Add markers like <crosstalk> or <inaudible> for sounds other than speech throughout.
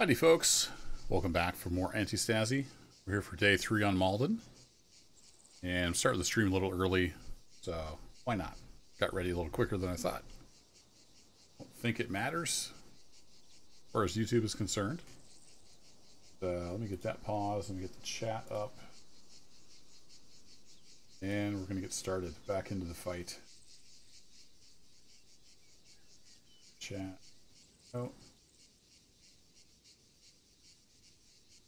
Howdy folks, welcome back for more Antistasi. We're here for day three on Malden. And I'm starting the stream a little early, so why not? Got ready a little quicker than I thought. Don't think it matters as far as YouTube is concerned. Let me get that pause, let me get the chat up. And we're gonna get started back into the fight. Chat. Oh.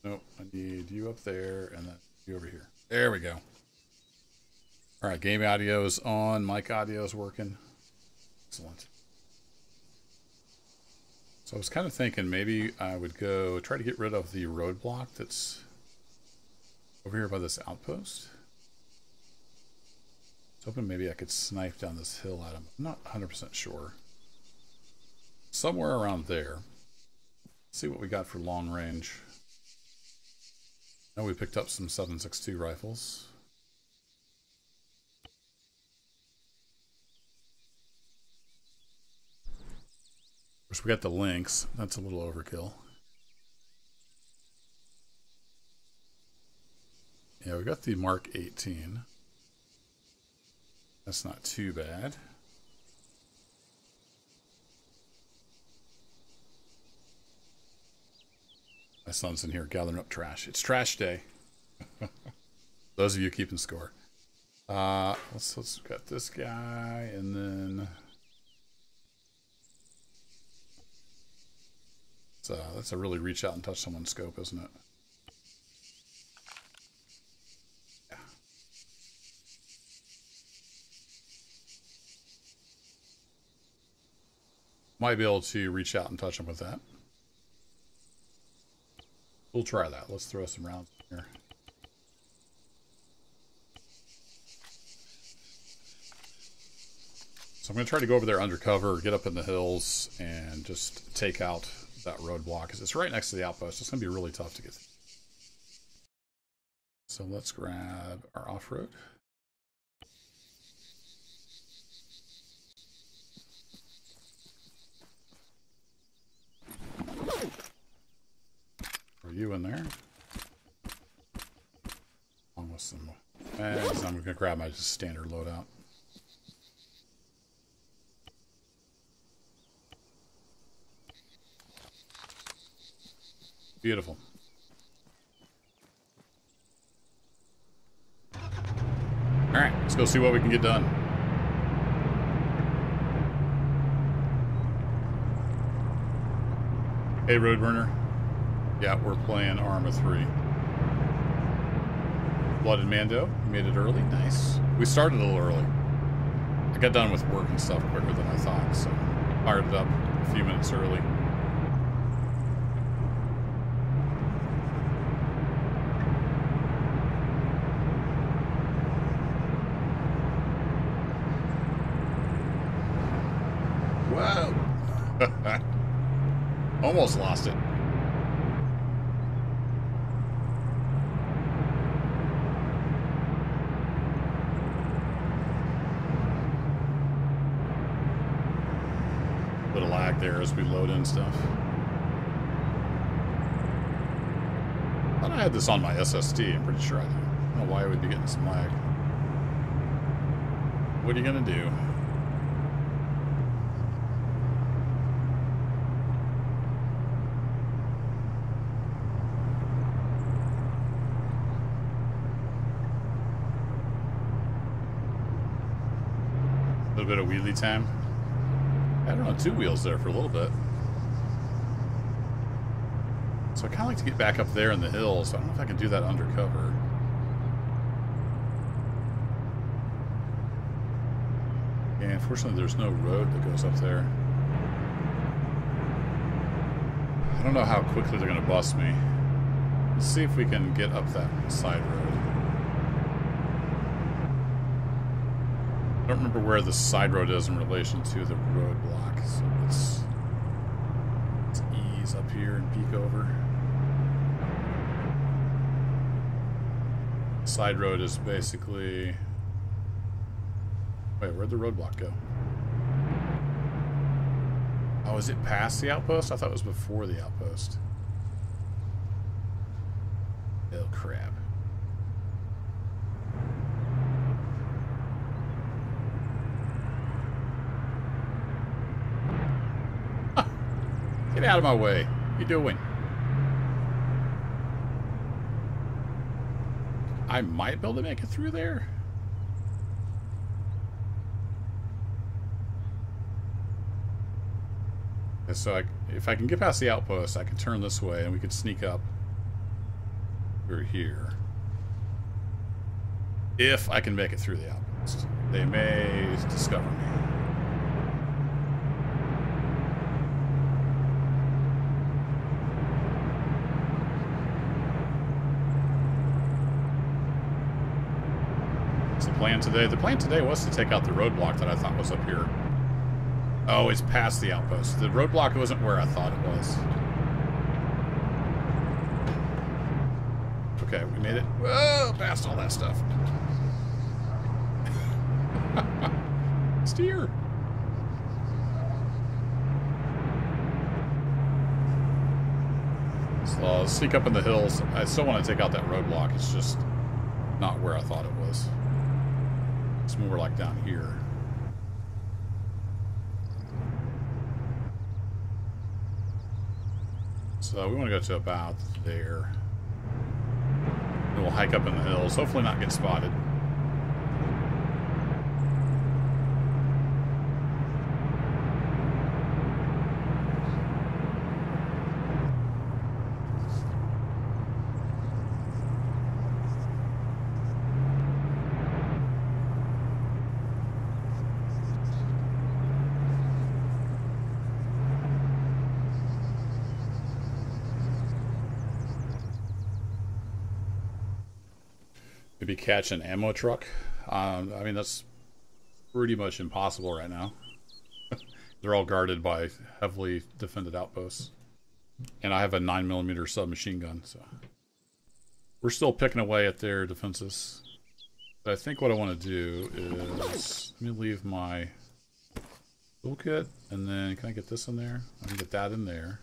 Nope, I need you up there and then you over here. There we go. All right, game audio is on. Mic audio is working. Excellent. So I was kind of thinking maybe I would go try to get rid of the roadblock that's over here by this outpost. I was hoping maybe I could snipe down this hill at him. I'm not 100% sure. Somewhere around there. Let's see what we got for long range. Now we picked up some 7.62 rifles. Of course, we got the Lynx. That's a little overkill. Yeah, we got the Mark 18. That's not too bad. My son's in here gathering up trash. It's trash day. <laughs> Those of you keeping score. Uh, let's let's got this guy, and then so that's a really reach out and touch someone's scope, isn't it? Might be able to reach out and touch him with that. We'll try that. Let's throw some rounds in here. So I'm going to try to go over there undercover, get up in the hills, and just take out that roadblock because it's right next to the outpost. It's going to be really tough to get. So let's grab our off-road. You in there? Almost some mags. I'm gonna grab my just standard loadout. Beautiful. All right, let's go see what we can get done. Hey, Roadburner. Yeah, we're playing Arma 3. Blooded Mando. made it early. Nice. We started a little early. I got done with work and stuff quicker than I thought, so fired it up a few minutes early. Whoa! <laughs> Almost lost it. Bit of lag there as we load in stuff. thought I had this on my SSD. I'm pretty sure I do. I don't know why I would be getting some lag. What are you to do? A little bit of wheelie time. Two wheels there for a little bit. So I kind of like to get back up there in the hills. I don't know if I can do that undercover. And unfortunately, there's no road that goes up there. I don't know how quickly they're going to bust me. Let's see if we can get up that side road. don't remember where the side road is in relation to the roadblock, so let's, let's ease up here and peek over. Side road is basically... Wait, where'd the roadblock go? Oh, is it past the outpost? I thought it was before the outpost. Oh, crap. Out of my way. What are you doing? I might be able to make it through there. And so I, if I can get past the outpost, I can turn this way and we could sneak up through here. If I can make it through the outpost. They may discover me. plan today? The plan today was to take out the roadblock that I thought was up here. Oh, it's past the outpost. The roadblock wasn't where I thought it was. Okay, we made it. Whoa, past all that stuff. <laughs> Steer. I'll sneak up in the hills. I still want to take out that roadblock. It's just not where I thought it was. It's more like down here. So we want to go to about there. And we'll hike up in the hills. Hopefully not get spotted. Maybe catch an ammo truck. Um, I mean, that's pretty much impossible right now. <laughs> They're all guarded by heavily defended outposts. And I have a 9mm submachine gun, so... We're still picking away at their defenses. But I think what I want to do is... Let me leave my toolkit, and then can I get this in there? I can get that in there.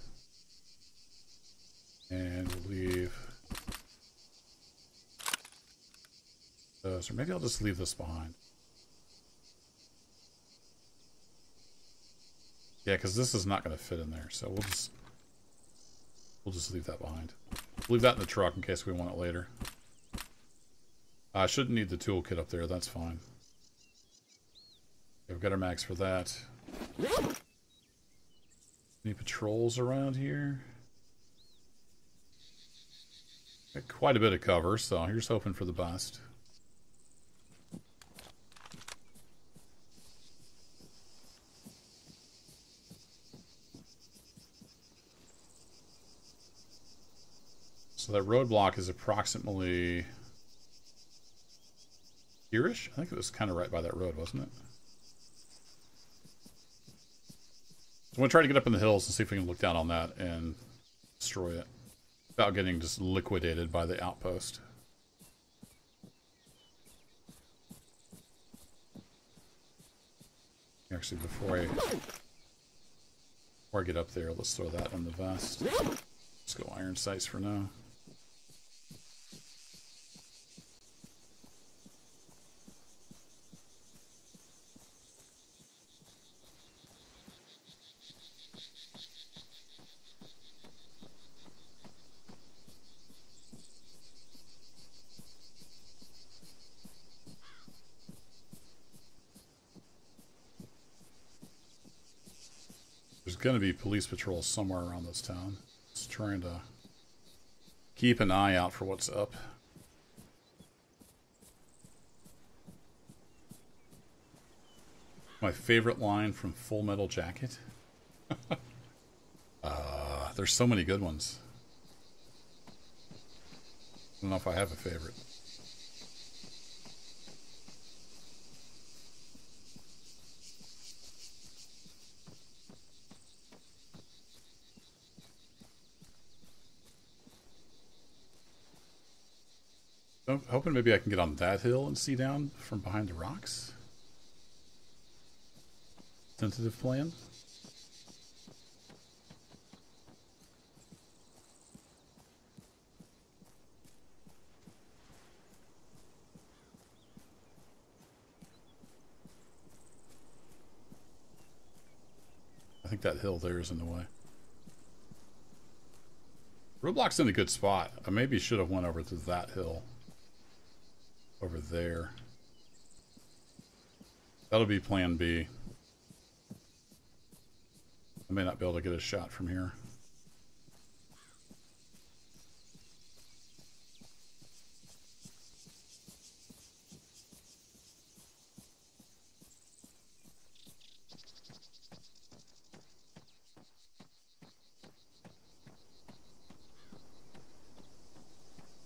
And leave or maybe I'll just leave this behind. Yeah, because this is not going to fit in there, so we'll just we'll just leave that behind. Leave that in the truck in case we want it later. I shouldn't need the toolkit up there, that's fine. Okay, we've got our max for that. Any patrols around here? Got quite a bit of cover, so here's hoping for the best. So that roadblock is approximately here-ish? I think it was kind of right by that road, wasn't it? So I'm going to try to get up in the hills and see if we can look down on that and destroy it without getting just liquidated by the outpost. Actually, before I before I get up there, let's throw that in the vest. Let's go iron sights for now. Going to be police patrols somewhere around this town. Just trying to keep an eye out for what's up. My favorite line from Full Metal Jacket. <laughs> uh, there's so many good ones. I don't know if I have a favorite. I'm hoping maybe I can get on that hill and see down from behind the rocks. Tentative plan. I think that hill there is in the way. Roadblock's in a good spot. I maybe should have went over to that hill. Over there. That'll be plan B. I may not be able to get a shot from here.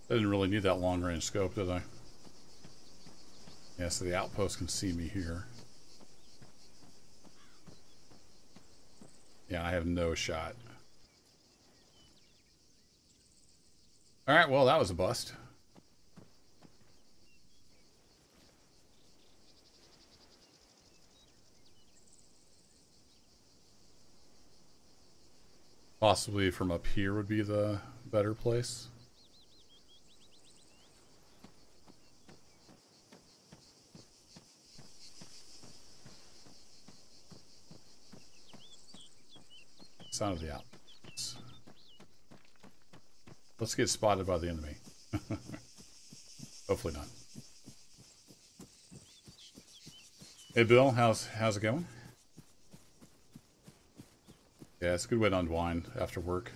I didn't really need that long range scope, did I? Yeah, so the outpost can see me here. Yeah, I have no shot. Alright, well, that was a bust. Possibly from up here would be the better place. Sound of the out. Let's get spotted by the enemy. <laughs> Hopefully not. Hey Bill, how's how's it going? Yeah, it's a good way to unwind after work.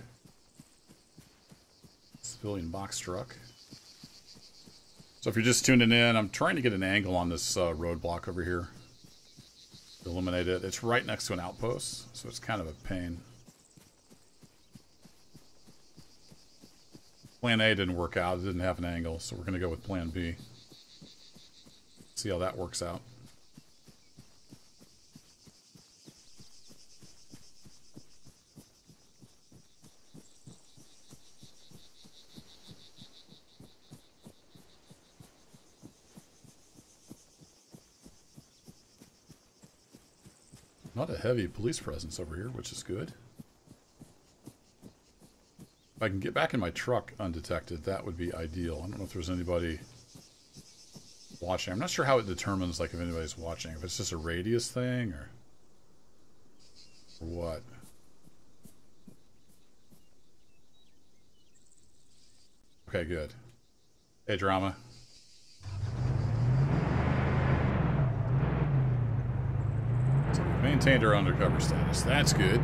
Civilian box truck. So if you're just tuning in, I'm trying to get an angle on this uh, roadblock over here. Eliminate it. It's right next to an outpost, so it's kind of a pain. Plan A didn't work out. It didn't have an angle, so we're going to go with Plan B. See how that works out. Not a heavy police presence over here, which is good. If I can get back in my truck undetected, that would be ideal. I don't know if there's anybody watching. I'm not sure how it determines like if anybody's watching. If it's just a radius thing or, or what. Okay, good. Hey, drama. So we maintained our undercover status. That's good.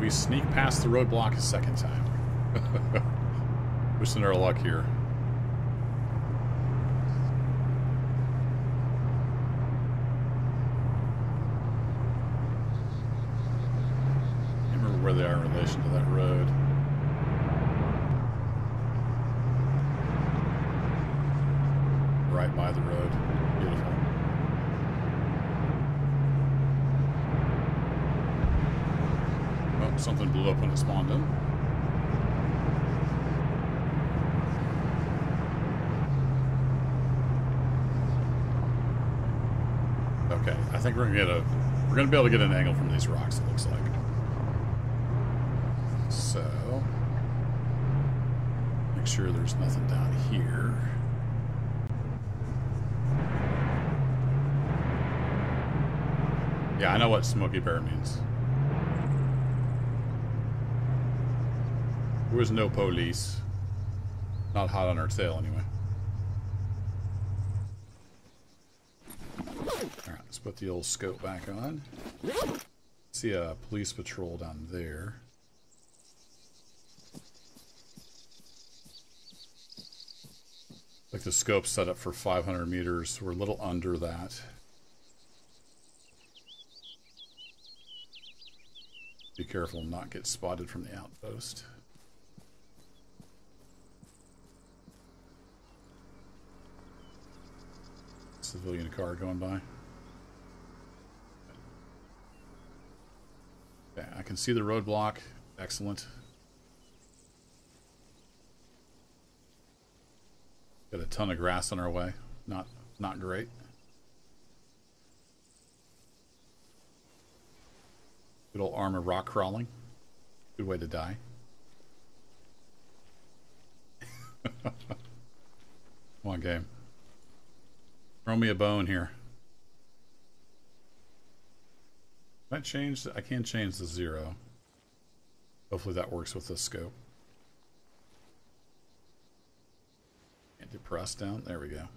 We sneak past the roadblock a second time. <laughs> Wishing our luck here. remember where they are in relation to that road. Right by the road. Beautiful. Oh, something blew up when it spawned in. Okay, I think we're gonna get a we're gonna be able to get an angle from these rocks, it looks like. So make sure there's nothing down here. Yeah, I know what Smoky Bear means. Was no police. Not hot on our tail, anyway. Alright, let's put the old scope back on. See a police patrol down there. Like the scope set up for 500 meters. We're a little under that. Be careful not get spotted from the outpost. Civilian car going by. Okay, I can see the roadblock. Excellent. Got a ton of grass on our way. Not not great. Good old Arma rock crawling. Good way to die. <laughs> Come on, game. Throw me a bone here. Can I change? The, I can change the zero. Hopefully that works with this scope. And depress down. There we go.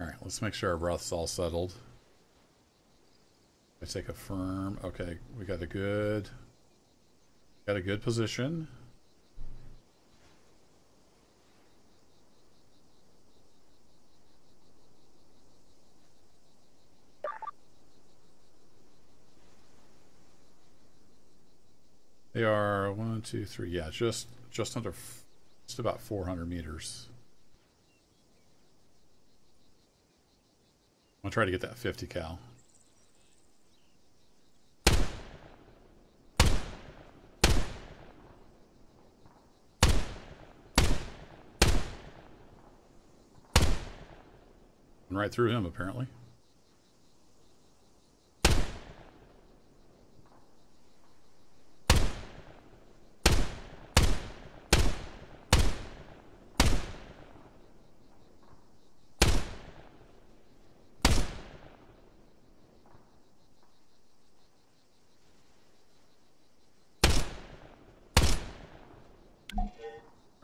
All right, let's make sure our breath's all settled. I take a firm. Okay, we got a good, got a good position. They are one, two, three. Yeah, just just under, just about 400 meters. I'm gonna try to get that 50 cal. Right through him, apparently.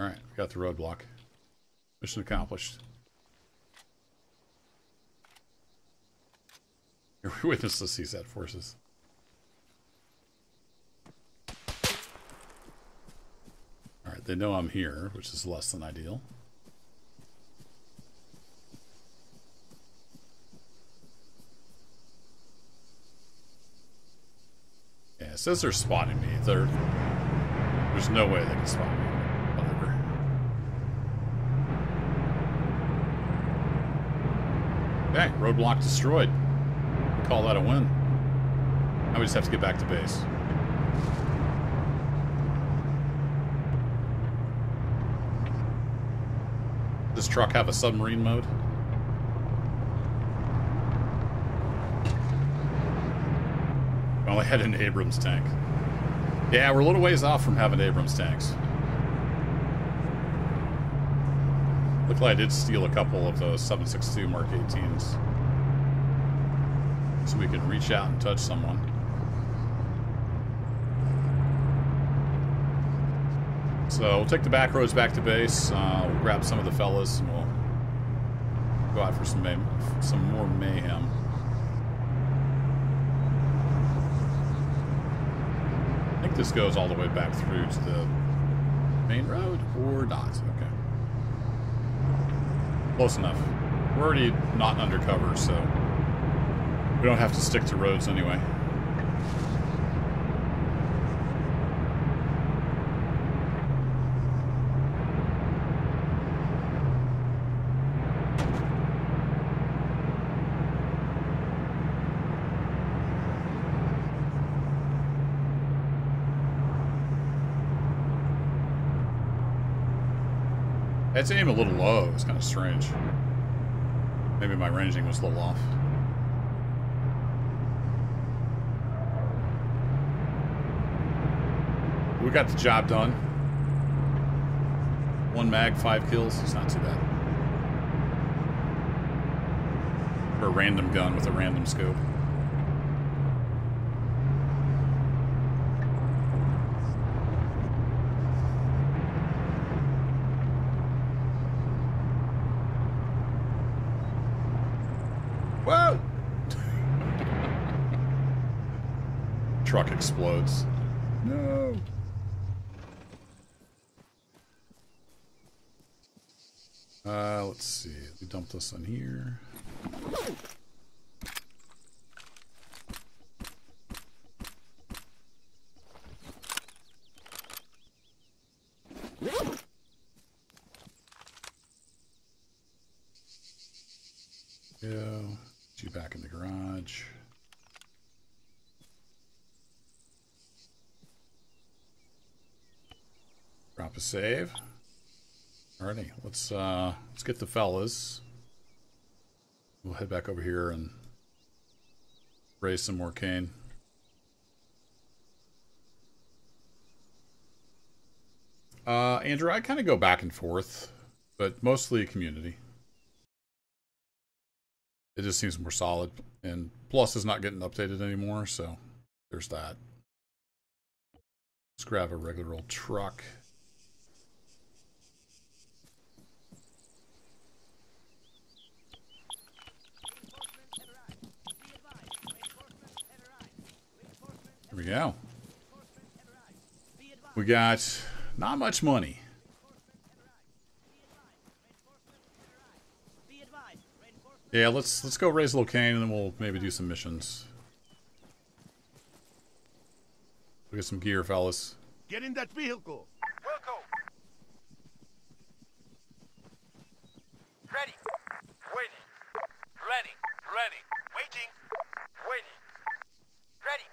Alright, we got the roadblock. Mission accomplished. Here <laughs> We witness the CSAT forces. Alright, they know I'm here, which is less than ideal. Yeah, it says they're spotting me. They're, there's no way they can spot me. Whatever. Okay, roadblock destroyed We call that a win. Now we just have to get back to base. Does this truck have a submarine mode? Well, I had an Abrams tank. Yeah, we're a little ways off from having Abrams tanks. Like I did steal a couple of those 762 Mark 18s so we can reach out and touch someone. So we'll take the back roads back to base. Uh, we'll grab some of the fellas and we'll go out for some some more mayhem. I think this goes all the way back through to the main road or not. Close enough. We're already not undercover, so we don't have to stick to roads anyway. I had to aim a little low. It's kind of strange. Maybe my ranging was a little off. We got the job done. One mag, five kills. It's not too bad. For a random gun with a random scope. Whoa! Truck explodes. No. Uh, let's see. We dump this in here. Go. Get you back in the garage. Drop a save. Alrighty, let's uh let's get the fellas. We'll head back over here and raise some more cane. Uh, Andrew, I kind of go back and forth, but mostly community. It just seems more solid. And Plus is not getting updated anymore, so there's that. Let's grab a regular old truck. Here we go. We got not much money. Yeah, let's let's go raise a little cane and then we'll maybe do some missions. We get some gear, fellas. Get in that vehicle. Wilco. Ready. Waiting. Ready. Ready. Waiting. Waiting. Ready.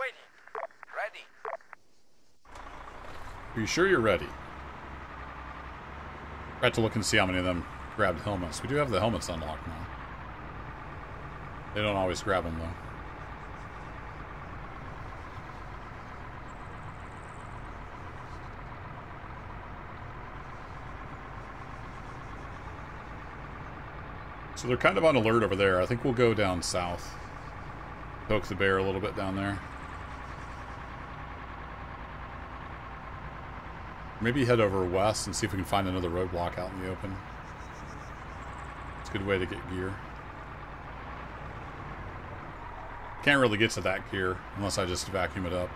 Waiting. Ready. Are you sure you're ready? I have to look and see how many of them grabbed helmets. We do have the helmets unlocked now. They don't always grab them, though. So they're kind of on alert over there. I think we'll go down south. Poke the bear a little bit down there. Maybe head over west and see if we can find another roadblock out in the open. It's a good way to get gear. Can't really get to that gear unless I just vacuum it up.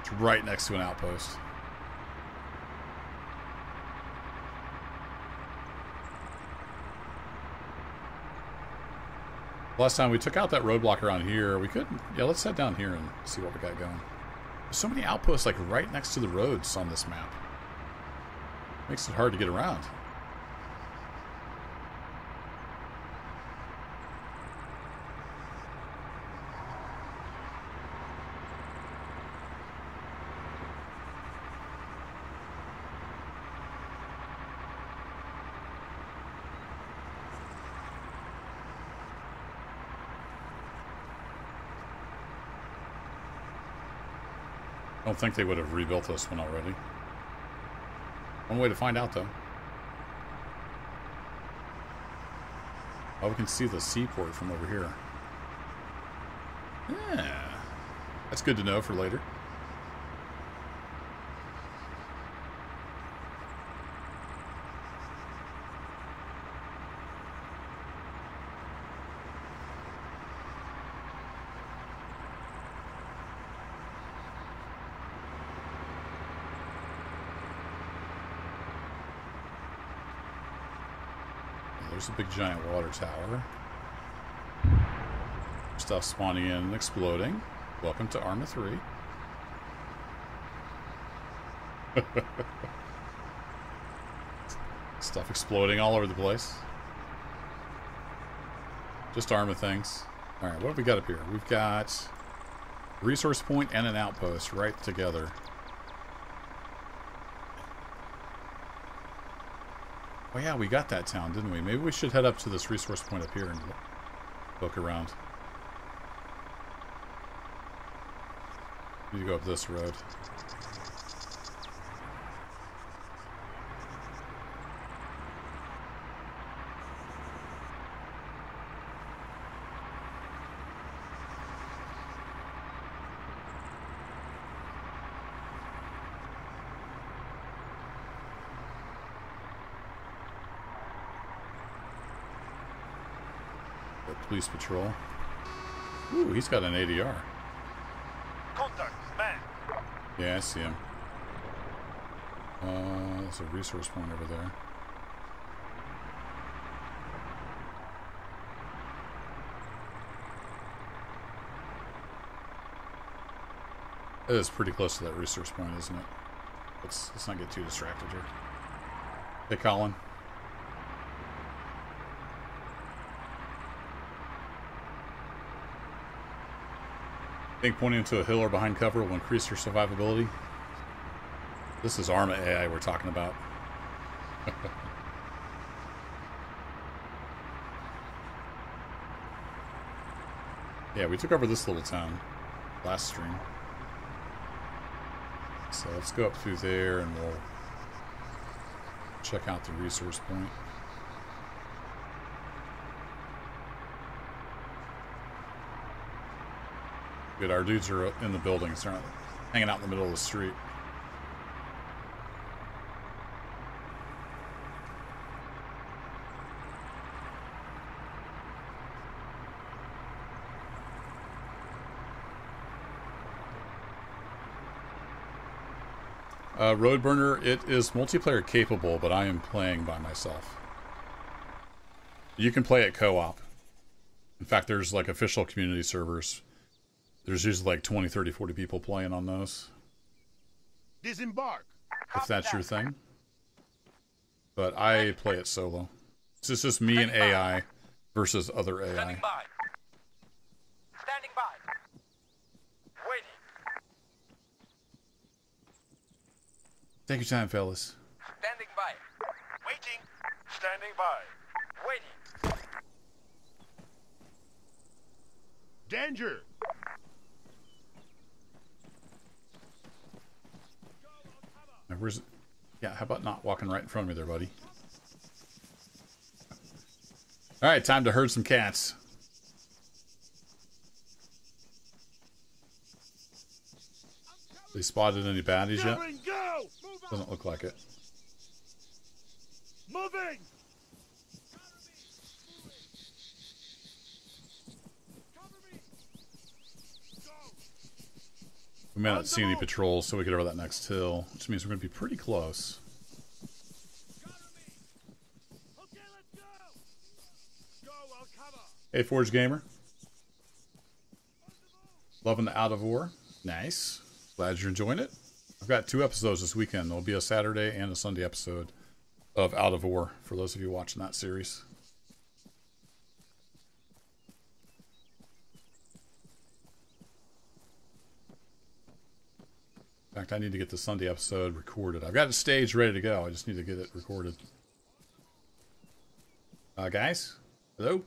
It's right next to an outpost. Last time we took out that roadblock around here, we could, yeah, let's head down here and see what we got going. So many outposts like right next to the roads on this map. Makes it hard to get around. Don't think they would have rebuilt this one already. One way to find out, though. Oh, we can see the seaport from over here. Yeah. That's good to know for later. There's a big giant water tower. Stuff spawning in and exploding. Welcome to Arma 3. <laughs> Stuff exploding all over the place. Just Arma things. Alright, what have we got up here? We've got resource point and an outpost right together. Oh yeah, we got that town, didn't we? Maybe we should head up to this resource point up here and look around. To go up this road. Police patrol. Ooh, he's got an ADR. Contact. Man. Yeah, I see him. Uh, there's a resource point over there. It is pretty close to that resource point, isn't it? Let's let's not get too distracted here. Hey, Colin. Think pointing to a hill or behind cover will increase your survivability. This is Arma AI we're talking about. <laughs> yeah, we took over this little town last stream. So let's go up through there and we'll check out the resource point. Good, our dudes are in the buildings. They're hanging out in the middle of the street. Uh, Roadburner, it is multiplayer capable, but I am playing by myself. You can play it co-op. In fact, there's like official community servers. There's usually like 20, 30, 40 people playing on those. Disembark. If that's your thing. But I play it solo. It's just, just me and AI versus other AI. Standing by. Standing by. Waiting. Take your time, fellas. Standing by. Waiting. Standing by. Waiting. Danger. Now, where's Yeah, how about not walking right in front of me there, buddy? All right, time to herd some cats. They spotted any baddies yet? Covering, go. Move out. Doesn't look like it. Moving. We may not see any patrols, so we get over that next hill, which means we're going to be pretty close. Hey, Forge Gamer. Loving the Out of War. Nice. Glad you're enjoying it. I've got two episodes this weekend. There'll be a Saturday and a Sunday episode of Out of War for those of you watching that series. In fact, I need to get the Sunday episode recorded. I've got it stage ready to go. I just need to get it recorded. Uh, guys? Hello?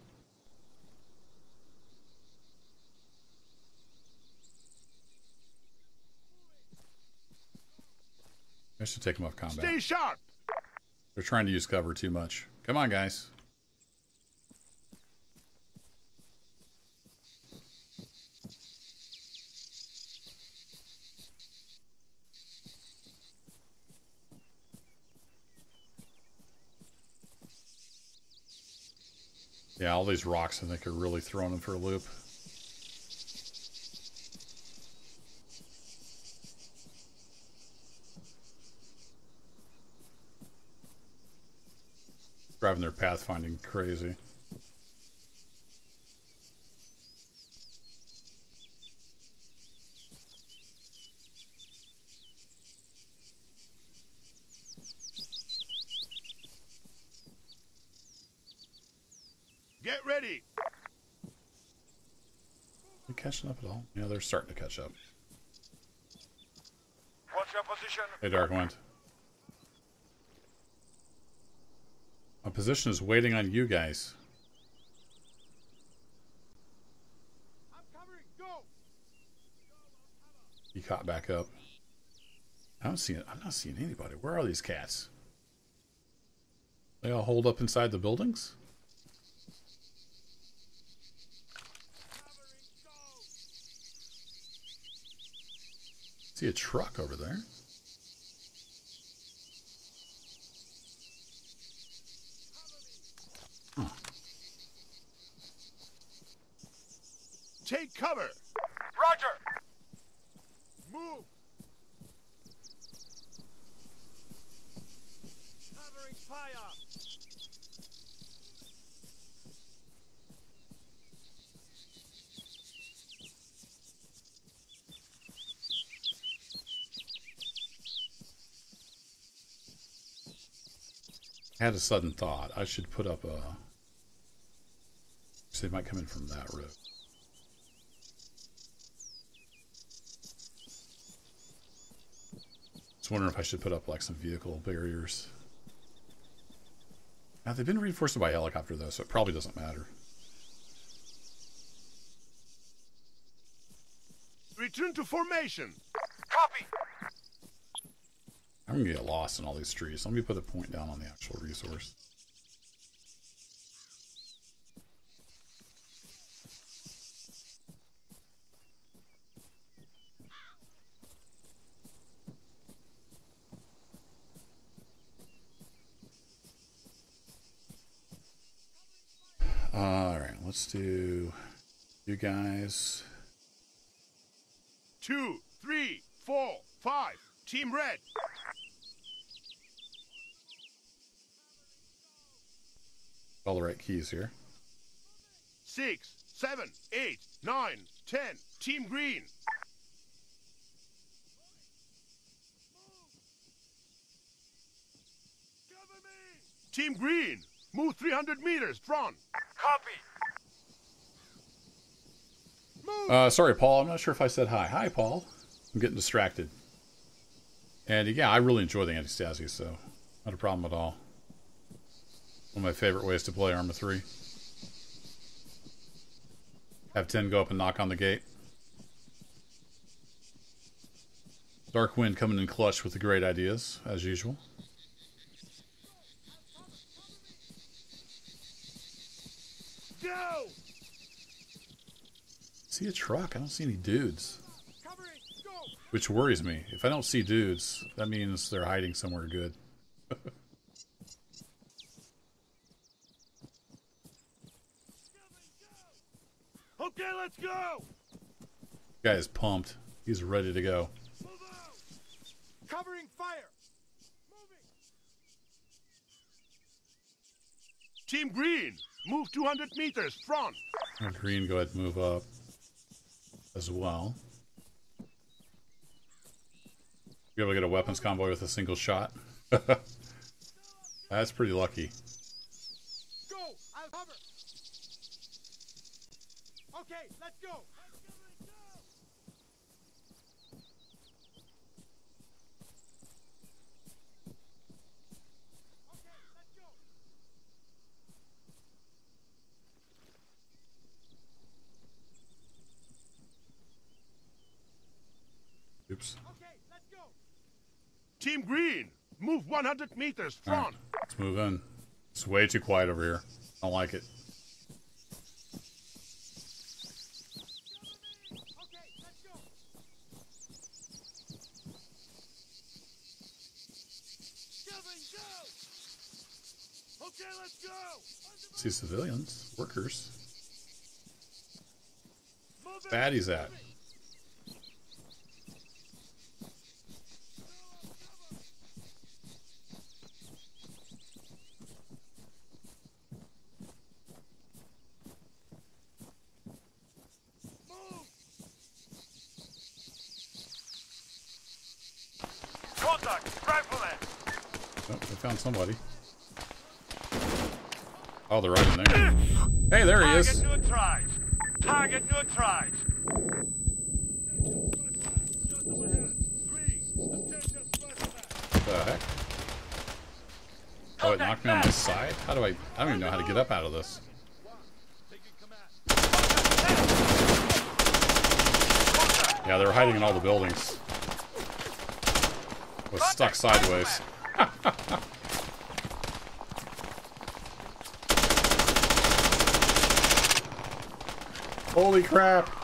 I should take them off combat. Stay sharp. They're trying to use cover too much. Come on, guys. Yeah, all these rocks I think are really throwing them for a loop. Driving their pathfinding crazy. Get ready. They catching up at all? Yeah, they're starting to catch up. What's your position? Hey, Darkwind. My position is waiting on you guys. I'm covering. Go. You caught back up. I don't see it. I'm not seeing anybody. Where are these cats? They all hold up inside the buildings? See a truck over there. Take cover. Roger. Move. Covering fire. I had a sudden thought. I should put up a. So they might come in from that route. Just wondering if I should put up like some vehicle barriers. Now they've been reinforced by helicopter though, so it probably doesn't matter. Return to formation. Copy. I'm gonna get lost in all these trees. Let me put a point down on the actual resource. All right, let's do you guys. Two, three, four, five. Team red. All the right keys here. Six, seven, eight, nine, ten. Team green. Team green. Move 300 meters. Front. Copy. Uh, sorry, Paul. I'm not sure if I said hi. Hi, Paul. I'm getting distracted. And yeah, I really enjoy the Antistasi, so not a problem at all. One of my favorite ways to play Arma 3. Have 10 go up and knock on the gate. Dark Wind coming in clutch with the great ideas, as usual. Go. See a truck? I don't see any dudes. Which worries me. If I don't see dudes, that means they're hiding somewhere good. <laughs> Okay, let's go. Guy is pumped. He's ready to go. Covering fire. Moving. Team green. Move 200 meters. Front. Green, go ahead and move up as well. Be able to get a weapons convoy with a single shot. <laughs> That's pretty lucky. Go. I'll hover. Okay, let's go. Oops. Okay, let's go. Team green. Move 100 meters. All right, Front. let's move in. It's way too quiet over here. I don't like it. Okay, let's go. Covering, go! Okay, let's go! See civilians, workers. It! Baddies at. Move! Contact. Rifleman. Oh, they found somebody. Oh, they're right in there. Hey, there he is. Target neutralized. Target neutralized. Just up ahead. Three. Attention, flashback. What the heck? Oh, it knocked me on my side? How do I... I don't even know how to get up out of this. Yeah, they were hiding in all the buildings. Was stuck sideways. Holy crap!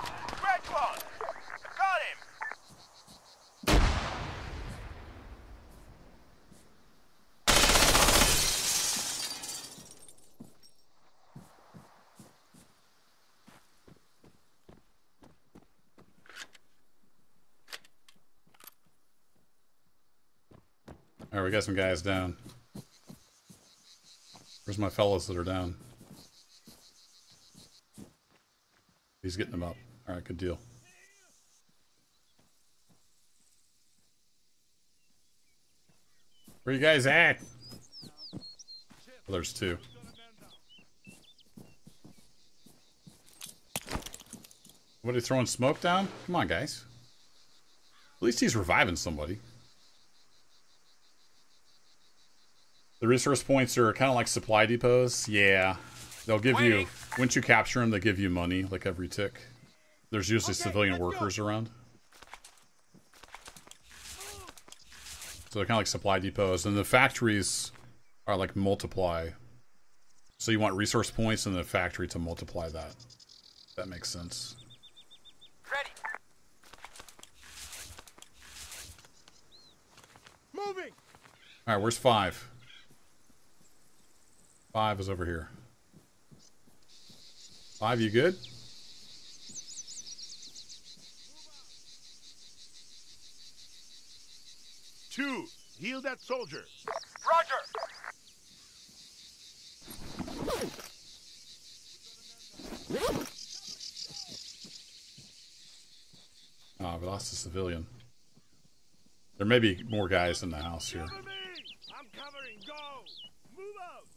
We got some guys down. Where's my fellas that are down? He's getting them up. Alright, good deal. Where you guys at? Oh, there's two. What, he throwing smoke down? Come on, guys. At least he's reviving somebody. The resource points are kind of like supply depots. Yeah. They'll give you, once you capture them, they give you money, like every tick. There's usually Okay, civilian let's go. workers around. So they're kind of like supply depots, and the factories are like multiply. So you want resource points in the factory to multiply that. That makes sense. Ready. Moving! All right, where's five? Five is over here. Five, you good? Two, heal that soldier. Roger. Ah, we lost a civilian. There may be more guys in the house here. Cover me! I'm covering, go! Move out!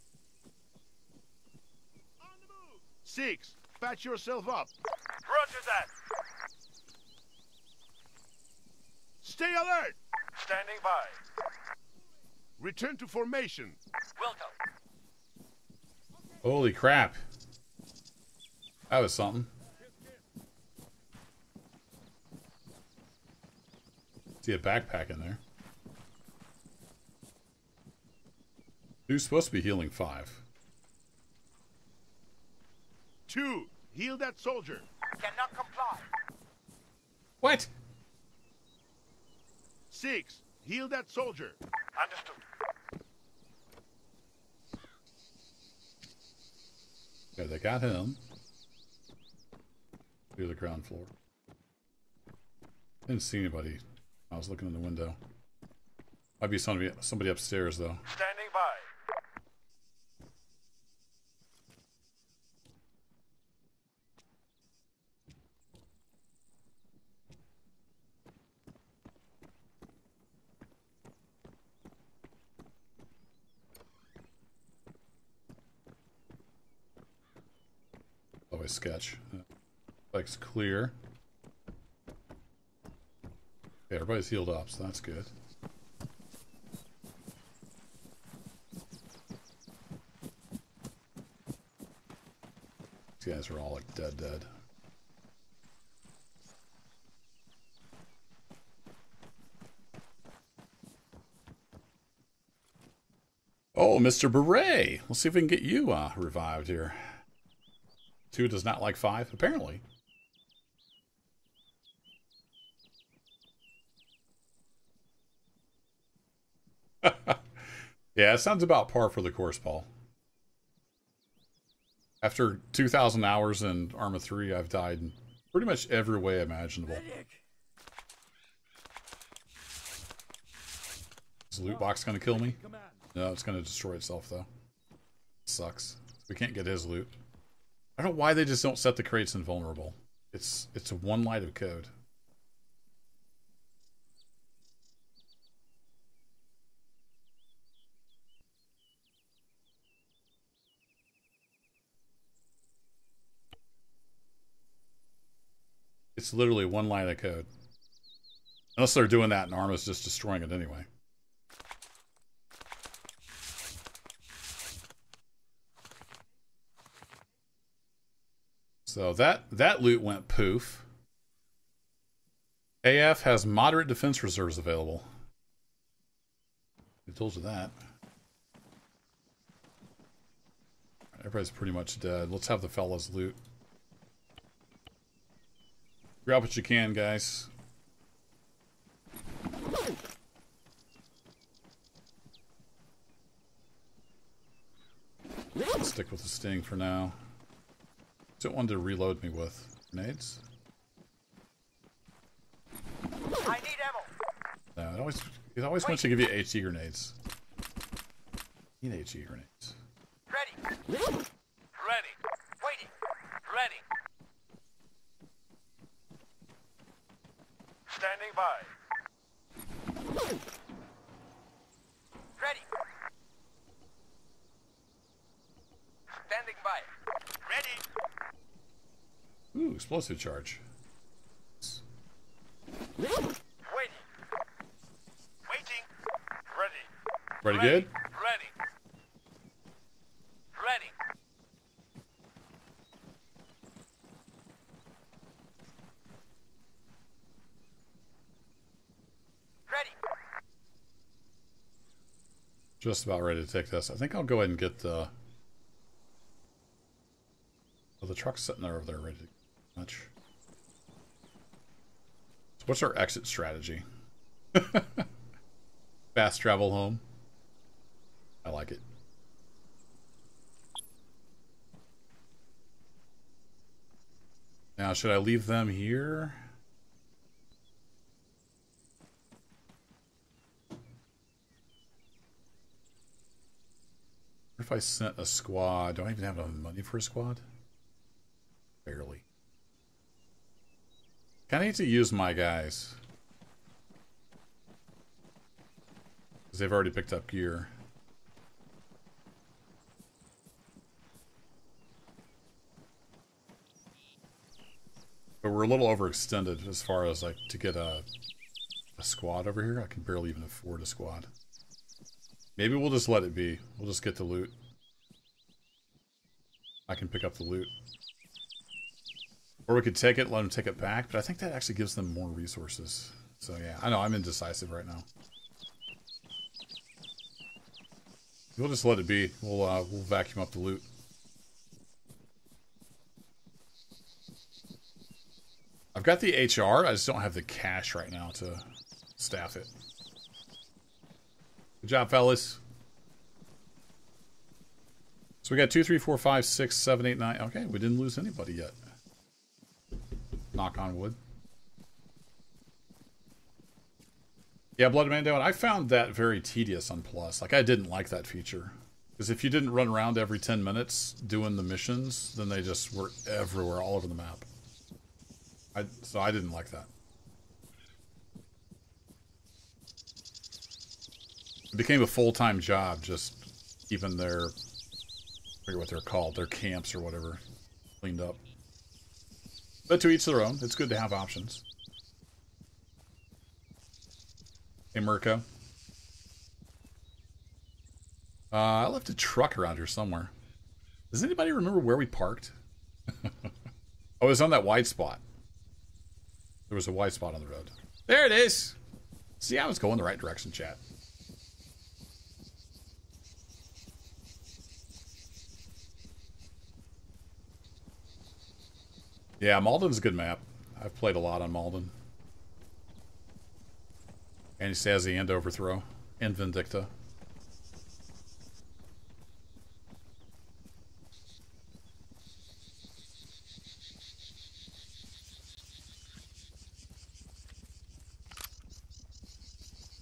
On the move! Six, patch yourself up. Roger that. Stay alert! Standing by. Return to formation. Welcome. Holy crap. That was something. See a backpack in there. Who's supposed to be healing five? Two, heal that soldier. Cannot comply. What? Six, heal that soldier. Understood. Okay, they got him. To the ground floor. Didn't see anybody. I was looking in the window. Might be somebody somebody upstairs though. Standing by. Always sketch. Uh, Looks clear. Okay, everybody's healed up, so that's good. These guys are all like dead dead. Oh, Mr. Beret! Let's see if we can get you uh, revived here. Two does not like five, apparently. <laughs> yeah, it sounds about par for the course, Paul. After 2,000 hours in Arma 3, I've died in pretty much every way imaginable. Is the loot oh. box going to kill me? No, it's going to destroy itself, though. Sucks. We can't get his loot. I don't know why they just don't set the crates invulnerable. It's it's one line of code. It's literally one line of code. Unless they're doing that and Arma's just destroying it anyway. So that that loot went poof. AF has moderate defense reserves available. I told you that. Everybody's pretty much dead. Let's have the fellas loot. Grab what you can, guys. Stick with the sting for now. Don't want to reload me with grenades. I need ammo. No, it always it always wants to give you HE grenades. Need HE grenades. Ready. Ready. Waiting. Ready. Standing by. Ready. Standing by. Ready. Ooh, explosive charge. Waiting. Waiting. Ready. Ready good? Ready. Ready. Ready. Just about ready to take this. I think I'll go ahead and get the... Oh, the truck's sitting there over there ready to... Much. So what's our exit strategy? <laughs> Fast travel home. I like it. Now, should I leave them here? What if I sent a squad? Do I even have enough money for a squad? Barely. Kinda need to use my guys. Because they've already picked up gear. But we're a little overextended as far as like to get a a squad over here. I can barely even afford a squad. Maybe we'll just let it be. We'll just get the loot. I can pick up the loot. Or we could take it, let them take it back, but I think that actually gives them more resources. So yeah, I know, I'm indecisive right now. We'll just let it be. We'll, uh, we'll vacuum up the loot. I've got the HR, I just don't have the cash right now to staff it. Good job, fellas. So we got two, three, four, five, six, seven, eight, nine. Okay, we didn't lose anybody yet. Knock on wood. Yeah, Blood Mando, I found that very tedious on Plus. Like, I didn't like that feature. Because if you didn't run around every 10 minutes doing the missions, then they just were everywhere, all over the map. I, so I didn't like that. It became a full-time job, just keeping their, I forget what they're called, their camps or whatever, cleaned up. But to each their own. It's good to have options. Hey, Mirko. Uh, I left a truck around here somewhere. Does anybody remember where we parked? <laughs> oh, it was on that wide spot. There was a wide spot on the road. There it is. See, I was going the right direction, chat. Yeah, Malden's a good map. I've played a lot on Malden. And Overthrow. And Vindicta.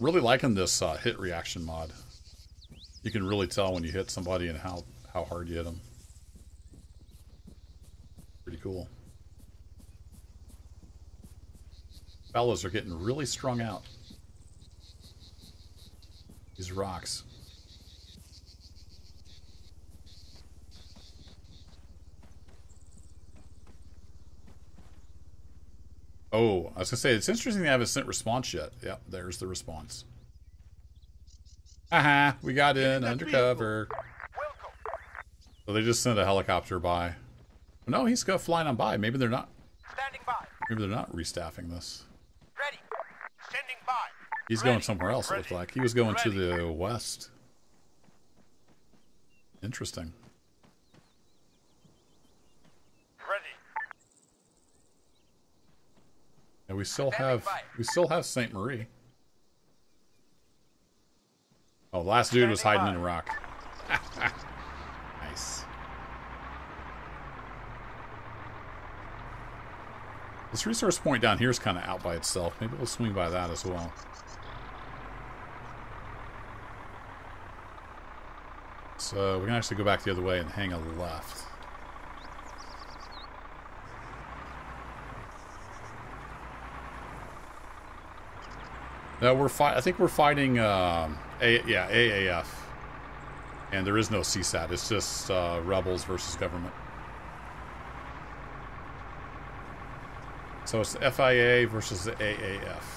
Really liking this uh, hit reaction mod. You can really tell when you hit somebody and how, how hard you hit them. Pretty cool. Fellas are getting really strung out. These rocks. Oh, I was gonna say it's interesting they haven't sent response yet. Yep, there's the response. Aha, we got in undercover. So they just sent a helicopter by. No, he's got flying on by. Maybe they're not. Standing by. Maybe they're not restaffing this. Ready. Standing by. He's going somewhere else. It looked like he was going to the west. Interesting. Ready. And we still have we still have Sainte Marie. Oh, the last dude was hiding in a rock. <laughs> nice. This resource point down here is kind of out by itself. Maybe we'll swing by that as well. So we can actually go back the other way and hang a left. No, we're. I think we're fighting. Um, a yeah, AAF, and there is no CSAT. It's just uh, rebels versus government. So it's the FIA versus the AAF.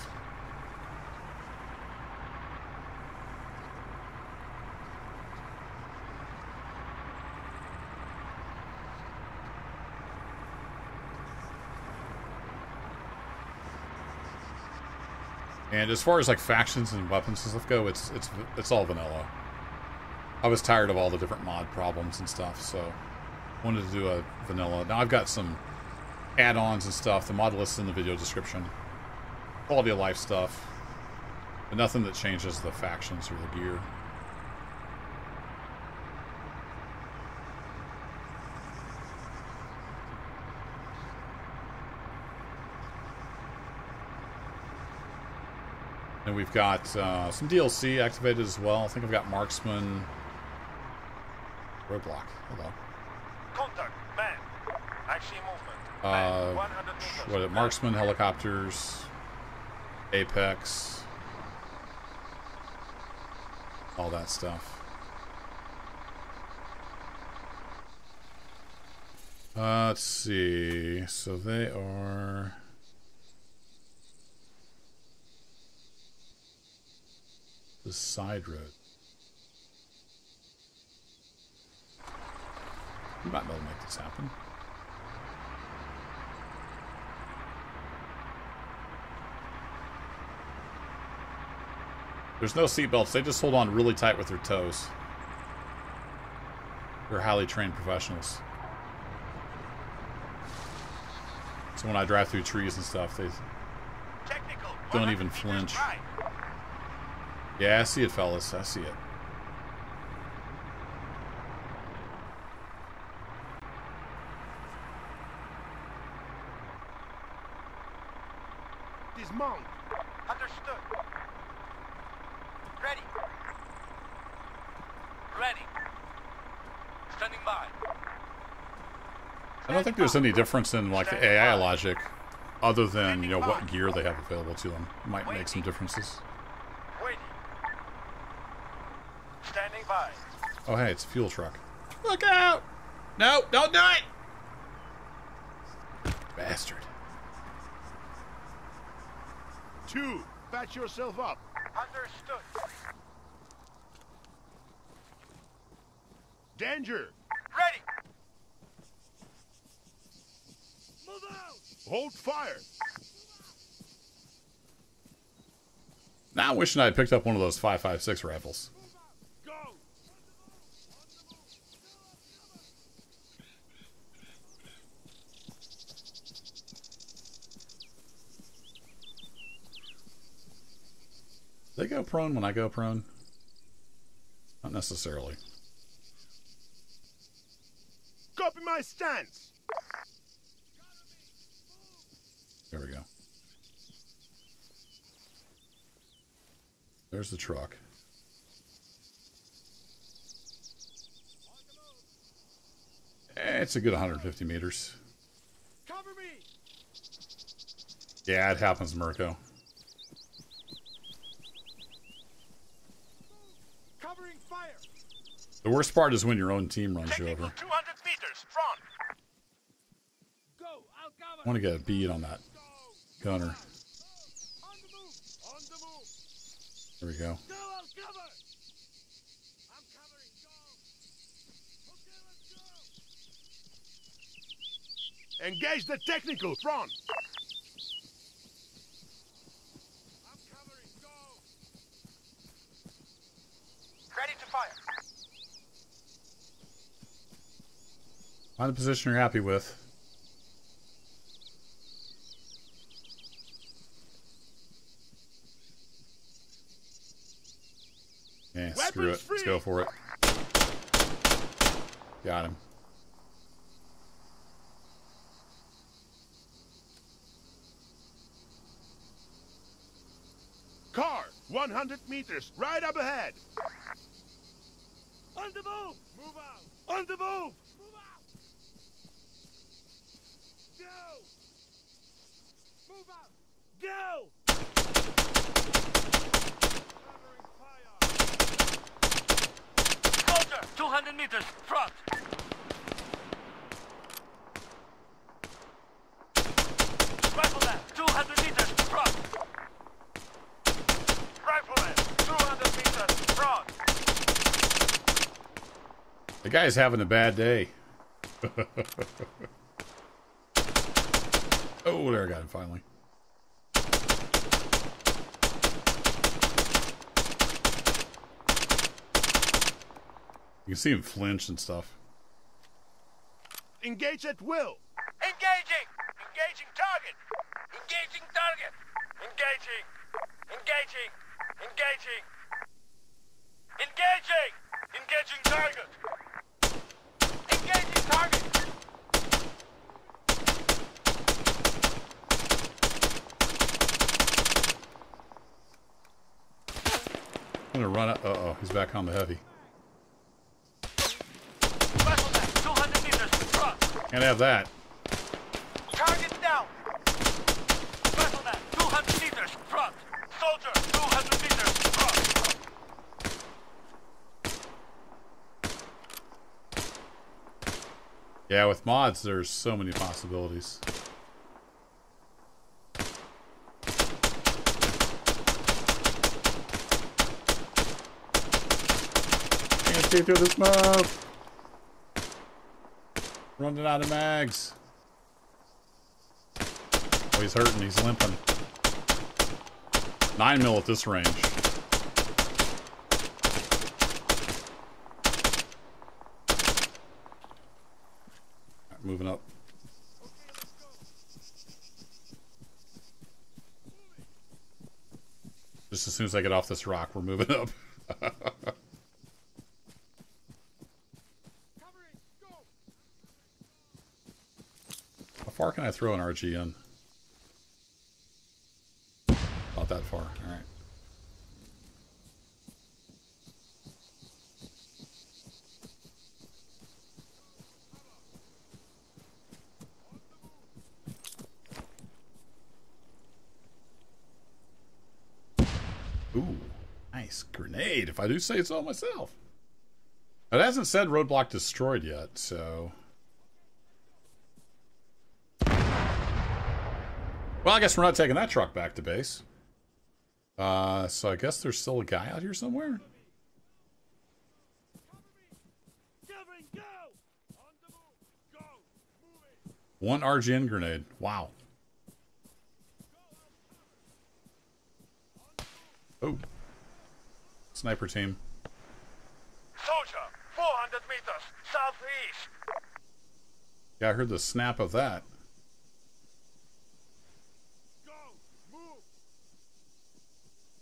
And as far as like factions and weapons and stuff go, it's it's it's all vanilla. I was tired of all the different mod problems and stuff, so wanted to do a vanilla. Now I've got some add-ons and stuff. The mod list is in the video description. Quality of life stuff, but nothing that changes the factions or the gear. And we've got uh, some DLC activated as well. I think I've got Marksman. Roadblock. Hello. Contact, man. I see movement. Uh, Man, 100 meters. what? it- Marksman, helicopters, Apex, all that stuff. Uh, let's see. So they are. Side road. We might be able to make this happen. There's no seatbelts. They just hold on really tight with their toes. They're highly trained professionals. So when I drive through trees and stuff, they... Technical. Don't even flinch. right. Yeah, I see it, fellas. I see it. Dismount. Understood. Ready. Ready. Standing by. I don't think there's any difference in, like, the AI logic other than, you know, what gear they have available to them. Might make some differences. Waiting. Standing by. Oh, hey, it's a fuel truck. Look out! No, don't do it! Bastard. Two. Patch yourself up. Understood. Danger. Ready. Move out! Hold fire. Now I'm wishing I had picked up one of those 5.56 rifles. Go! They go prone when I go prone? Not necessarily. Copy my stance. There we go. There's the truck. Eh, It's a good 150 meters. Cover me! Yeah, it happens, Mirko. Covering fire! The worst part is when your own team runs you Technical over. 200 meters. Front. Go! I'll cover! I want to get a bead on that gunner. On the move! On the move! There we go. Go! I'll cover! I'm covering! Go! Okay, let's go! Engage the technical front. I'm covering! Go! Ready to fire. Find a position you're happy with. Yeah, screw it. Let's go for it. Got him. Car. 100 meters. Right up ahead. On the move! Move out! On the move! Move out! Go! Move out! Go! Soldier. 200 meters. Front. Rifleman. 200 meters. Front. Rifleman. 200 meters. Front. The guy's having a bad day. <laughs> oh, there I got him finally. You can see him flinch and stuff. Engage at will. Engaging! Engaging target! Engaging target! Engaging! Engaging! Engaging! Engaging! Engaging target! Engaging target! I'm gonna run it. Uh oh, he's back on the heavy. Vessel net, 200 meters front. Can't have that. Target down! Net, 200 meters front. Soldier, 200 meters front. Yeah, with mods, there's so many possibilities. See through the smoke. Running out of mags. Oh, he's hurting. He's limping. Nine mil at this range. Alright, moving up. Just as soon as I get off this rock, we're moving up. <laughs> How far can I throw an RGN? Not that far. All right. Ooh, nice grenade, if I do say so myself. It hasn't said roadblock destroyed yet, so. Well, I guess we're not taking that truck back to base. Uh, so I guess there's still a guy out here somewhere. Covering, go! On the move! Go! Moving! One RGN grenade. Wow. Oh. Sniper team. Soldier, 400 meters southeast. Yeah, I heard the snap of that. Go! Move!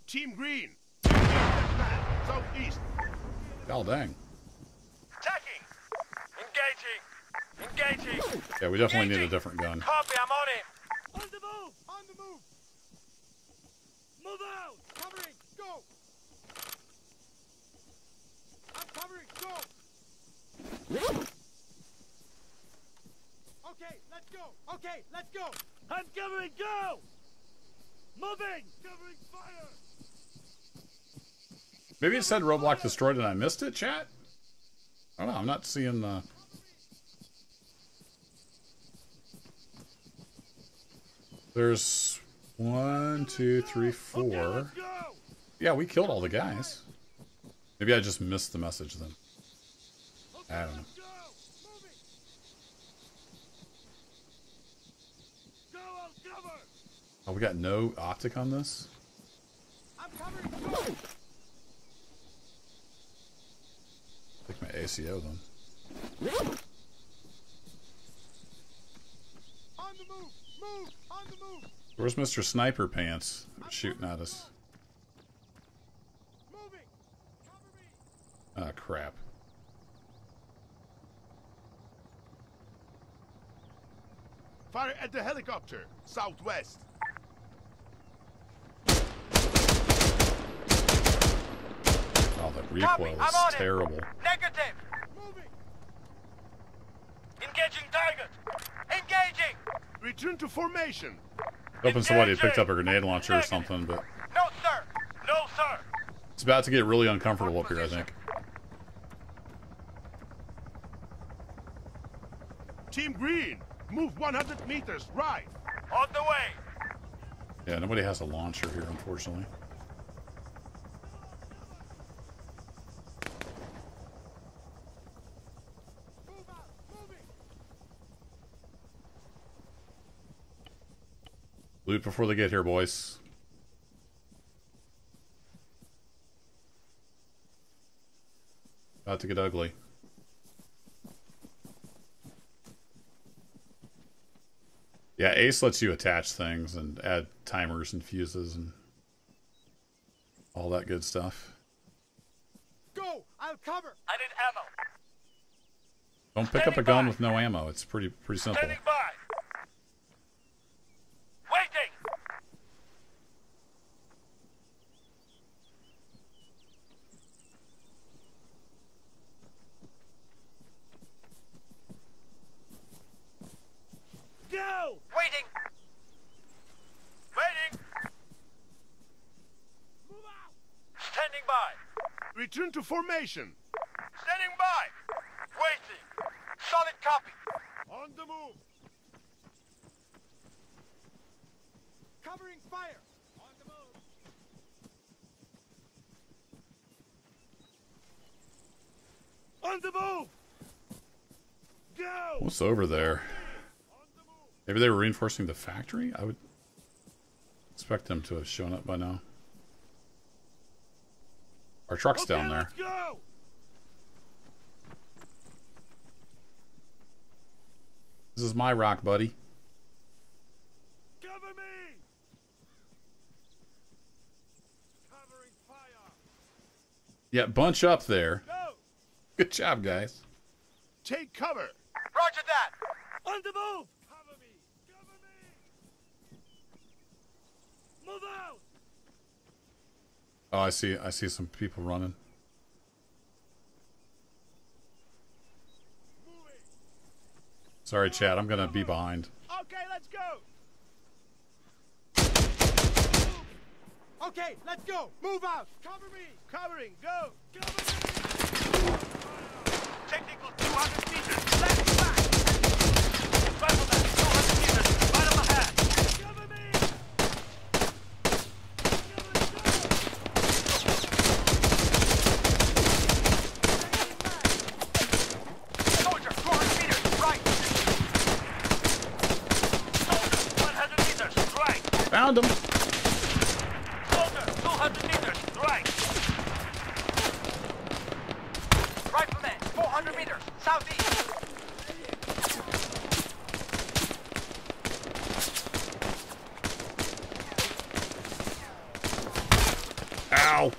Team Green. Engage that. Southeast. Oh, dang. Attacking! Engaging! Engaging! Yeah, we definitely need a different gun. Copy, I'm on it! On the move! On the move! Move out! Covering! Go! I'm covering! Go! Okay, let's go! Okay, let's go! I'm covering! Go! Moving! Covering fire! Maybe it said roadblock destroyed and I missed it, chat? I don't know. I'm not seeing the. There's one, two, three, four. Okay, four. let's go! Yeah, we killed all the guys. Maybe I just missed the message then. I don't know. let's go! Moving! Go, I'll cover! Oh, we got no optic on this? I'm covering! Go! Take my ACO then. On the move! Move! On the move! Where's Mr. Sniper Pants shooting at us? Moving! Cover me! Ah, crap. Fire at the helicopter. Southwest. Oh, the Copy, recoil I'm on is it. terrible. Negative! Moving! Engaging target! Engaging! Return to formation. Hoping somebody had picked up a grenade launcher or something, but No, sir! No, sir! it's about to get really uncomfortable up here, I think. Team Green. Move 100 meters right. On the way! Yeah, nobody has a launcher here, unfortunately. Loot before they get here, boys. About to get ugly. Yeah, ACE lets you attach things and add timers and fuses and all that good stuff. Go! I'll cover! I need ammo. Don't pick up a gun with no ammo. It's pretty pretty simple. Standing by. Waiting. Go! Waiting. Waiting. Move out! Standing by. Return to formation. Standing by. Waiting. Solid copy. On the move. Covering fire! On the move! On the move! Go! What's over there? Maybe they were reinforcing the factory? I would expect them to have shown up by now. Our truck's Okay, down there. Let's go! This is my rock, buddy. Cover me! Covering fire! Yeah, bunch up there. Go! Good job, guys. Take cover. Roger that. On the move! Cover me! Cover me! Move out! Oh, I see. I see some people running. Sorry, Chad. I'm gonna be behind. Okay, let's go! Okay, let's go! Move out! Cover me! Covering. Go. Cover me! Technical 200 meters. Left back. Rifleman 200 meters. Right up ahead. Cover me! Soldier 200 meters. Right. Soldier 100 meters. Right. Found him. Soldier 200 meters. Right. Rifleman 400 meters. Southeast. Ow.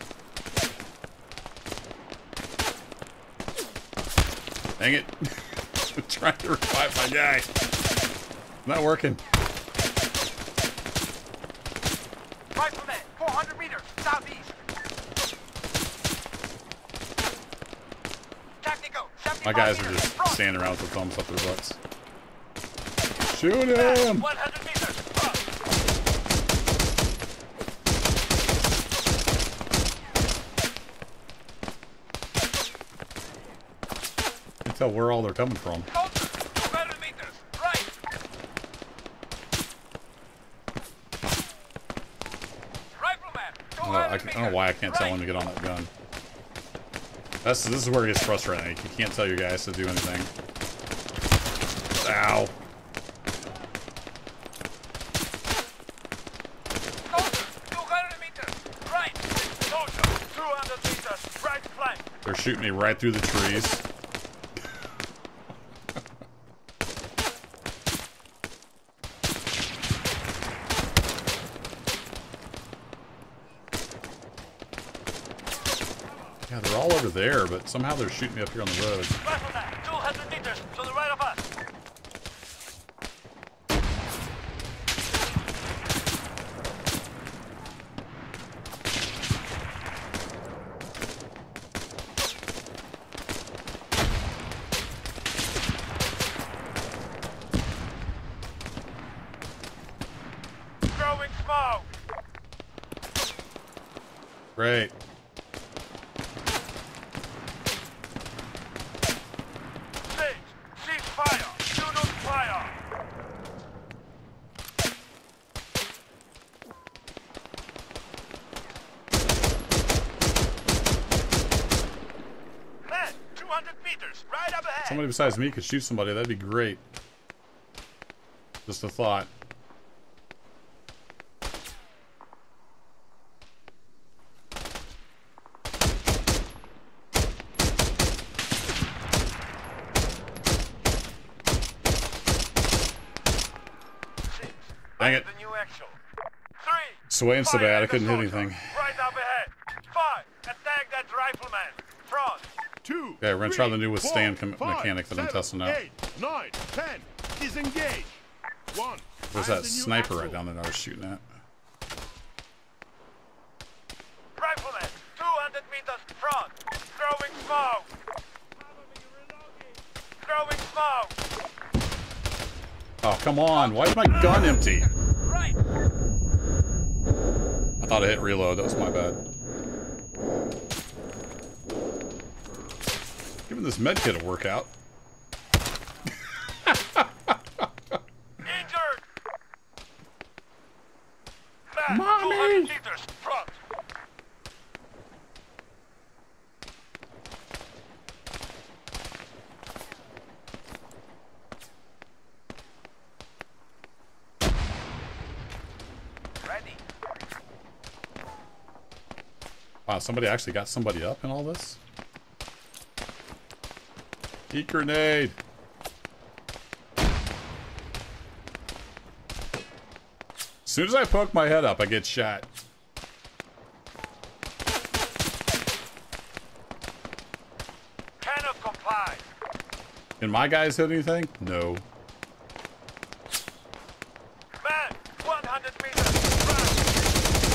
Dang it. I'm trying to revive my guy. Not working. Rifleman 400 meters. Southeast. Tactical 75 My guys are just standing around with the thumbs up their butts. Shoot him! 100 meters. You can tell where all they're coming from. Soldier 200 meters. Right. Rifleman I don't, know, 200 I, can- I meters. don't know why I can't tell him to get on that gun. That's this is where it gets frustrating. You can't tell your guys to do anything. Ow. Soldier 200 meters. Right. Soldier 200 meters. Right flank. They're shooting me right through the trees. Yeah, they're all over there, but somehow they're shooting me up here on the road. Somebody besides me could shoot somebody. That'd be great. Just a thought. Dang it. So so bad I couldn't hit anything. Two. Okay, we're gonna try the three, new withstand com- five, mechanic that I'm testing out. Eight, nine, ten. Disengage. One. There's that the new sniper right down there that I was shooting at. Rifleman. 200 meters front. Throwing smoke. Throwing smoke. Oh, come on. Why is my gun empty? Right. I thought I hit reload. That was my bad. Giving this med kit a workout. Injured. Man, Mommy. 200 meters front. Ready. Wow, somebody actually got somebody up in all this? Heat grenade! As soon as I poke my head up, I get shot. Cannot comply. Can my guys hit anything? No. Man, 100 meters. Front.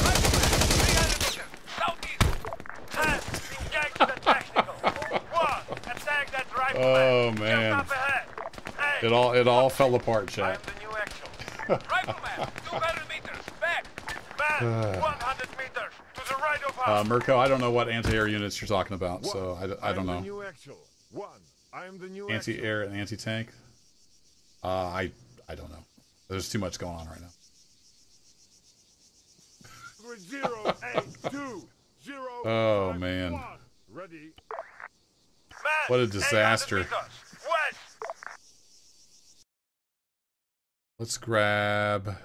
Rifleman, 300 meters. Southeast. Ten. Engage the technical. One. Attack that rifleman. Oh, Just man. up ahead. Hey. It all it all fell apart, I am the new actual. Rifleman, 200 meters. Back. Man, <sighs> 100 meters. To the right of us. Uh, Mirko, I don't know what anti-air units you're talking about, so I, I don't know. new Axel. One. I am the new Anti-air and anti-tank? Uh, I I don't know. There's too much going on right now. Zero, eight, two, zero, Oh, man. Ready. What a 800 disaster. meters. West. Let's grab.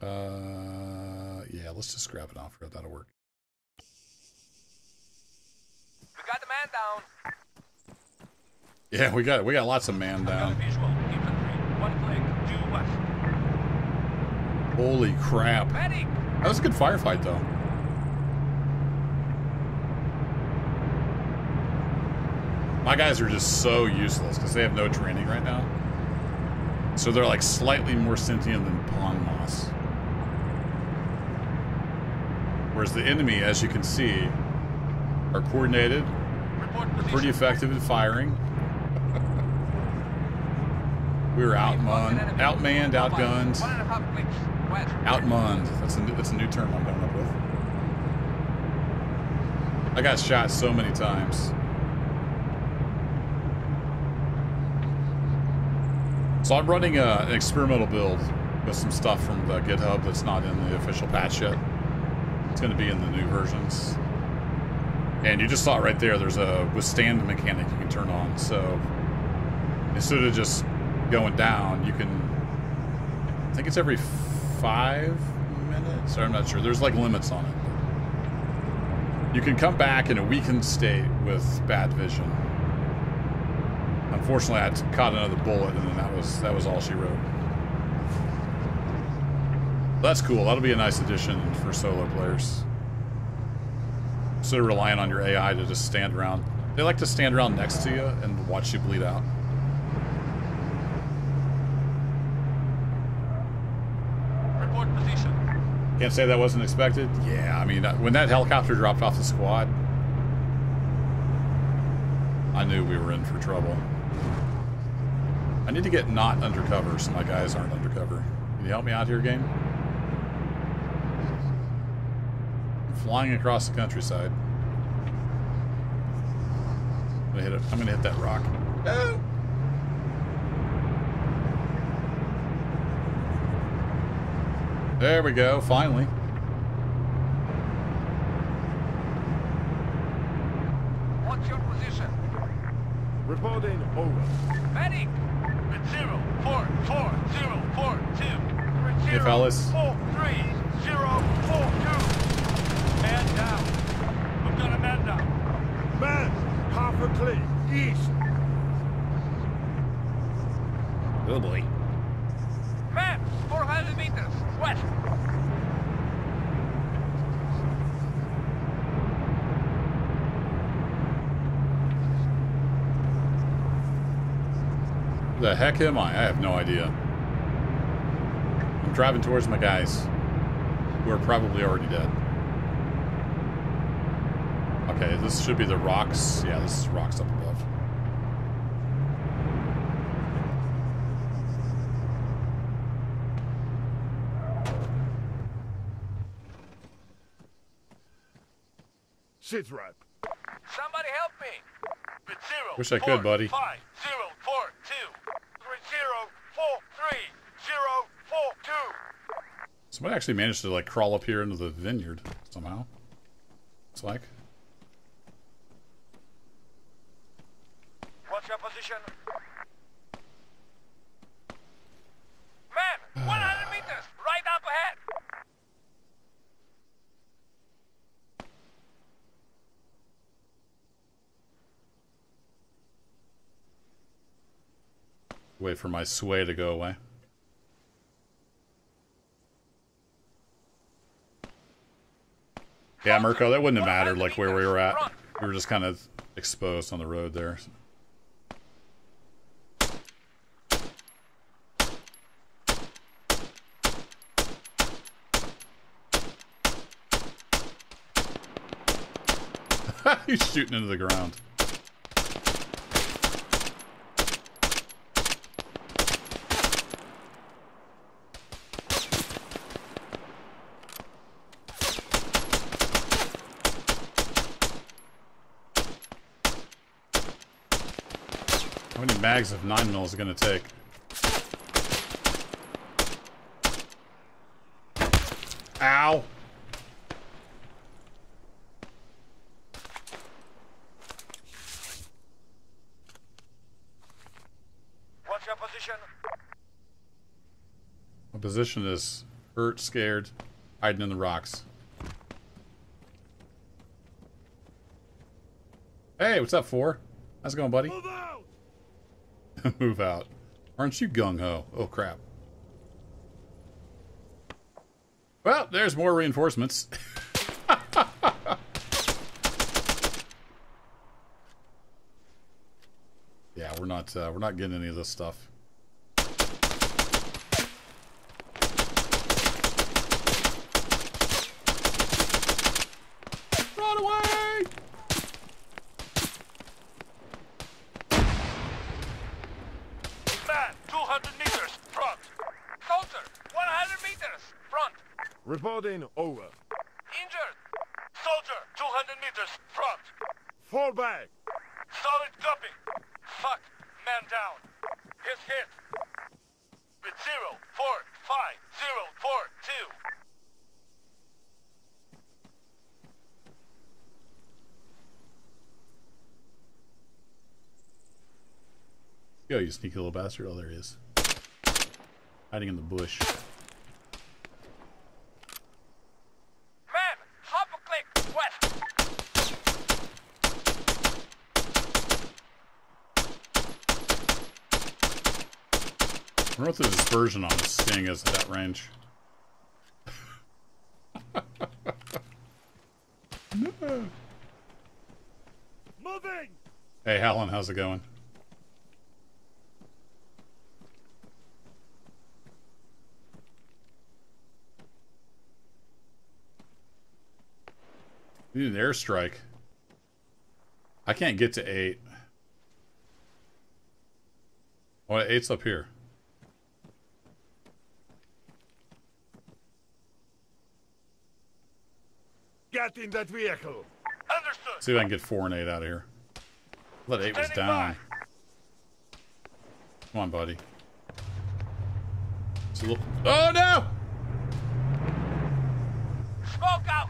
Uh, yeah, let's just grab it off here. That'll work. We got the man down. Yeah, we got we got lots of man down. One click. Due west. Holy crap! That was a good firefight, though. My guys are just so useless because they have no training right now. So they're like slightly more sentient than pond moss. Whereas the enemy, as you can see, are coordinated, position. pretty effective at firing. We were outmanned, outmanned, outgunned, One and a half clicks. West. outmunned. That's a new, that's a new term I'm coming up with. I got shot so many times. So I'm running a, an experimental build with some stuff from the GitHub that's not in the official patch yet. It's going to be in the new versions. And you just saw it right there. There's a withstand mechanic you can turn on. So instead of just going down, you can. I think it's every five minutes, or I'm not sure. There's like limits on it. You can come back in a weakened state with bad vision. Unfortunately, I caught another bullet, and then that was that was all she wrote. That's cool. That'll be a nice addition for solo players. Instead of relying on your AI to just stand around, they like to stand around next to you and watch you bleed out. Report position. Can't say that wasn't expected. Yeah, I mean, when that helicopter dropped off the squad, I knew we were in for trouble. I need to get not undercover so my guys aren't undercover. Can you help me out here, game? I'm flying across the countryside. I'm gonna hit it. I'm gonna hit that rock. Oh! There we go, finally. What's your position? Reporting over. Medic. With zero four four zero four two. With Hey, zero fellas. four three zero four two. Man down. We've got a man down. Man, half a click. East. Oh boy. Man, 400 meters, west. The heck am I? I have no idea. I'm driving towards my guys, who are probably already dead. Okay, this should be the rocks. Yeah, this is rocks up above. Sit rep. Somebody help me. With zero. Wish I could, buddy. Five, zero, four, two. Three, zero, four, three, zero, four, two. Somebody actually managed to like crawl up here into the vineyard somehow. It's like. What's your position? Man, 100 meters, right up ahead. Wait for my sway to go away. Yeah, Mirko, that wouldn't have mattered like where we were at. We were just kind of exposed on the road there. <laughs> He's shooting into the ground. Mags of 9 mil is going to take? Ow! What's your position? My position is hurt, scared, hiding in the rocks. Hey, what's up, Four? How's it going, buddy? <laughs> Move out! Aren't you gung-ho? Oh, crap. Well, there's more reinforcements. <laughs> yeah, we're not uh, we're not getting any of this stuff. Run away! Man, 200 meters, front. Soldier, 100 meters, front. Reporting over. Injured. Soldier, 200 meters, front. Fall back. Solid copy. Fuck, man down. He's hit. With zero, four, five, zero, four, two. You sneaky little bastard. Oh, there he is. Hiding in the bush. Man, hop a click, west. I wonder what the dispersion on this thing is at that range. <laughs> Moving! Hey, Helen, how's it going? Need an airstrike. I can't get to eight. Oh, eight's up here. Get in that vehicle. Understood. See if I can get four and eight out of here. Let eight was Standing down. Come on, buddy. Little... Oh no! Smoke out.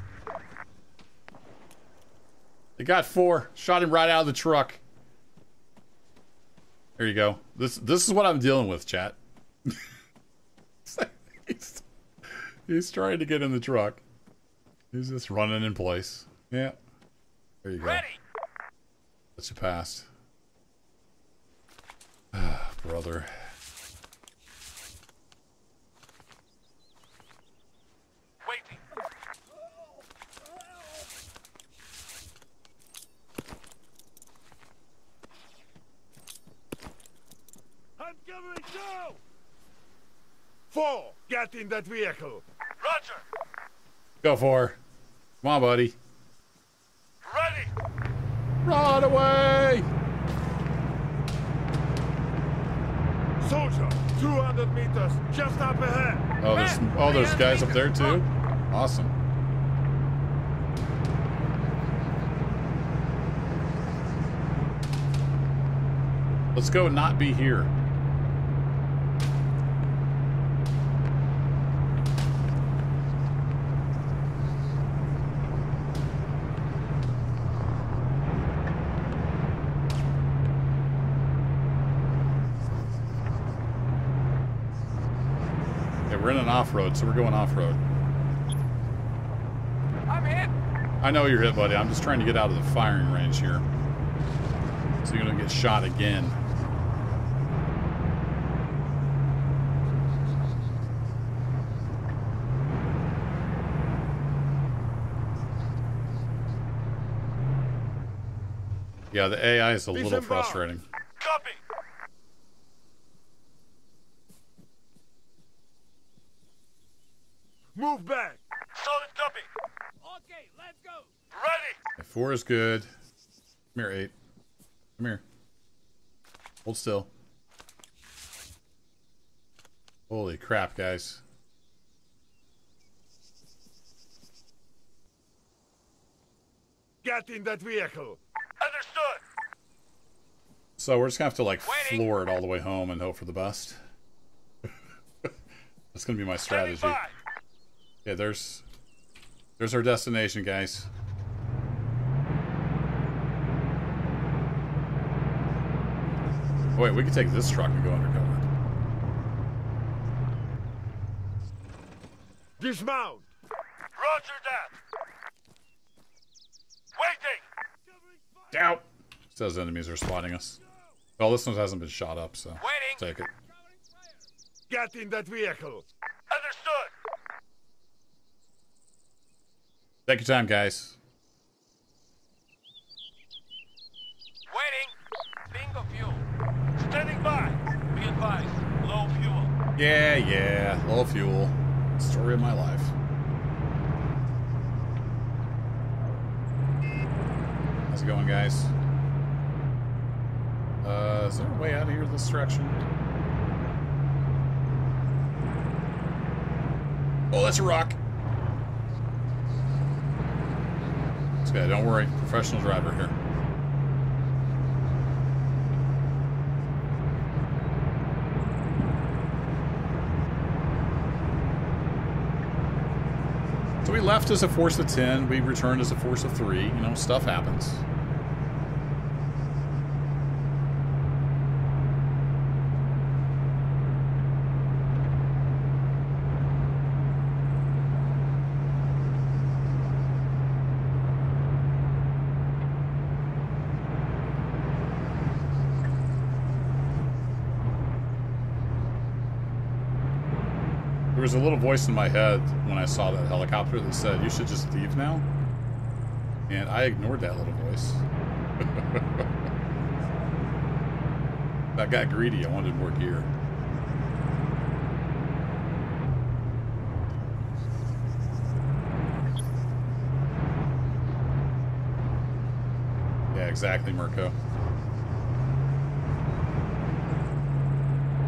They got four. Shot him right out of the truck. There you go. This this is what I'm dealing with, chat. he's, <laughs> he's trying to get in the truck. He's just running in place. Yeah. There you go. Ready. That's you passed. Ah, <sighs> brother. Four, get in that vehicle. Roger. Go for her. Come on, buddy. Ready. Run away! Soldier, 200 meters, just up ahead. Oh, there's Man, oh, there's guys up there too. look. Awesome. Let's go and not be here. Off-road, so we're going off-road. I'm hit. I know you're hit, buddy. I'm just trying to get out of the firing range here. So you're gonna get shot again. Yeah, the AI is a little frustrating. Copy. Move back. Solid copy. Okay, let's go. Ready. Four is good. Come here, eight. Come here. Hold still. Holy crap, guys. Get in that vehicle. Understood. So we're just gonna have to like Waiting. floor it all the way home and hope for the best. <laughs> That's gonna be my strategy. by. Yeah, there's there's our destination, guys. Wait, we could take this truck and go undercover. Dismount. Roger that. Waiting. Out. Says enemies are spotting us. Well, this one hasn't been shot up, so Waiting. take it. Get in that vehicle. Understood. Take your time, guys. Waiting. Bingo fuel. Standing by. Be Low fuel. Yeah, yeah. Low fuel. Story of my life. How's it going, guys? Uh, is there a way out of here this direction? Oh, that's a rock. This guy, don't worry. Professional driver here. Left as a force of 10, we returned as a force of 3. You know, stuff happens. Was a little voice in my head when I saw that helicopter that said, You should just leave now. And I ignored that little voice. <laughs> I got greedy. I wanted more gear. Yeah, exactly, Mirko.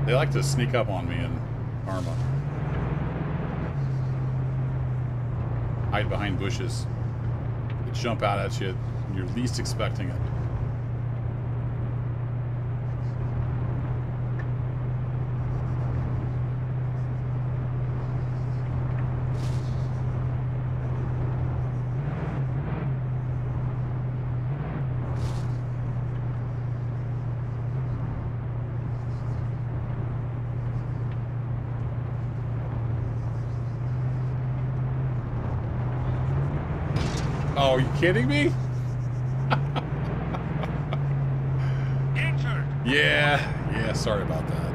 They like to sneak up on me in Karma. Hide behind bushes. Jump out at you you're least expecting it. Kidding me? Yeah, yeah, sorry about that.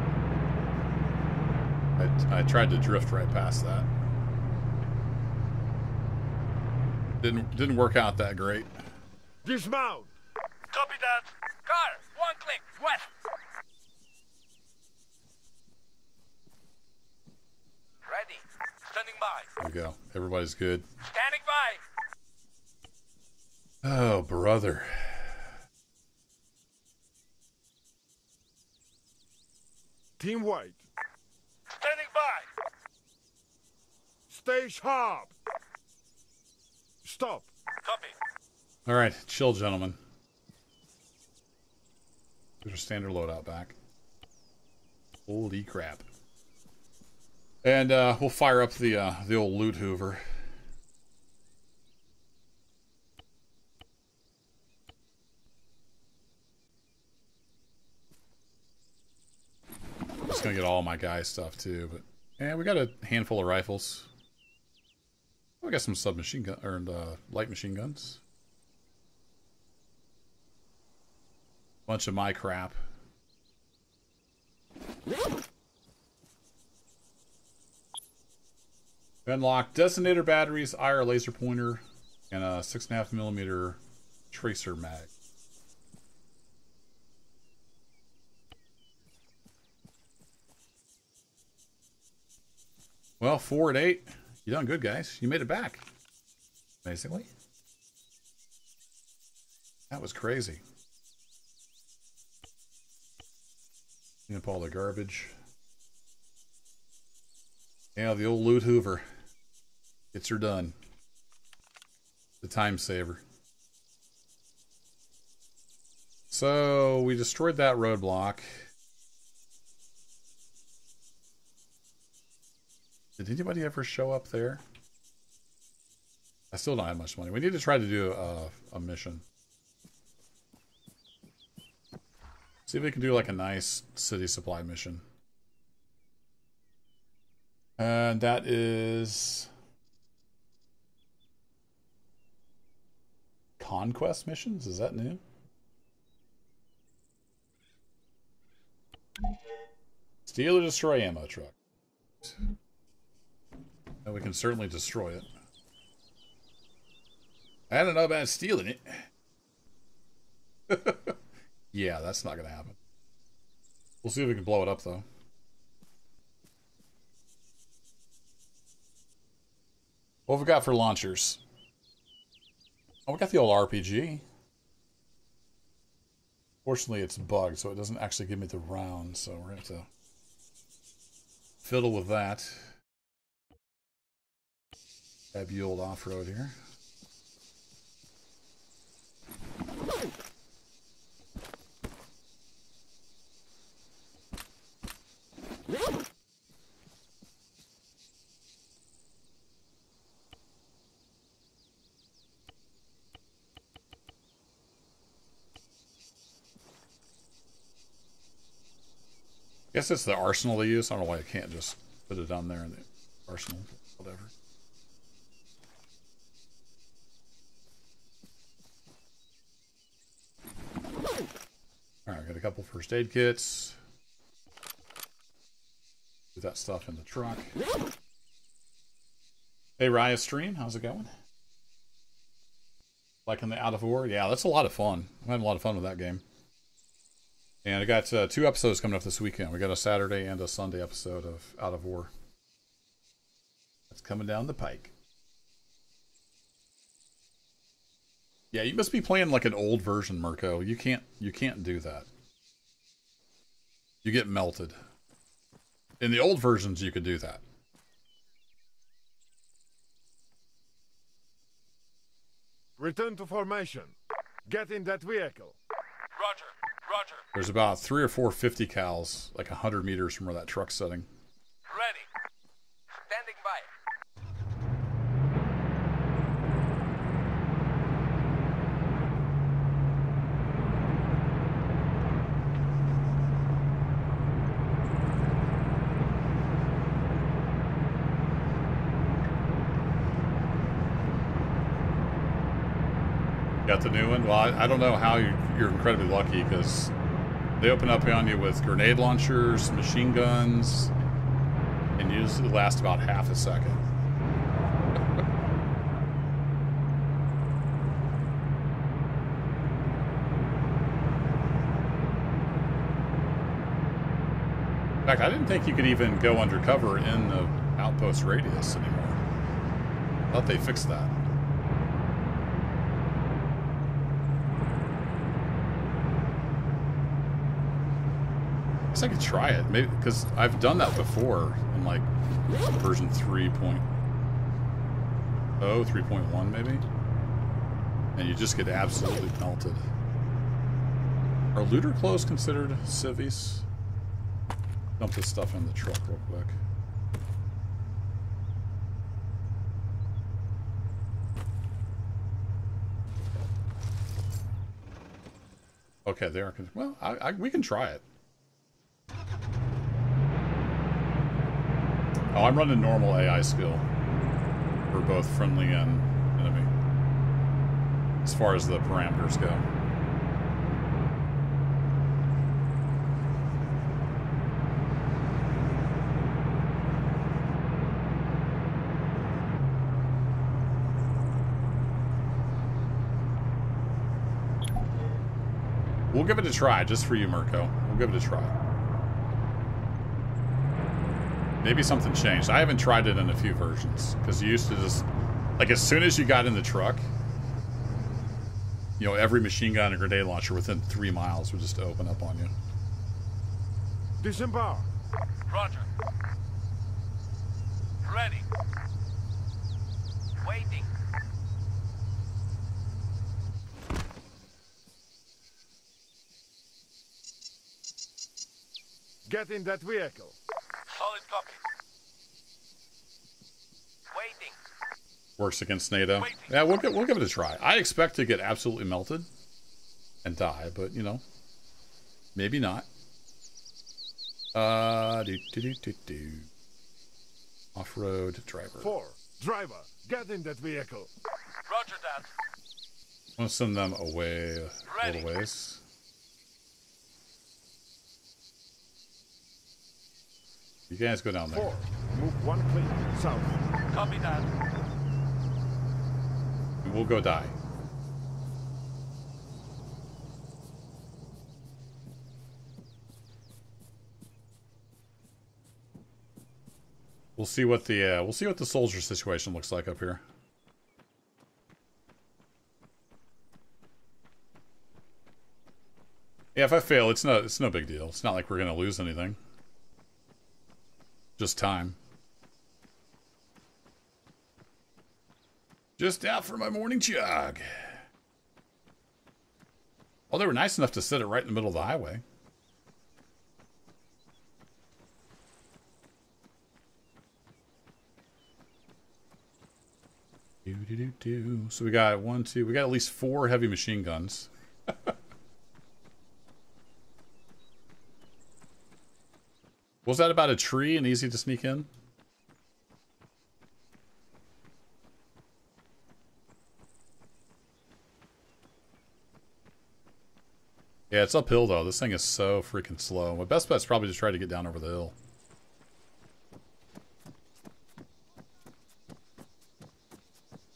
I, I tried to drift right past that. Didn't didn't work out that great. Dismount. Copy that. Car. One click. West. Ready. Standing by. There we go. Everybody's good. Standing by. Oh. Team White, Standing by. stay sharp. Stop. Copy. All right, chill, gentlemen. There's a standard loadout back. Holy crap! And uh, we'll fire up the uh, the old loot hoover. Just gonna get all my guy stuff too, but yeah, we got a handful of rifles. We got some submachine gun or uh, light machine guns. Bunch of my crap. Unlock detonator batteries, IR laser pointer, and a six and a half millimeter tracer mag. Well, four at eight. You done good, guys. You made it back. Basically. That was crazy. Clean up all the garbage. Yeah, the old loot hoover. Gets her done. The time saver. So, we destroyed that roadblock. Did anybody ever show up there? I still don't have much money. We need to try to do a, a mission. See if we can do like a nice city supply mission. And that is conquest missions. Is that new? Steal or destroy ammo truck. And we can certainly destroy it. I don't know about stealing it. <laughs> yeah, that's not going to happen. We'll see if we can blow it up, though. What have we got for launchers? Oh, we got the old RPG. Fortunately, it's bugged, so it doesn't actually give me the round, so we're going to have to fiddle with that. Grab old off-road here. guess it's the arsenal they use. I don't know why I can't just put it down there in the arsenal. Whatever. Alright, got a couple first aid kits. Put that stuff in the truck. Hey, Raya Stream, how's it going? Like in the Out of War? Yeah, that's a lot of fun. I'm having a lot of fun with that game. And I got uh, two episodes coming up this weekend. We got a Saturday and a Sunday episode of Out of War. That's coming down the pike. Yeah, you must be playing like an old version, Mirko. You can't you can't do that. You get melted. In the old versions you could do that. Return to formation. Get in that vehicle. Roger. Roger. There's about three or four 50 cals, like 100 meters from where that truck's sitting. Ready. Standing by. Got the new one? Well, I, I don't know how you, you're incredibly lucky because they open up on you with grenade launchers, machine guns, and usually last about half a second. In fact, I didn't think you could even go undercover in the outpost radius anymore. I Thought they fixed that. Guess I could try it, maybe because I've done that before in like version 3.0, 3.1 maybe, and you just get absolutely melted. Are looter clothes considered civies? Dump this stuff in the truck real quick. Okay, they are. Well, I, I, we can try it. Oh, I'm running normal AI skill for both friendly and enemy. As far as the parameters go. We'll give it a try, just for you, Mirko. We'll give it a try. Maybe something changed. I haven't tried it in a few versions because you used to just like as soon as you got in the truck, you know, every machine gun and grenade launcher within three miles would just open up on you. Disembark. Roger. Ready. Waiting. Get in that vehicle. Solid copy. Waiting. Works against NATO. Yeah, we'll, we'll give it a try. I expect to get absolutely melted and die, but, you know, maybe not. Uh, do, do, do, do, do. Off-road driver. Four. Driver, get in that vehicle. Roger that. I want to send them away a Ready. little ways. You guys go down there. Four. Move one clean south. Copy that. And We'll go die. We'll see what the uh, we'll see what the soldier situation looks like up here. Yeah, if I fail, it's no it's no big deal. It's not like we're gonna lose anything. Just time. Just out for my morning jog. Oh, they were nice enough to set it right in the middle of the highway. Do, do, do, do. So we got one, two, we got at least four heavy machine guns. <laughs> Was that about a tree and easy to sneak in? Yeah, it's uphill though. This thing is so freaking slow. My best bet's probably just try to get down over the hill.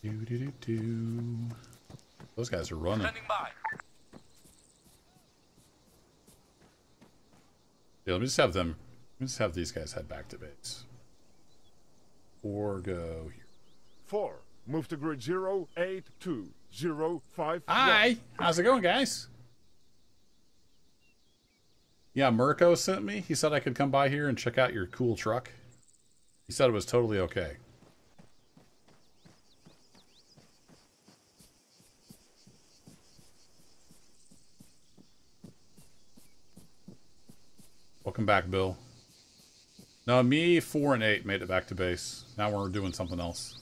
Do do do do. Those guys are running. By. Yeah, let me just have them. Let me just have these guys head back to base. Or go here. Four. Move to grid zero eight two zero five. Hi, how's it going, guys? Yeah, Mirko sent me. He said I could come by here and check out your cool truck. He said it was totally okay. Welcome back, Bill. Now, me, four, and eight made it back to base. Now we're doing something else.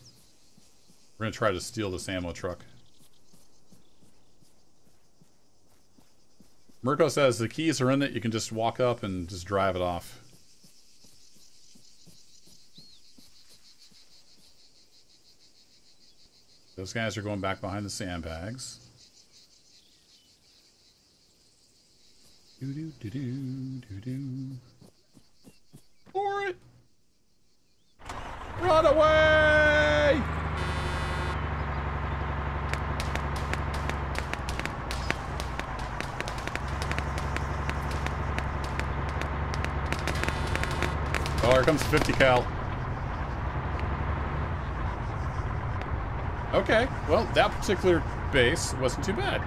We're gonna try to steal this ammo truck. Mirko says the keys are in it. You can just walk up and just drive it off. Those guys are going back behind the sandbags. Do do do do do do. For it! Run away! Oh, here comes 50 cal. Okay, well, that particular base wasn't too bad.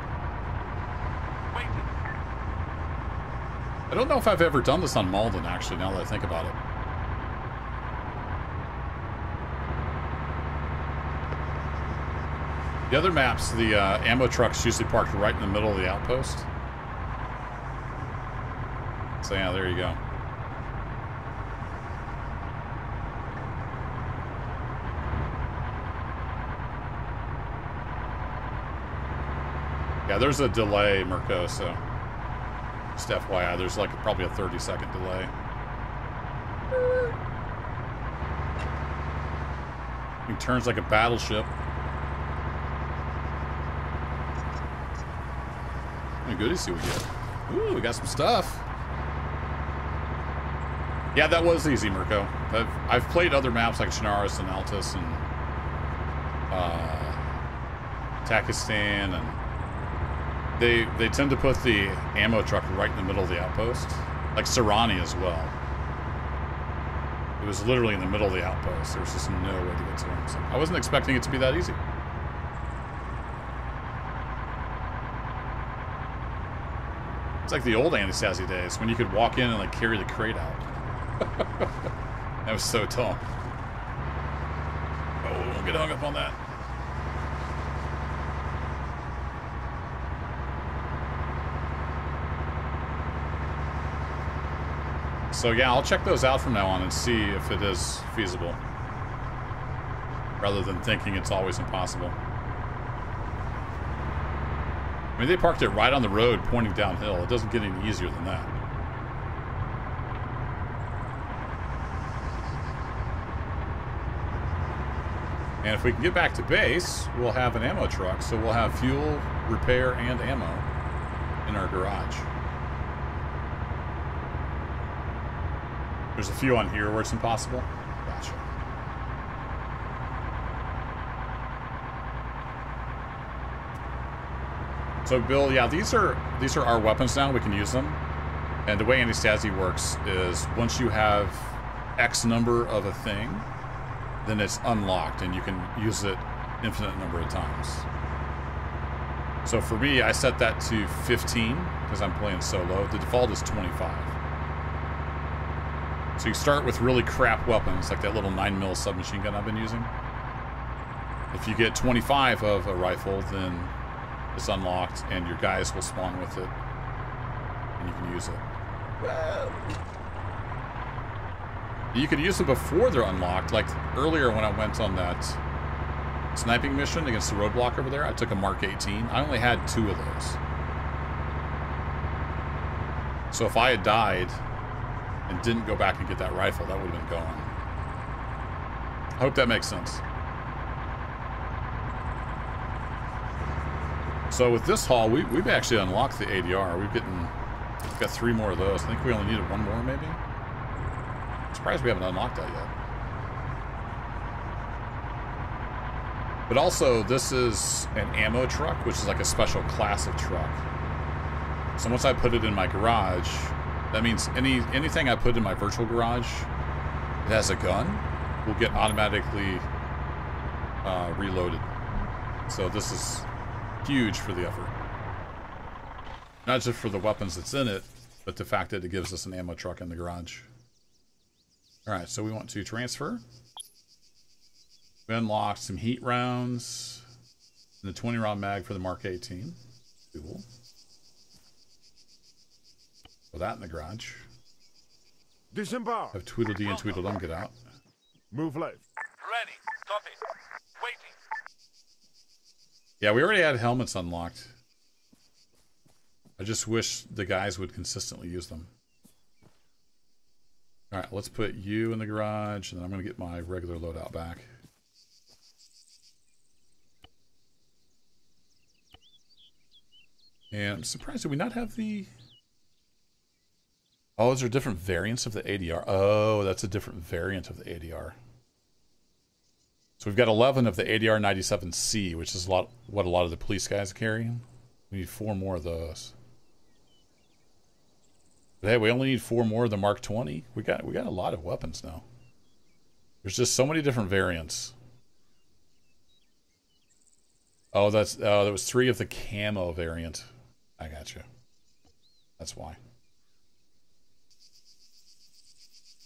I don't know if I've ever done this on Malden, actually, now that I think about it. The other maps, the uh, ammo truck's usually parked right in the middle of the outpost. So yeah, there you go. Yeah, there's a delay, Mirko, so just FYI, there's like probably a 30 second delay. He turns like a battleship. Many goodies do we get? Ooh, we got some stuff. Yeah, that was easy, Mirko. I've, I've played other maps like Chernarus and Altis and uh, Takistan, and they they tend to put the ammo truck right in the middle of the outpost, like Serrani as well. It was literally in the middle of the outpost. There was just no way to get to him. So I wasn't expecting it to be that easy. It's like the old Antistasi days when you could walk in and like carry the crate out. <laughs> that was so tall. Oh, don't get hung up on that. So yeah, I'll check those out from now on and see if it is feasible. Rather than thinking it's always impossible. I mean, they parked it right on the road pointing downhill. It doesn't get any easier than that. And if we can get back to base, we'll have an ammo truck, so we'll have fuel, repair, and ammo in our garage. There's a few on here where it's impossible. Gotcha. So Bill, yeah, these are these are our weapons now. We can use them. And the way Antistasi works is once you have X number of a thing, then it's unlocked and you can use it infinite number of times. So for me, I set that to 15 because I'm playing solo. The default is 25. So you start with really crap weapons, like that little 9mm submachine gun I've been using. If you get 25 of a rifle, then it's unlocked, and your guys will spawn with it, and you can use it. You can use them before they're unlocked. Like earlier when I went on that sniping mission against the roadblock over there, I took a Mark 18. I only had two of those. So if I had died and didn't go back and get that rifle, that would have been gone. I hope that makes sense. So with this haul, we, we've actually unlocked the ADR. We've getting, we've got three more of those. I think we only needed one more, maybe? I'm surprised we haven't unlocked that yet. But also, this is an ammo truck, which is like a special class of truck. So once I put it in my garage, that means any anything I put in my virtual garage that has a gun will get automatically uh, reloaded. So this is huge for the effort. Not just for the weapons that's in it, but the fact that it gives us an ammo truck in the garage. Alright, so we want to transfer. We unlocked some heat rounds. And the 20 round mag for the Mark 18. Cool. Put that in the garage. Disembark. Have Tweedledee and Tweedledum get out. Move left. Ready. Copy. Waiting. Yeah, we already had helmets unlocked. I just wish the guys would consistently use them. Alright, let's put you in the garage, and then I'm going to get my regular loadout back. And I'm surprised, did we not have the... Oh, is there different variants of the ADR? Oh, that's a different variant of the ADR. So we've got 11 of the ADR 97C, which is a lot what a lot of the police guys carrying. We need four more of those. But hey, we only need four more of the Mark 20. We got we got a lot of weapons now. There's just so many different variants. Oh, that's uh, there was three of the camo variant. I got you. That's why.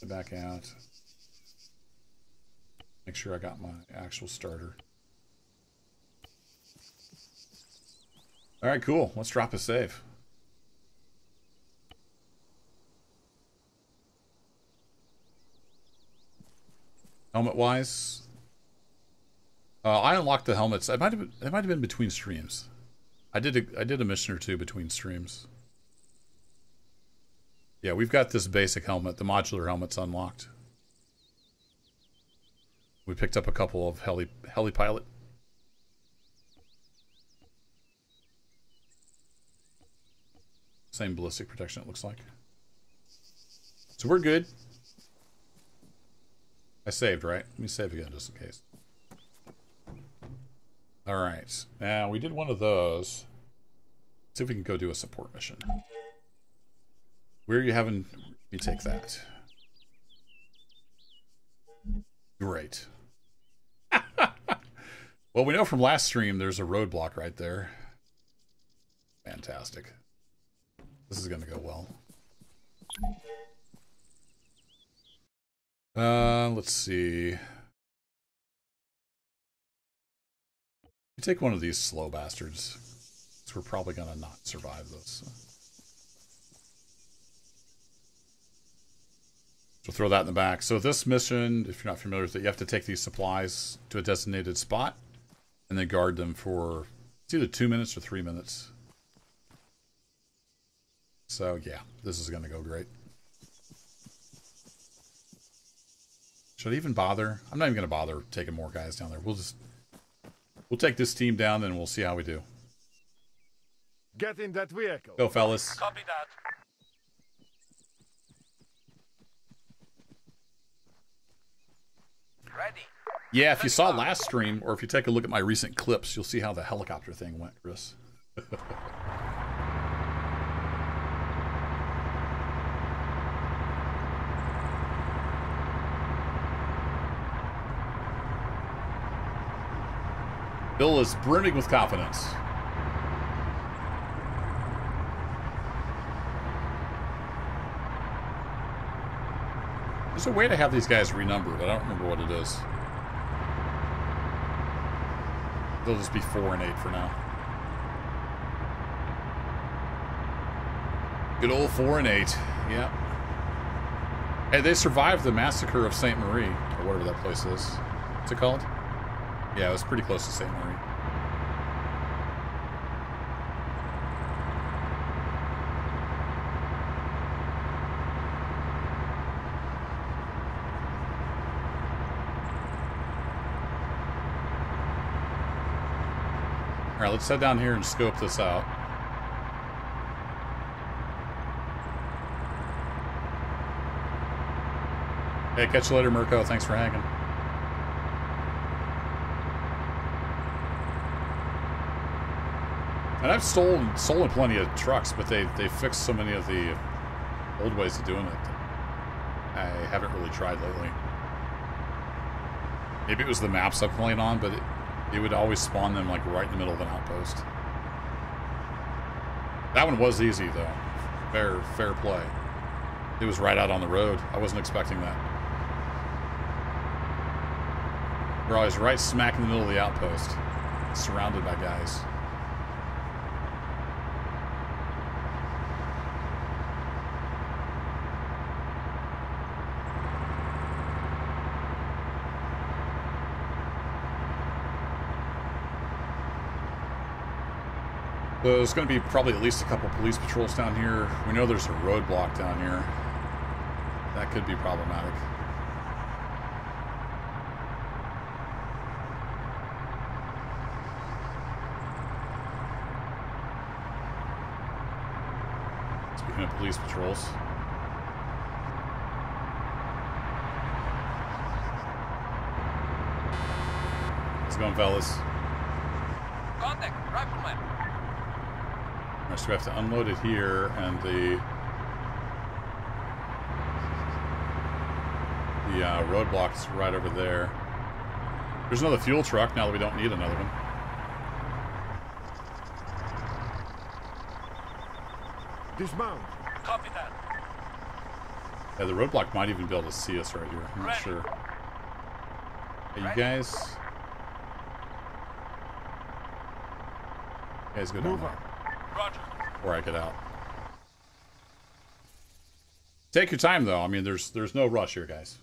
Back out. Make sure I got my actual starter. All right, cool. Let's drop a save. Helmet wise, uh, I unlocked the helmets. It might have been, it might have been between streams. I did a, I did a mission or two between streams. Yeah, we've got this basic helmet. The modular helmet's unlocked. We picked up a couple of heli pilot. Same ballistic protection it looks like. So we're good. I saved, right? Let me save again just in case. Alright. Now, we did one of those. Let's see if we can go do a support mission. Where are you having me take that? Great. <laughs> well, we know from last stream there's a roadblock right there. Fantastic. This is going to go well. Uh, let's see. You take one of these slow bastards. We're probably going to not survive this. So throw that in the back. So this mission, if you're not familiar with it, you have to take these supplies to a designated spot and then guard them for it's either two minutes or three minutes. So yeah, this is going to go great. Should I even bother? I'm not even going to bother taking more guys down there. We'll just... We'll take this team down and we'll see how we do. Get in that vehicle. Go, fellas. Copy that. Yeah, if you saw last stream, or if you take a look at my recent clips, you'll see how the helicopter thing went, Chris. <laughs> Bill is brimming with confidence. There's a way to have these guys renumbered. I don't remember what it is. They'll just be four and eight for now. Good old four and eight. Yep. Hey, they survived the massacre of Sainte Marie, or whatever that place is. What's it called? Yeah, it was pretty close to Sainte Marie. Alright, let's head down here and scope this out. Hey, catch you later, Mirko. Thanks for hanging. And I've stolen stolen plenty of trucks, but they they fixed so many of the old ways of doing it. I haven't really tried lately. Maybe it was the maps I'm playing on, but it, it would always spawn them like right in the middle of an outpost. That one was easy though. Fair fair play. It was right out on the road. I wasn't expecting that. We're always right smack in the middle of the outpost, surrounded by guys. So there's going to be probably at least a couple police patrols down here. We know there's a roadblock down here. That could be problematic. Speaking of police patrols. How's it going, fellas? Contact, rifleman so we have to unload it here, and the the uh, roadblock's right over there. There's another fuel truck now that we don't need another one. Dismount. Copy that. Yeah, the roadblock might even be able to see us right here. I'm not sure. Hey, you guys... You guys go down Move there before I get out. Take your time though. I mean, there's there's no rush here, guys.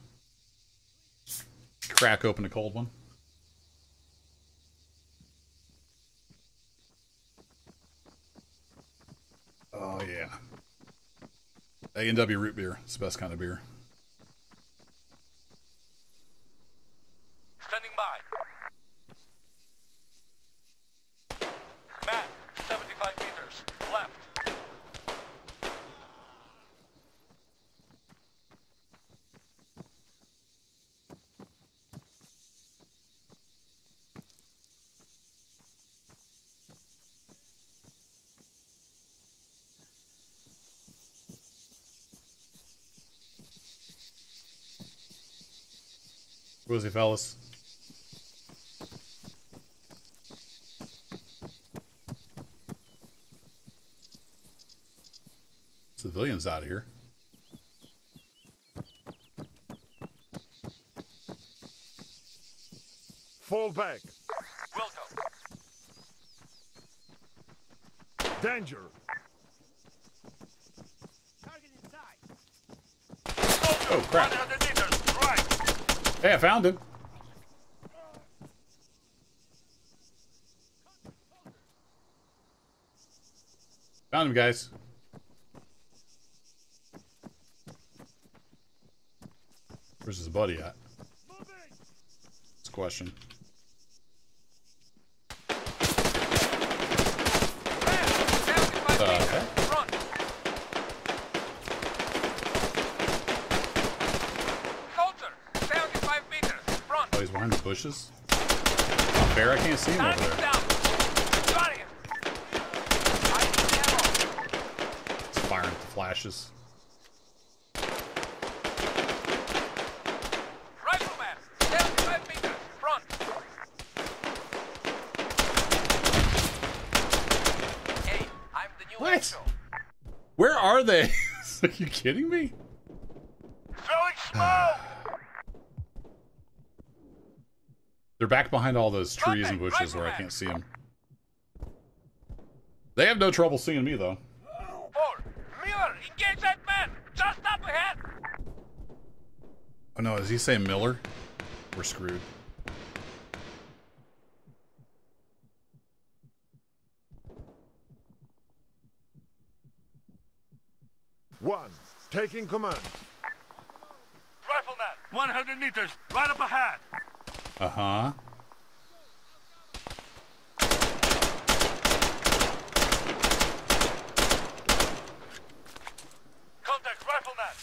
Crack open a cold one. Oh yeah. A and W root beer. It's the best kind of beer. Standing by. Man, 75 meters. Left. Woozy fellas. Civilians out of here. Fall back. Wilco. Danger. Target inside. Oh crap! 100 meters. Right. Hey, I found him. Found him, guys. Where's his buddy at? That's a question. Man, 75 Uh, meters. okay. Front. Soldier, 75 meters. Front. Oh, he's behind the bushes? Oh, Not fair, I can't see him over there. down. Got him. I need ammo. He's firing the flashes. Rifleman, 75 meters. Front. Hey, I'm the new What? Where are they? <laughs> are you kidding me? Back behind all those trees and bushes where I can't see them. They have no trouble seeing me, though. Four. Miller, engage that man. Just up ahead. Oh no, does he say Miller? We're screwed. One. Taking command. Rifleman, 100 meters. Right up ahead. Uh huh. Contact rifleman.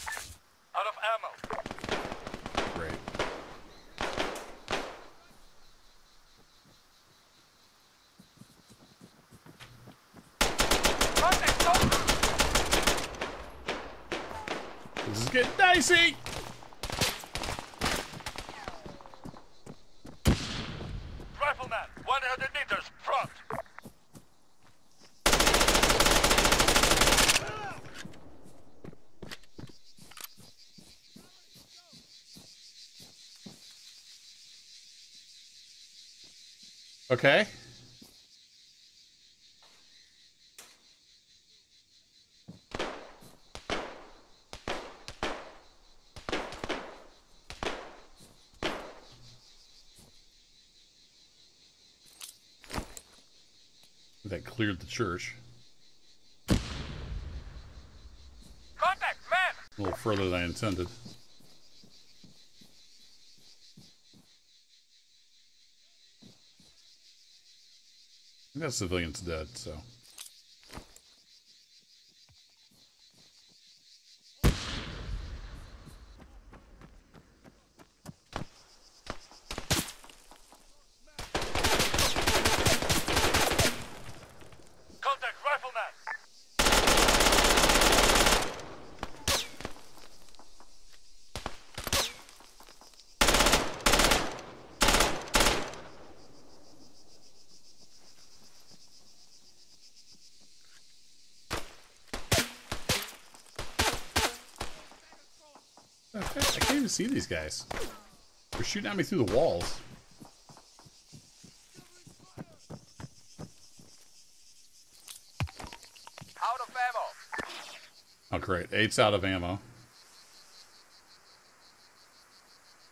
Out of ammo. Great. Contact soldier. This is getting dicey. Rifleman, 100 meters. Front. Okay. That cleared the church. Contact, man. A little further than I intended. That civilian's dead, so. Contact rifleman. I can't even see these guys. They're shooting at me through the walls. Out of ammo. Oh, great. Eight's out of ammo.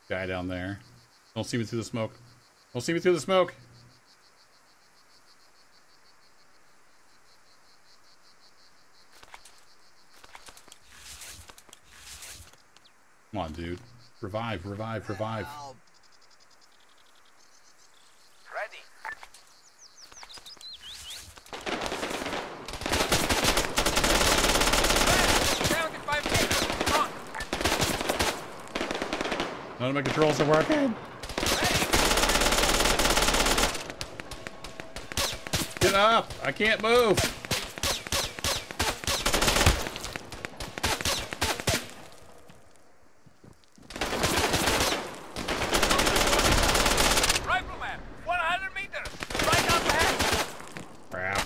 Guy down there. Don't see me through the smoke. Don't see me through the smoke. On, dude. Revive, revive, revive. Ready. Seventy-five meters. Front. None of my controls are working. Get up! I can't move! Rifleman. One hundred meters. Right up ahead. Crap.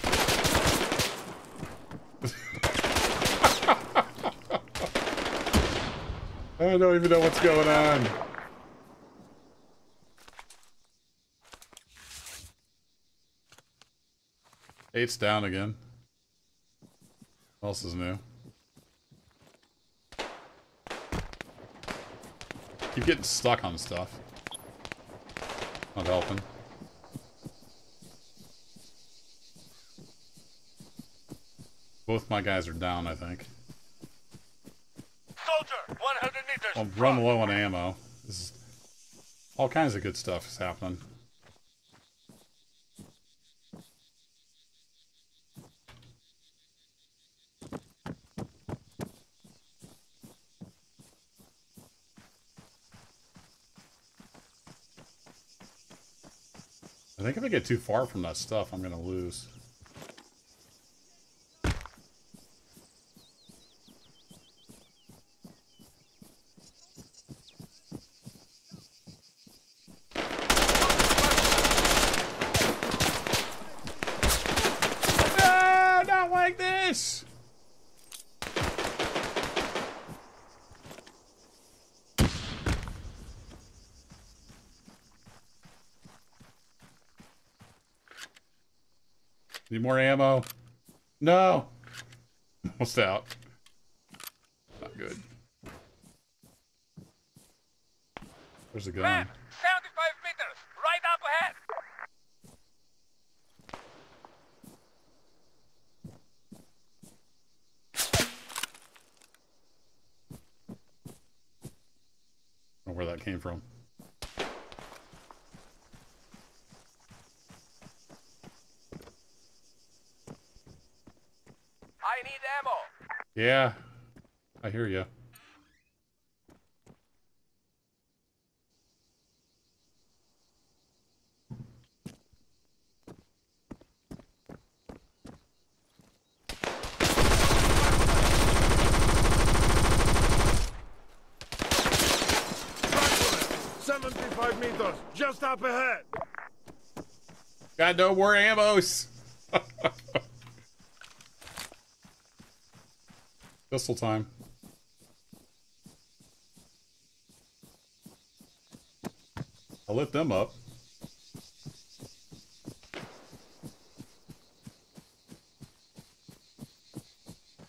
I don't even know what's going on. Eight's down again. What else is new? Keep getting stuck on stuff. Not helping. Both my guys are down, I think. Soldier, 100 meters. I'm running low on ammo. Is all kinds of good stuff is happening. I think if I get too far from that stuff, I'm gonna lose. No, not like this. Need more ammo? No. Almost out. Not good. Where's the gun seventy-five meters. Right up ahead. I don't know where that came from. I need ammo. Yeah, I hear you. Seventy-five meters. Just up ahead. Got no more ammos. Pistol time. I lit them up.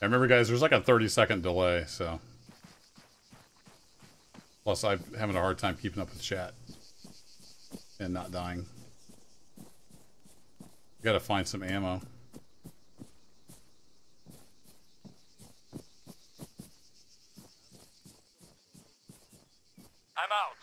I remember, guys, there's like a 30 second delay, so. Plus, I'm having a hard time keeping up with chat and not dying. Gotta find some ammo. I'm out.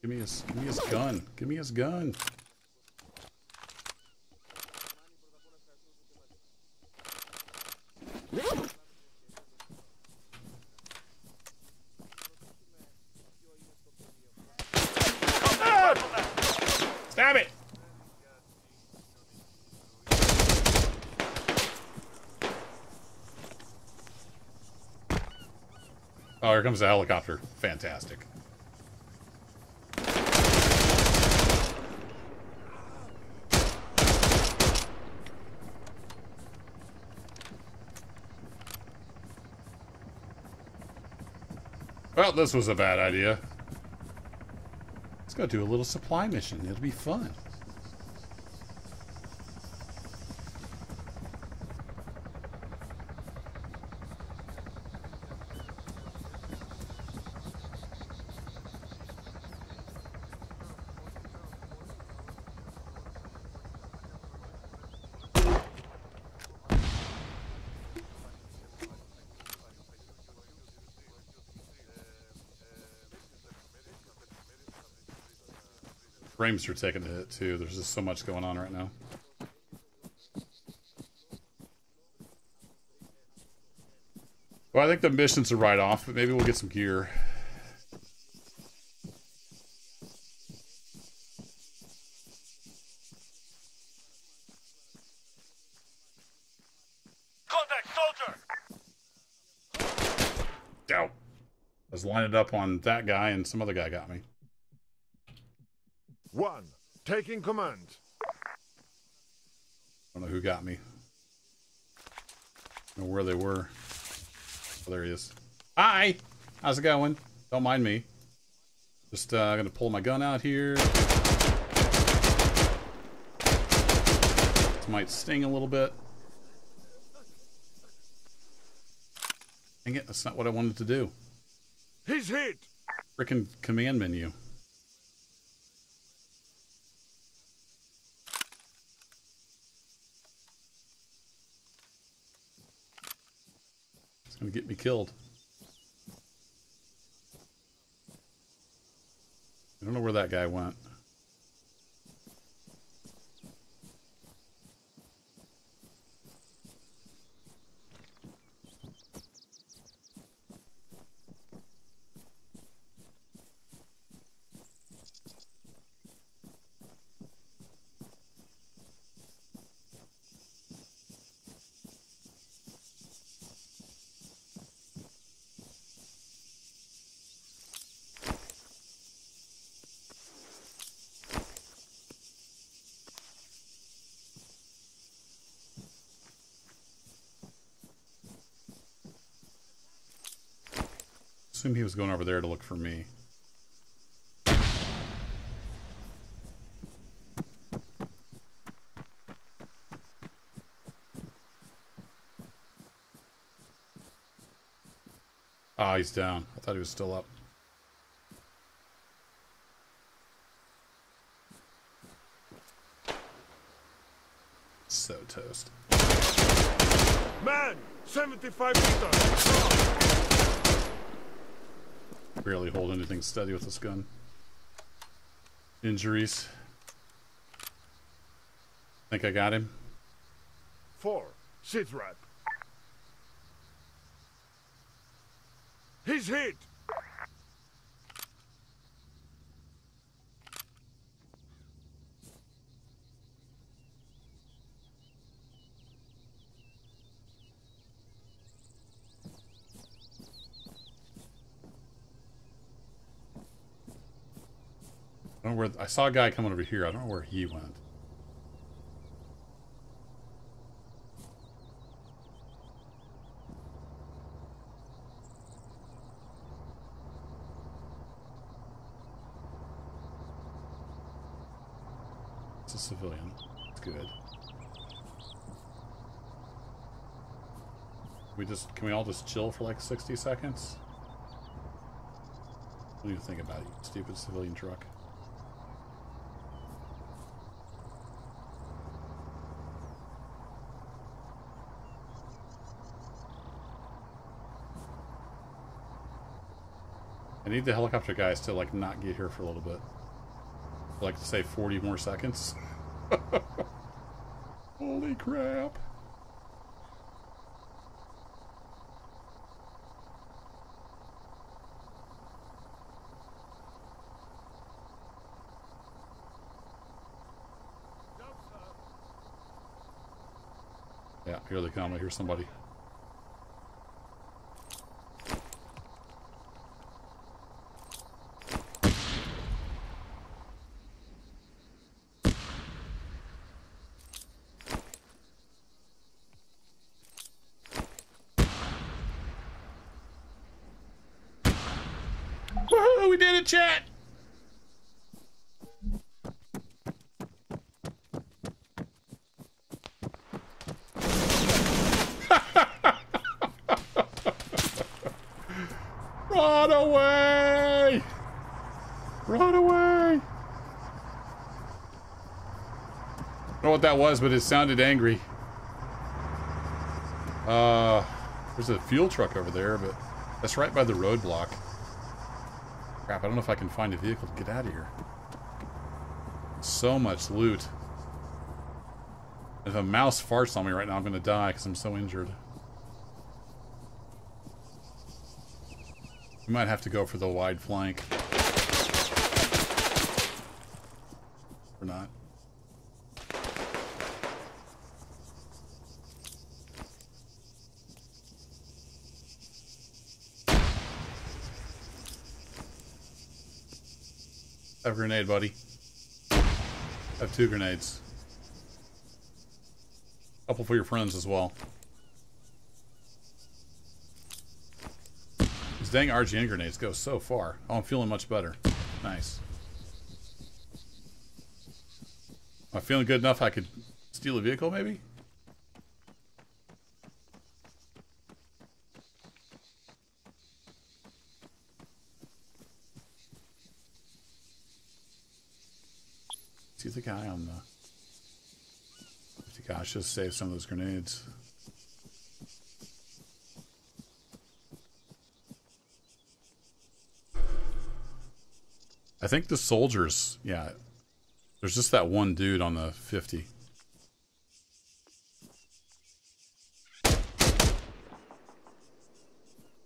Give me his, give me his gun. Give me his gun. Stab it! Oh, here comes the helicopter. Fantastic. This was a bad idea. Let's go do a little supply mission. It'll be fun. Frames are taking a hit too. There's just so much going on right now. Well, I think the missions are right off, but maybe we'll get some gear. Contact soldier! Out. I was lining up on that guy, and some other guy got me. Taking command. I don't know who got me. Don't know where they were. Oh, there he is. Hi! How's it going? Don't mind me. Just uh, gonna pull my gun out here. This might sting a little bit. Dang it, that's not what I wanted to do. He's hit. Frickin' command menu. Gonna get me killed. I don't know where that guy went. Assume he was going over there to look for me. Ah, he's down. I thought he was still up. So toast. Man, 75 meters. Barely hold anything steady with this gun. Injuries. Think I got him? Four, sit rep. He's hit. I saw a guy coming over here. I don't know where he went. It's a civilian. It's good. We just can we all just chill for like 60 seconds? What do you think about it, you stupid civilian truck? Need the helicopter guys to like not get here for a little bit. Like to say 40 more seconds. <laughs> Holy crap. Yeah, here they come. I hear somebody. chat. Run away! Run away! I don't know what that was, but it sounded angry. Uh, there's a fuel truck over there, but that's right by the roadblock. Crap, I don't know if I can find a vehicle to get out of here. So much loot. If a mouse farts on me right now, I'm going to die because I'm so injured. We might have to go for the wide flank. A grenade, buddy. I Have two grenades. Couple for your friends as well. These dang RGN grenades go so far. Oh, I'm feeling much better. Nice. Am I feeling good enough I could steal a vehicle, maybe? See the guy on the... Should save some of those grenades. I think the soldiers, yeah. There's just that one dude on the 50. I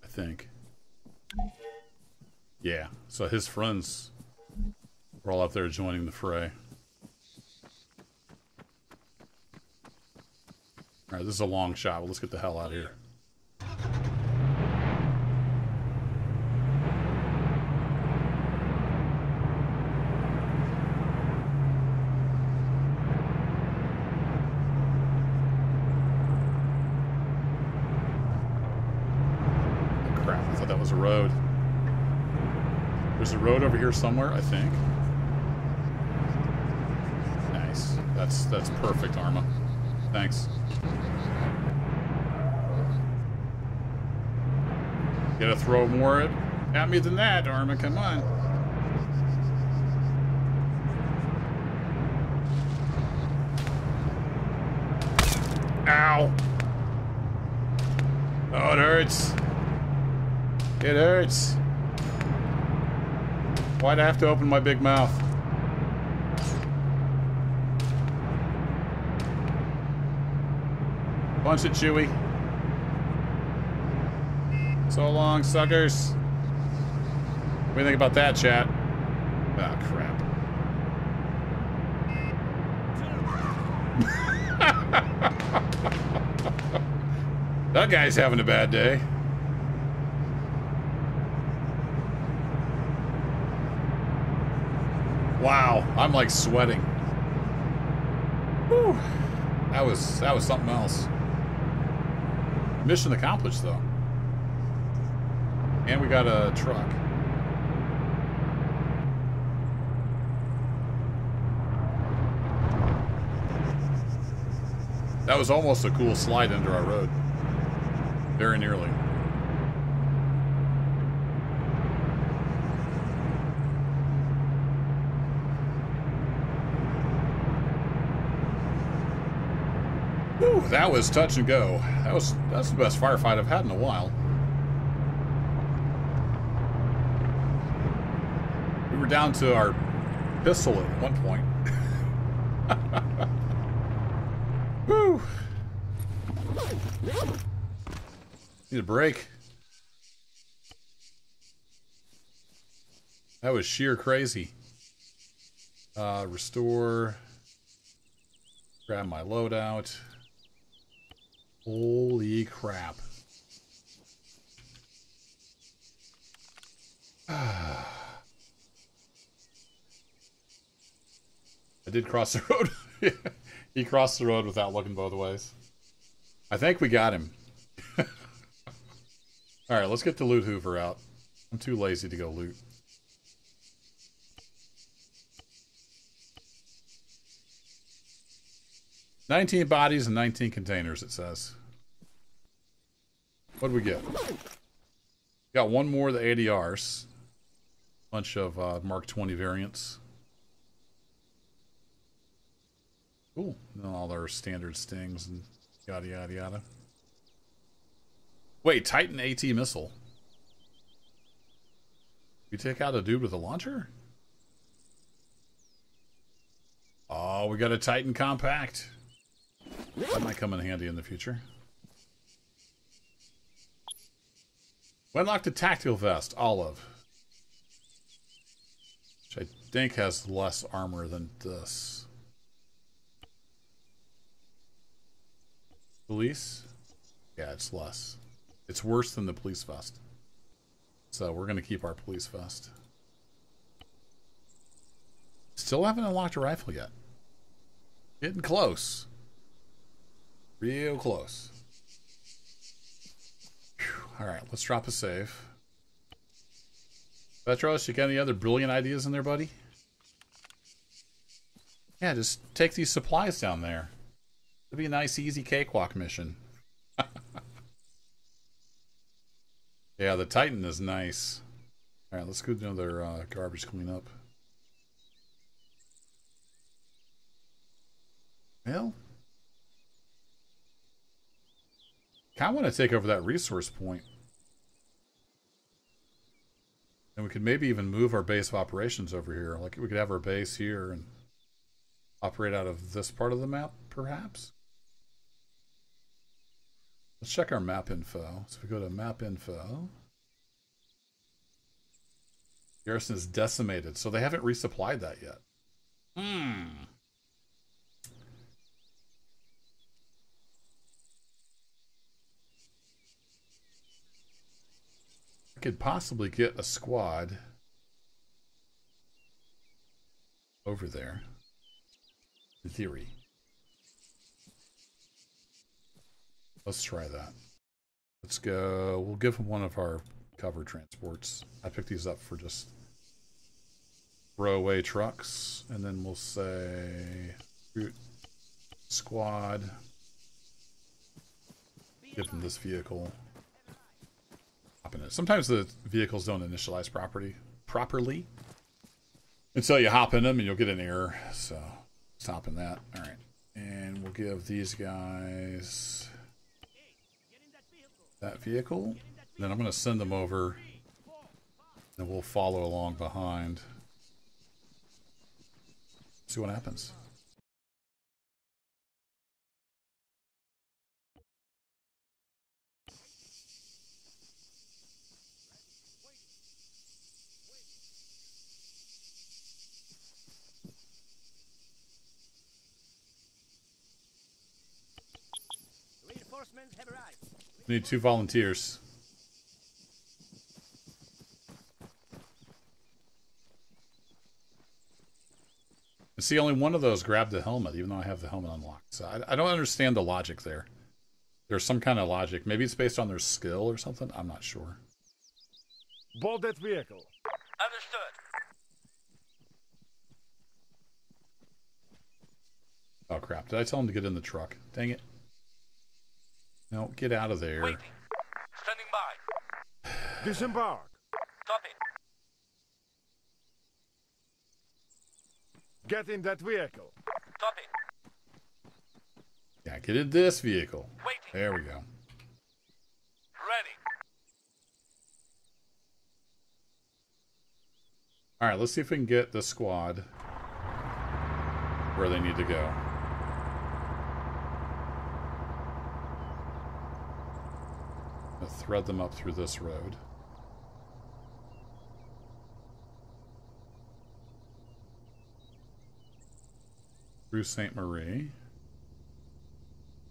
think. Yeah, so his friends were all up there joining the fray. Alright, this is a long shot. Let's get the hell out of here. Oh, crap, I thought that was a road. There's a road over here somewhere, I think. Nice. That's that's perfect, Arma. Thanks. Gotta throw more at, me than that, Arma. Come on. Ow. Oh, it hurts. It hurts. Why'd I have to open my big mouth? Punch of Chewy. So long, suckers. What do you think about that, chat? Ah, crap. <laughs> that guy's having a bad day. Wow, I'm like sweating. Whew. That was that was something else. Mission accomplished though. And we got a truck. That was almost a cool slide under our road. Very nearly. Whew, that was touch and go. That was that's the best firefight I've had in a while. We were down to our pistol at one point. <laughs> Woo! Need a break. That was sheer crazy. Uh, restore. Grab my loadout. Holy crap. <sighs> I did cross the road. <laughs> he crossed the road without looking both ways. I think we got him. <laughs> Alright, let's get the loot hoover out. I'm too lazy to go loot. 19 bodies and 19 containers, it says. What do we get? Got one more of the ADRs. Bunch of uh, Mark 20 variants. Cool. And all their standard stings and yada yada yada. Wait, Titan AT missile. You take out a dude with a launcher? Oh, we got a Titan compact. That might come in handy in the future. Wenlock the tactical vest, olive. Which I think has less armor than this. Police? Yeah, it's less. It's worse than the police vest. So we're going to keep our police vest. Still haven't unlocked a rifle yet. Getting close. Real close. All right, let's drop a save. Petros, you got any other brilliant ideas in there, buddy? Yeah, just take these supplies down there. It'll be a nice, easy cakewalk mission. <laughs> yeah, the Titan is nice. All right, let's go do another uh, garbage cleanup. Well, kind of want to take over that resource point. And we could maybe even move our base of operations over here. Like we could have our base here and operate out of this part of the map, perhaps. Let's check our map info. So we go to map info, garrison is decimated, so they haven't resupplied that yet. Hmm. Could possibly get a squad over there. In theory. Let's try that. Let's go. We'll give him one of our cover transports. I picked these up for just throwaway trucks. And then we'll say squad. Give him this vehicle. Sometimes the vehicles don't initialize property properly until you hop in them and you'll get an error. So stop in that. All right. And we'll give these guys that vehicle. Then I'm going to send them over and we'll follow along behind. See what happens. Need two volunteers. And see, only one of those grabbed the helmet, even though I have the helmet unlocked. So I, I don't understand the logic there. There's some kind of logic. Maybe it's based on their skill or something. I'm not sure. Board that vehicle. Understood. Oh crap! Did I tell him to get in the truck? Dang it! No, get out of there. Waiting. Standing by. <sighs> Disembark. Copy. Get in that vehicle. Copy. Yeah, get in this vehicle. Waiting. There we go. Ready. All right, let's see if we can get the squad where they need to go. Thread them up through this road. Through Sainte Marie.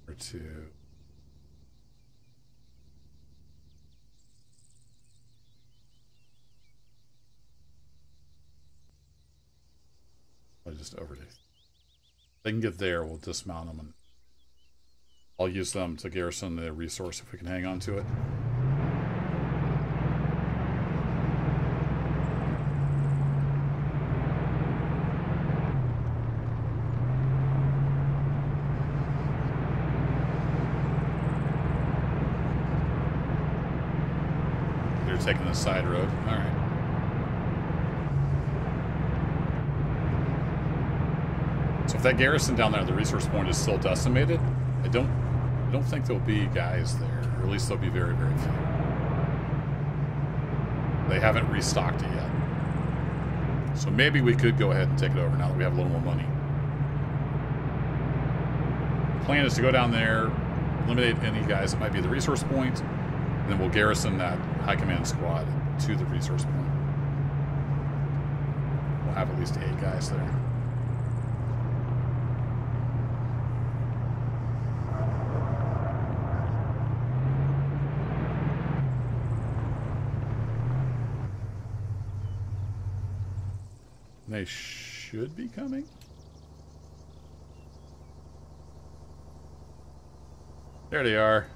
Or two. I just overdo. They can get there, we'll dismount them and I'll use them to garrison the resource if we can hang on to it. They're taking the side road. All right. So if that garrison down there, the resource point is still decimated, I don't I don't think there'll be guys there, or at least there'll be very, very few. They haven't restocked it yet. So maybe we could go ahead and take it over now that we have a little more money. Plan is to go down there, eliminate any guys that might be the resource point, and then we'll garrison that high command squad to the resource point. We'll have at least eight guys there. Should be coming. There they are.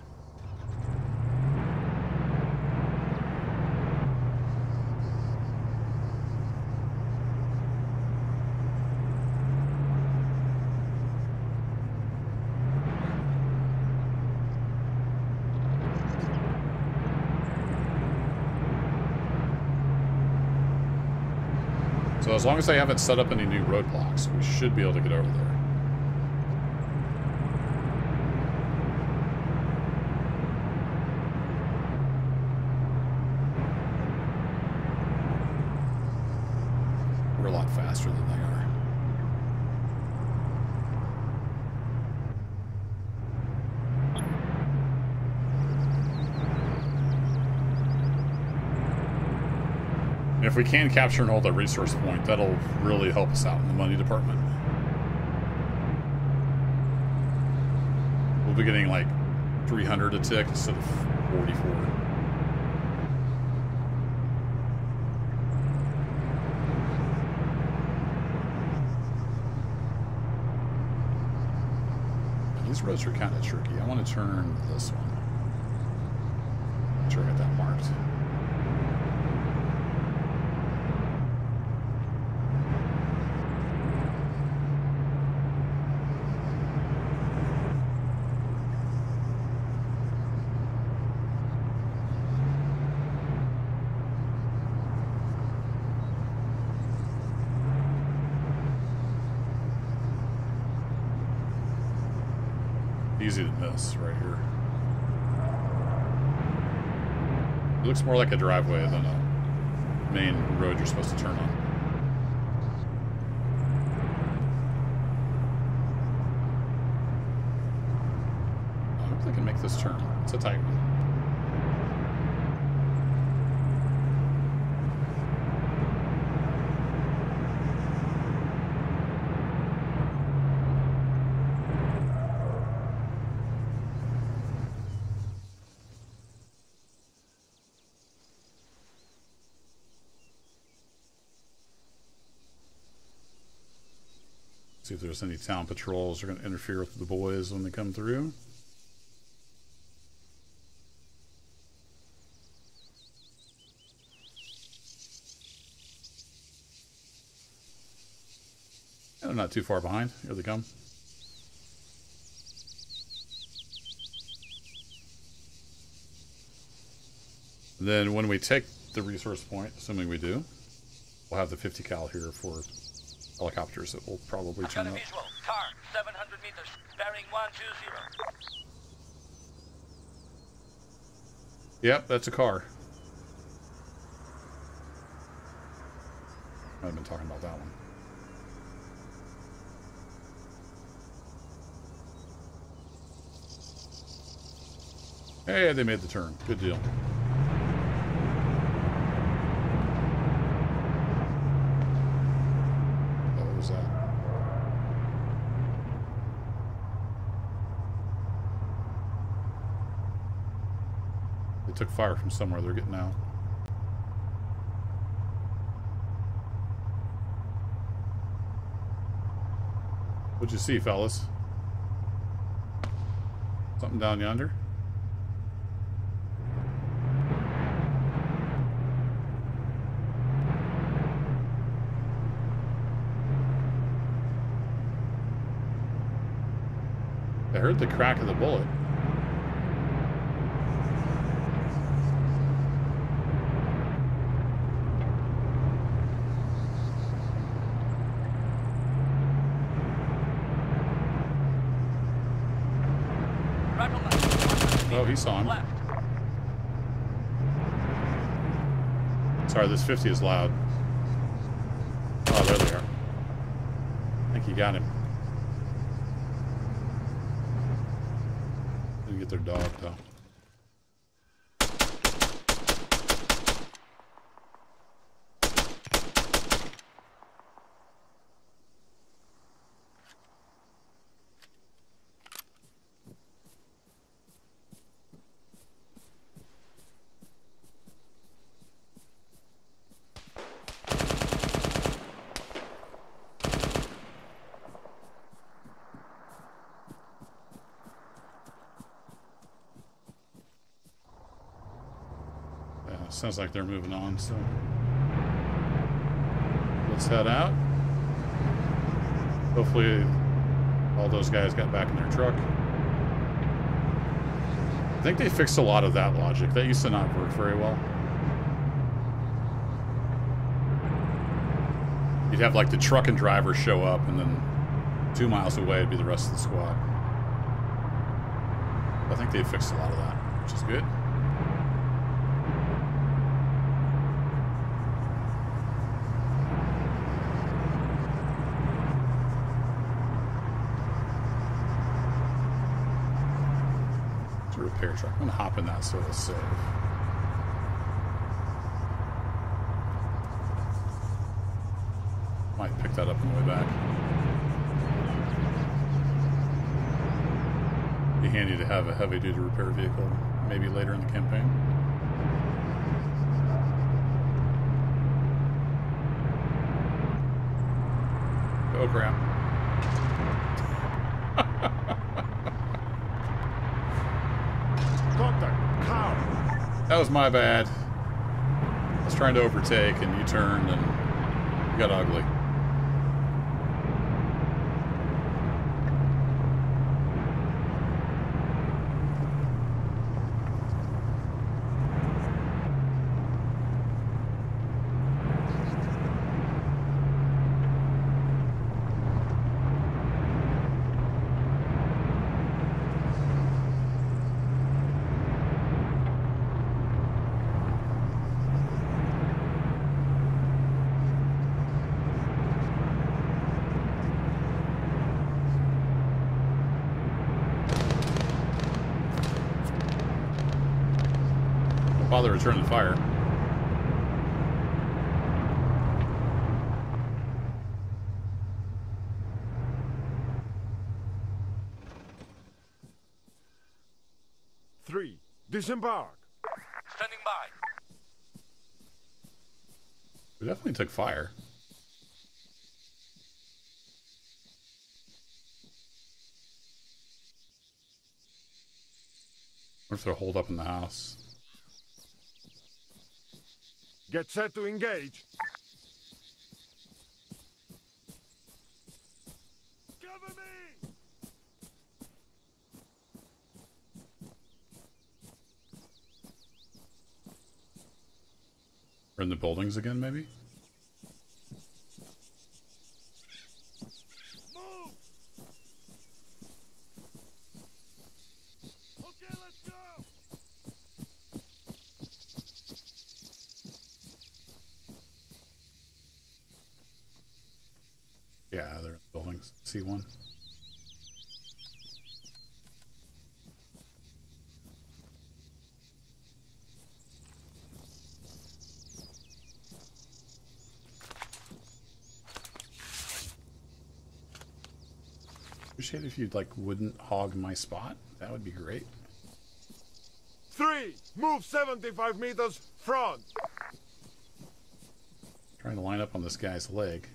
So as long as they haven't set up any new roadblocks, we should be able to get over there. We're a lot faster than they are. And if we can capture and hold that resource point, that'll really help us out in the money department. We'll be getting like 300 a tick instead of 44. These roads are kind of tricky. I want to turn this one. Make sure I got that marked. Easy to miss right here. It looks more like a driveway than a main road you're supposed to turn on. I hope they can make this turn. It's a tight one. See if there's any town patrols are going to interfere with the boys when they come through. They're not too far behind. Here they come. Then when we take the resource point, assuming we do, we'll have the 50 cal here for helicopters that will probably turn up. visual. Car, 700 meters. Bearing 120. Yep, that's a car. I've been talking about that one. Hey, they made the turn. Good deal. Oh, what was that? They took fire from somewhere. They're getting out. What'd you see, fellas? Something down yonder? I heard the crack of the bullet. Right or left? Oh, he saw him. Left. Sorry, this 50 is loud. Oh, there they are. I think you got him. Didn't get their dog, though. Yeah, sounds like they're moving on, so. Let's head out. Hopefully, all those guys got back in their truck. I think they fixed a lot of that logic. That used to not work very well. You'd have like the truck and driver show up, and then two miles away would be the rest of the squad. I think they fixed a lot of that, which is good. Truck. I'm gonna hop in that so it'll save. Might pick that up on the way back. Be handy to have a heavy duty repair vehicle maybe later in the campaign. Oh crap. Contact. Car. That was my bad. I was trying to overtake and you turned and got ugly. Don't bother returning fire. Three. Disembark. Standing by. We definitely took fire. What if they're holed up in the house? Get set to engage. Cover me! We're in the buildings again, maybe? Move! Okay, let's go! Yeah, they're in the buildings. See one. Appreciate if you'd like wouldn't hog my spot. That would be great. Three. Move 75 meters front. Trying to line up on this guy's leg.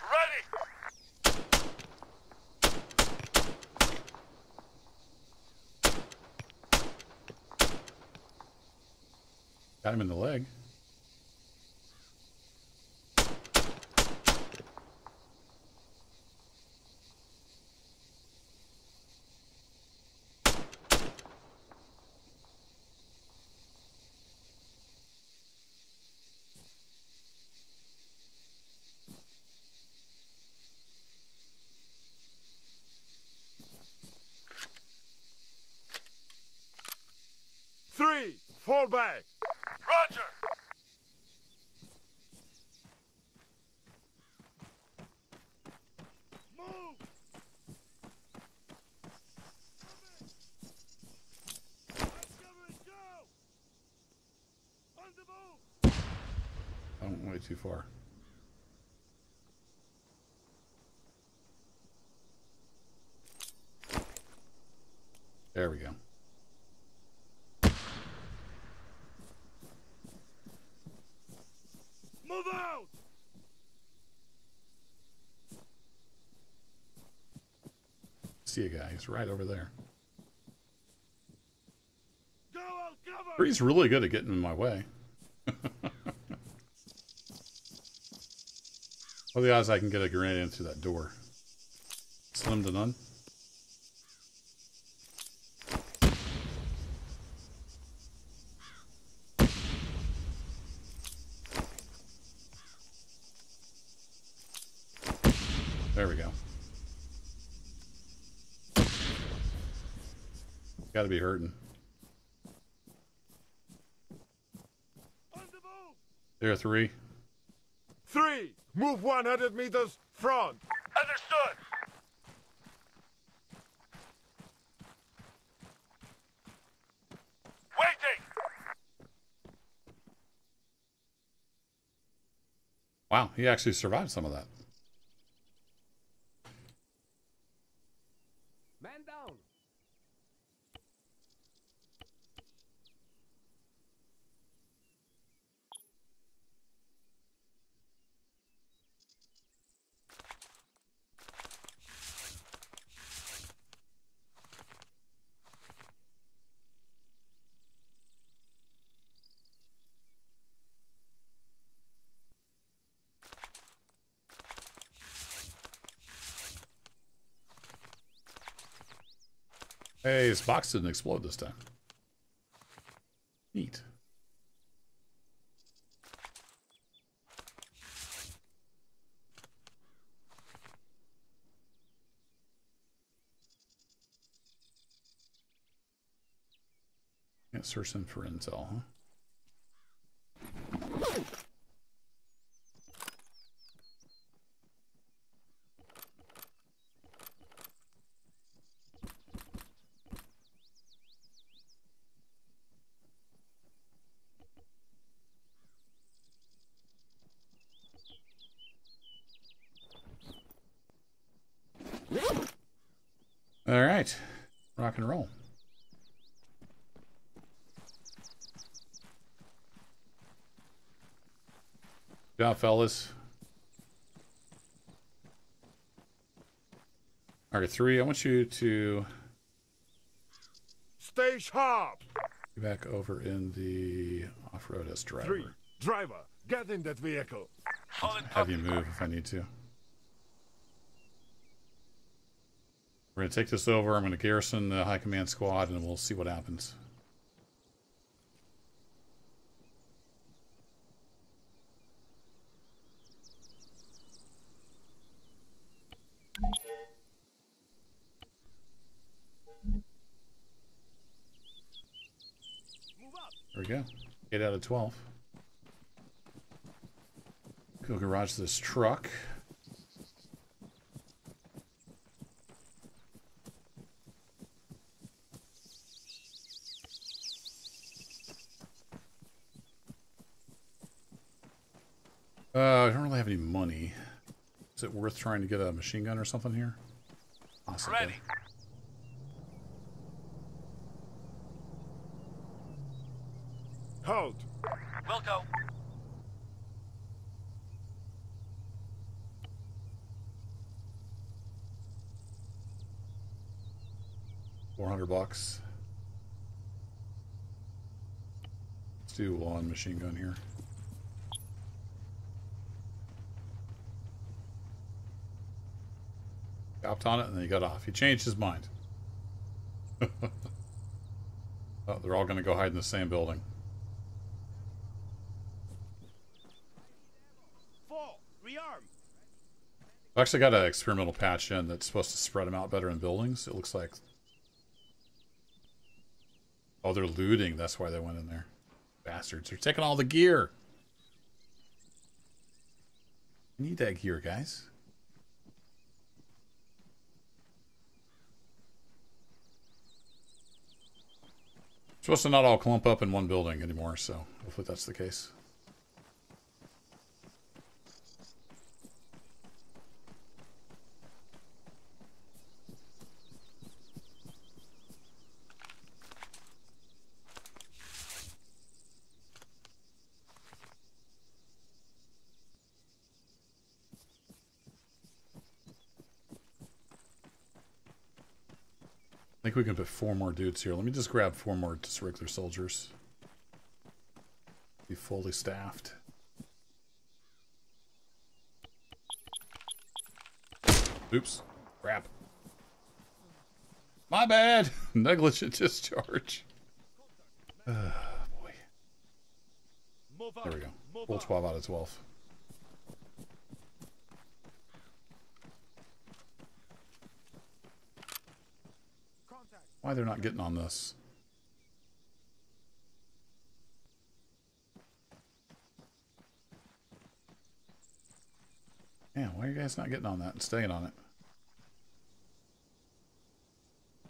Ready. Got him in the leg. Too far. There we go. Move out! See a guy. He's right over there. Go, I'll cover! Bree's really good at getting in my way. What are the odds I can get a grenade into that door? Slim to none. There we go. Gotta be hurting. There, are Three! Move 100 meters front! Understood! Waiting! Wow, he actually survived some of that. Man down! Hey, his box didn't explode this time. Neat. Can't search them for intel, huh? All right, rock and roll. Good job, fellas. All right, three. I want you to Stay sharp! be back over in the off-road as driver. Three. Driver, get in that vehicle. Have you move if I need to. We're gonna take this over. I'm gonna garrison the high command squad, and we'll see what happens. There we go. Eight out of twelve. Go garage this truck. Uh, I don't really have any money. Is it worth trying to get a machine gun or something here? Possibly. Ready. Halt! Will go. Four hundred bucks. Let's do one machine gun here. Hopped on it and then he got off. He changed his mind. <laughs> oh, they're all going to go hide in the same building. Fall! Rearm! I've actually got an experimental patch in that's supposed to spread them out better in buildings. It looks like. Oh, they're looting. That's why they went in there. Bastards. They're taking all the gear. I need that gear, guys. Supposed to not all clump up in one building anymore, so hopefully that's the case. We can put four more dudes here. Let me just grab four more just regular soldiers. Be fully staffed. Oops. Crap. My bad. <laughs> Negligent discharge. Uh, <sighs> boy. There we go. Full 12 out of 12. Why they're not getting on this? Yeah, why are you guys not getting on that and staying on it?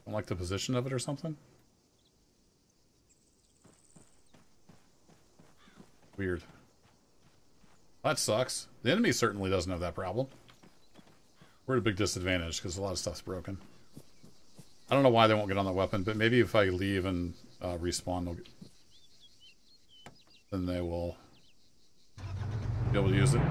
Don't like the position of it or something? Weird. That sucks. The enemy certainly doesn't have that problem. We're at a big disadvantage because a lot of stuff's broken. I don't know why they won't get on that weapon, but maybe if I leave and uh, respawn, they'll get... then they will be able to use it.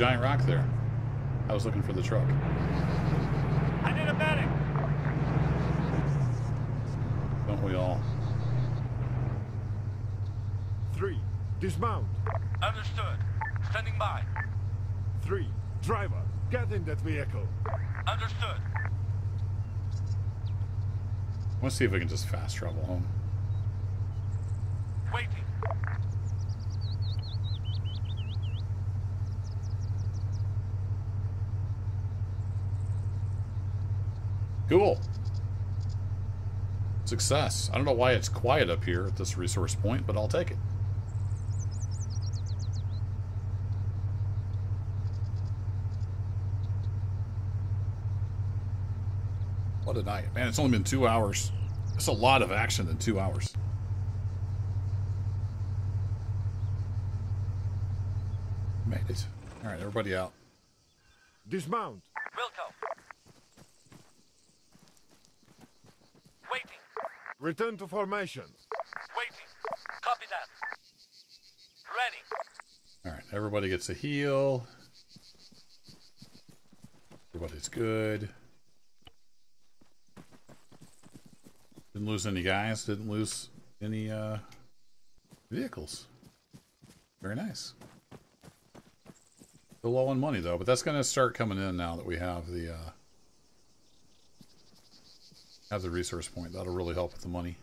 Giant rock there. I was looking for the truck. I need a medic. Don't we all? Three, dismount. Understood. Standing by. Three, driver, get in that vehicle. Understood. I want to see if we can just fast travel home. Waiting. Cool. Success. I don't know why it's quiet up here at this resource point, but I'll take it. What a night. Man, it's only been two hours. That's a lot of action in two hours. Made it. All right, everybody out. Dismount. Wilco. Waiting. Return to formation. Waiting. Copy that. Ready. All right, everybody gets a heal. Everybody's good. Didn't lose any guys. Didn't lose any uh, vehicles. Very nice. Still low on money though, but that's going to start coming in now that we have the uh, have the resource point. That'll really help with the money.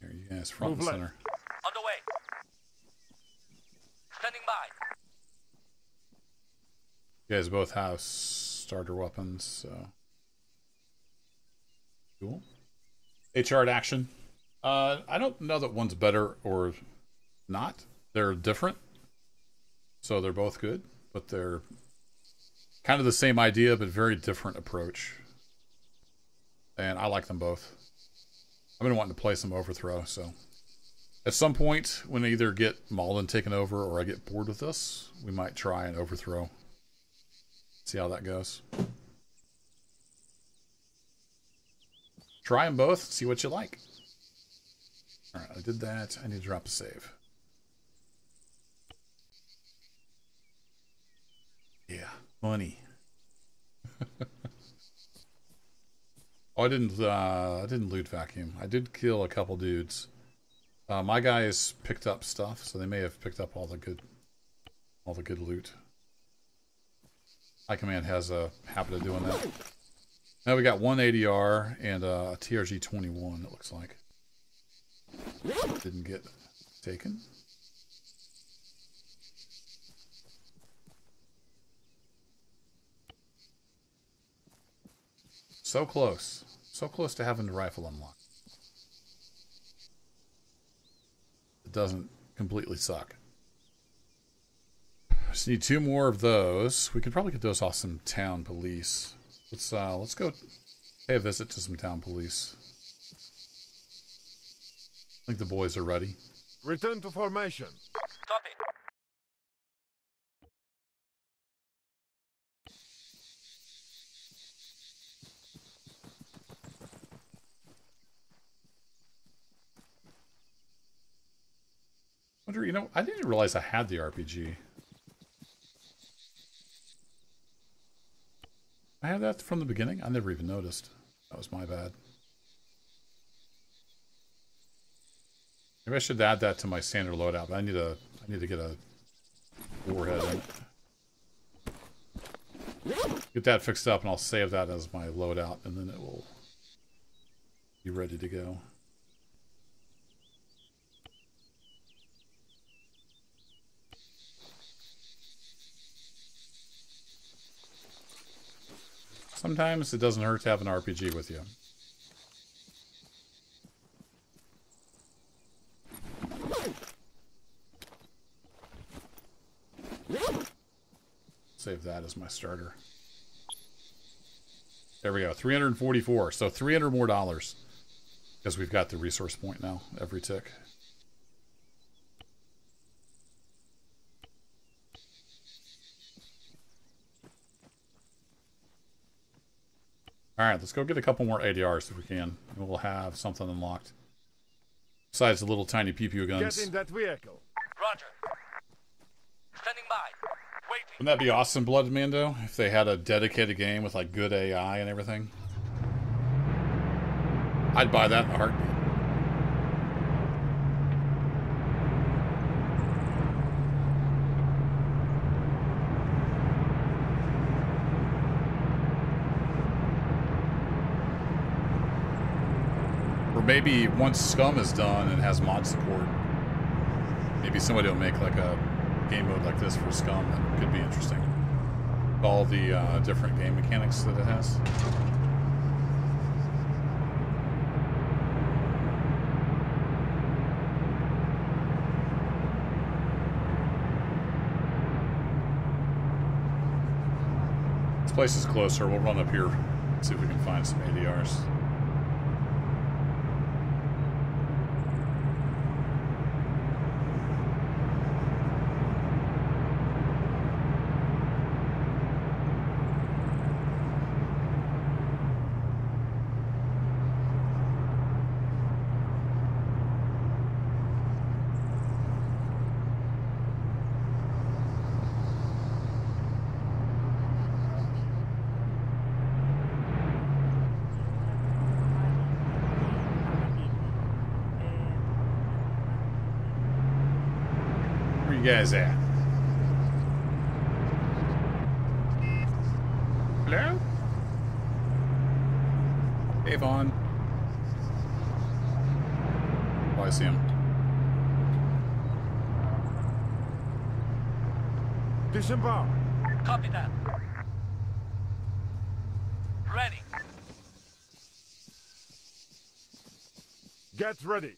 Here, you guys, front and Move left. center. On the way. Standing by. You guys both have starter weapons, so cool. HR to action. Uh, I don't know that one's better or not. They're different, so they're both good, but they're kind of the same idea, but very different approach. And I like them both. I've been wanting to play some overthrow, so at some point when I either get Malden taken over or I get bored with this, we might try an overthrow. See how that goes. Try them both, see what you like. Alright, I did that. I need to drop a save. Yeah, funny. oh, <laughs> I didn't. Uh, I didn't loot vacuum. I did kill a couple dudes. Uh, my guys picked up stuff, so they may have picked up all the good, all the good loot. High command has a habit of doing that. Now we got one ADR and a TRG 21. It looks like didn't get taken. So close. So close to having the rifle unlocked. It doesn't completely suck. Just need two more of those. We could probably get those off some town police. Let's uh let's go pay a visit to some town police. I think the boys are ready. Return to formation. Copy. Wonder, you know, I didn't realize I had the RPG. I had that from the beginning. I never even noticed. That was my bad. Maybe I should add that to my standard loadout. But I need a, I need to get a warhead in. Get that fixed up, and I'll save that as my loadout, and then it will be ready to go. Sometimes it doesn't hurt to have an RPG with you. Save that as my starter. There we go, 344. So 300 more dollars. Because we've got the resource point now, every tick. Alright, let's go get a couple more ADRs if we can. And we'll have something unlocked. Besides the little tiny PPU guns. Get in that vehicle. Roger. Standing by. Waiting. Wouldn't that be awesome, Blood Mando? If they had a dedicated game with like good AI and everything? I'd buy that in a heartbeat. Maybe once Scum is done and has mod support, maybe somebody will make like a game mode like this for Scum that could be interesting. All the uh, different game mechanics that it has. This place is closer. We'll run up here, see if we can find some ADRs. Where you guys at? Hello? Hey, Vaughn. Oh, I see him. Disembark. Copy that. Ready. Get ready.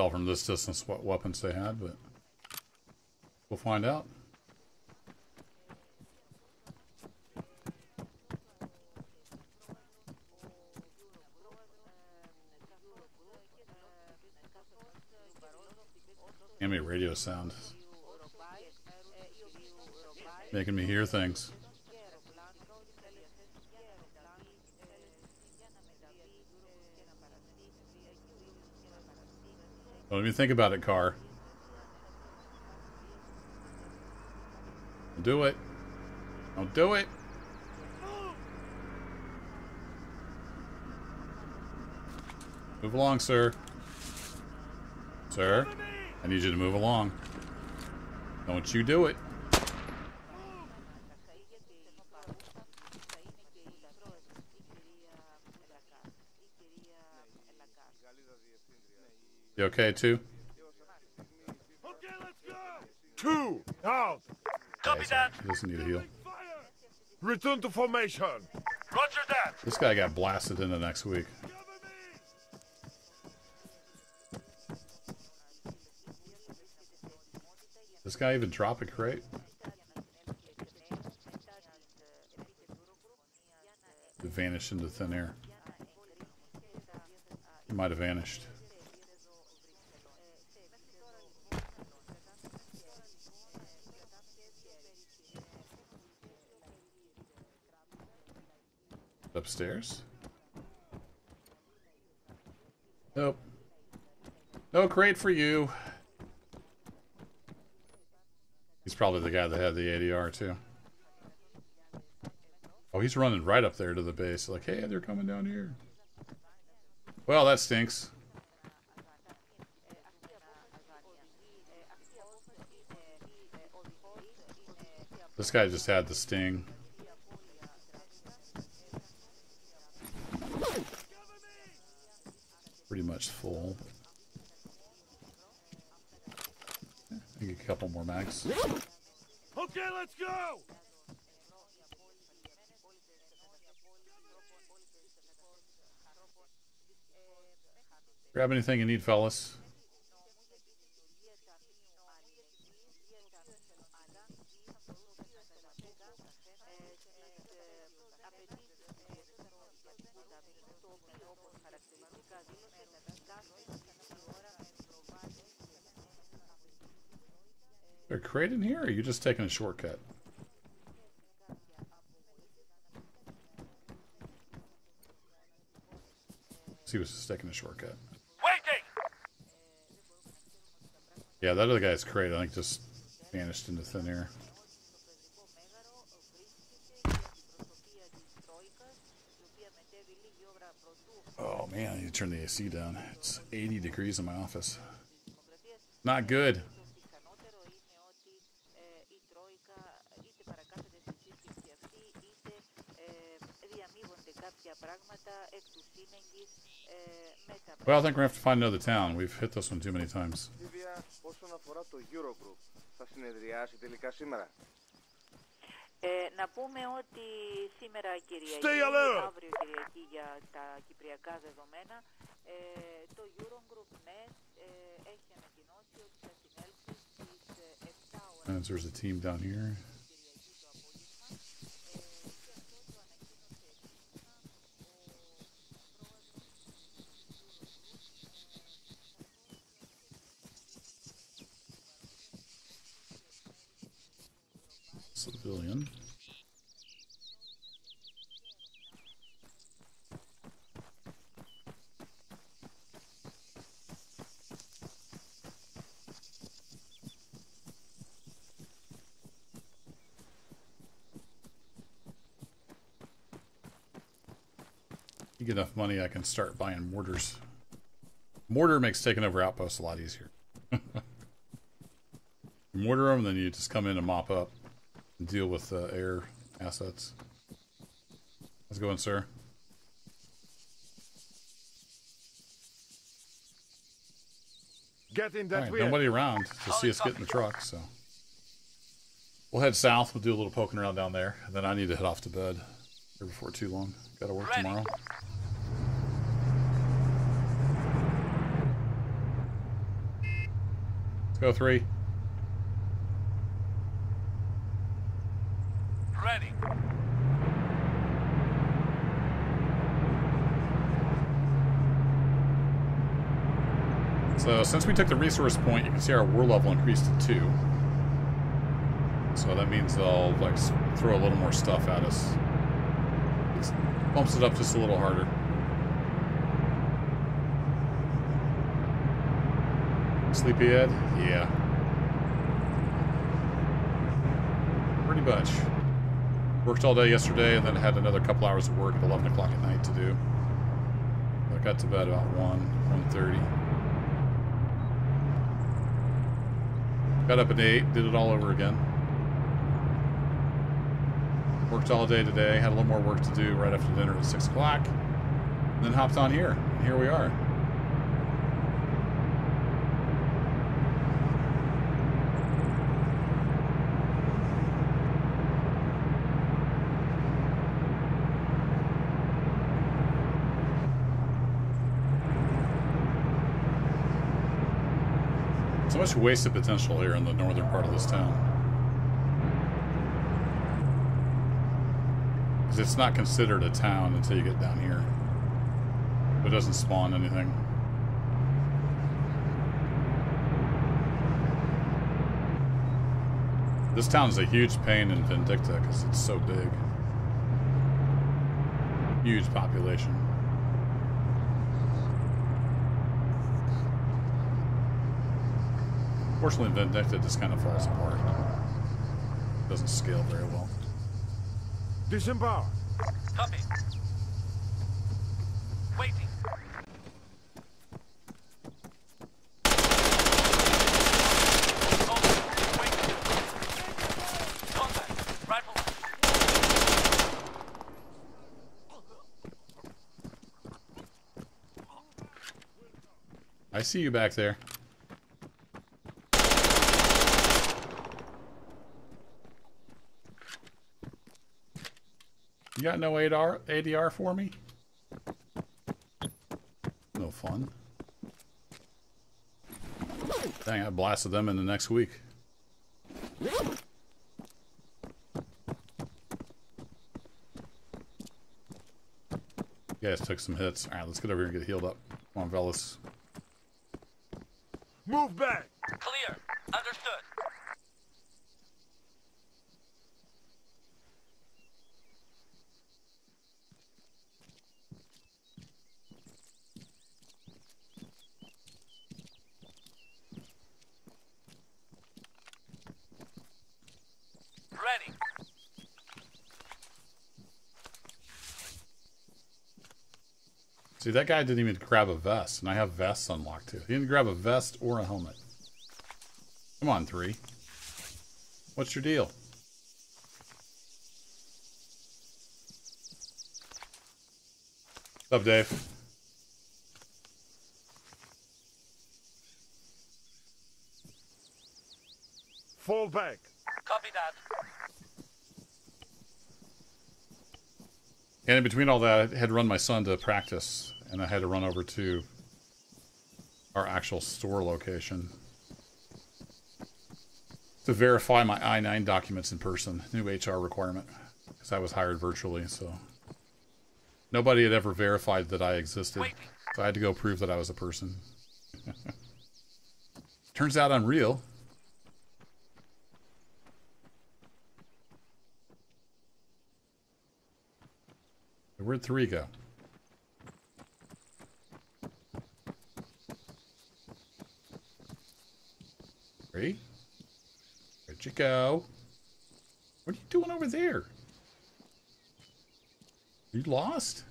tell from this distance what weapons they had, but we'll find out. Give me radio sound. Making me hear things. Don't even think about it, car. Don't do it. Don't do it. Move along, sir. Sir, I need you to move along. Don't you do it. You okay, too? Okay, let's go! Two, out. Copy that. He doesn't need a heal. Return to formation. Roger that. This guy got blasted in the next week. This guy even drop a crate? It vanished into thin air. He might have vanished. Upstairs? Nope. No crate for you. He's probably the guy that had the ADR too. Oh, he's running right up there to the base. Like, hey, they're coming down here. Well, that stinks. This guy just had the sting. Pretty much full. I get a couple more mags. Okay, let's go! Grab anything you need, fellas. There a crate in here, or are you just taking a shortcut? See, was just taking a shortcut. Waiting. Yeah, that other guy's crate, I think, just vanished into thin air. Oh man, I need to turn the AC down. It's 80 degrees in my office. Not good. Well, I think we're going to have to find another town. We've hit this one too many times. Λίβια, όσον αφορά το Eurogroup, θα συνεδριάσει τελικά σήμερα; Ε, να πούμε ότι σήμερα Κυριακή, Stay alert! αύριο Κυριακή για τα κυπριακά δεδομένα, ε, το Eurogroup Net ε, έχει ανακοινώσει ότι θα συνέλθει στις ε, 7 ώρα Civilian. You get enough money, I can start buying mortars. Mortar makes taking over outposts a lot easier. <laughs> Mortar them, then you just come in and mop up deal with uh, air assets. How's it going, sir? Get in All that right, vehicle. nobody around to see us get in the truck, so we'll head south. We'll do a little poking around down there, and then I need to head off to bed here before too long. Got to work Ready. tomorrow. Let's go three. Ready. So since we took the resource point, you can see our war level increased to two. So that means they'll like throw a little more stuff at us. It bumps it up just a little harder. Sleepyhead? Yeah. Pretty much. Worked all day yesterday and then had another couple hours of work at 11 o'clock at night to do. I got to bed about 1, 1.30. Got up at 8, did it all over again. Worked all day today, had a little more work to do right after dinner at 6 o'clock. Then hopped on here, and here we are. Much wasted potential here in the northern part of this town. Because it's not considered a town until you get down here. It doesn't spawn anything. This town is a huge pain in Vindicta because it's so big. Huge population. Fortunately, Vindicta just kind of falls apart. Doesn't scale very well. Disembark. Copy. Waiting. Soldier, waiting. Contact. Rifle. I see you back there. You got no ADR, ADR for me? No fun. Dang, I blasted them in the next week. You guys took some hits. Alright, let's get over here and get healed up. Come on, fellas. Move back. Clear. Understood. Ready. See, that guy didn't even grab a vest, and I have vests unlocked too. He didn't grab a vest or a helmet. Come on, three. What's your deal? What's up, Dave? Fall back. Copy that. And in between all that, I had run my son to practice, and I had to run over to our actual store location to verify my I-9 documents in person. New HR requirement, because I was hired virtually, so nobody had ever verified that I existed. So I had to go prove that I was a person. <laughs> Turns out I'm real. Where'd three go? Three? Where'd you go? What are you doing over there? You lost?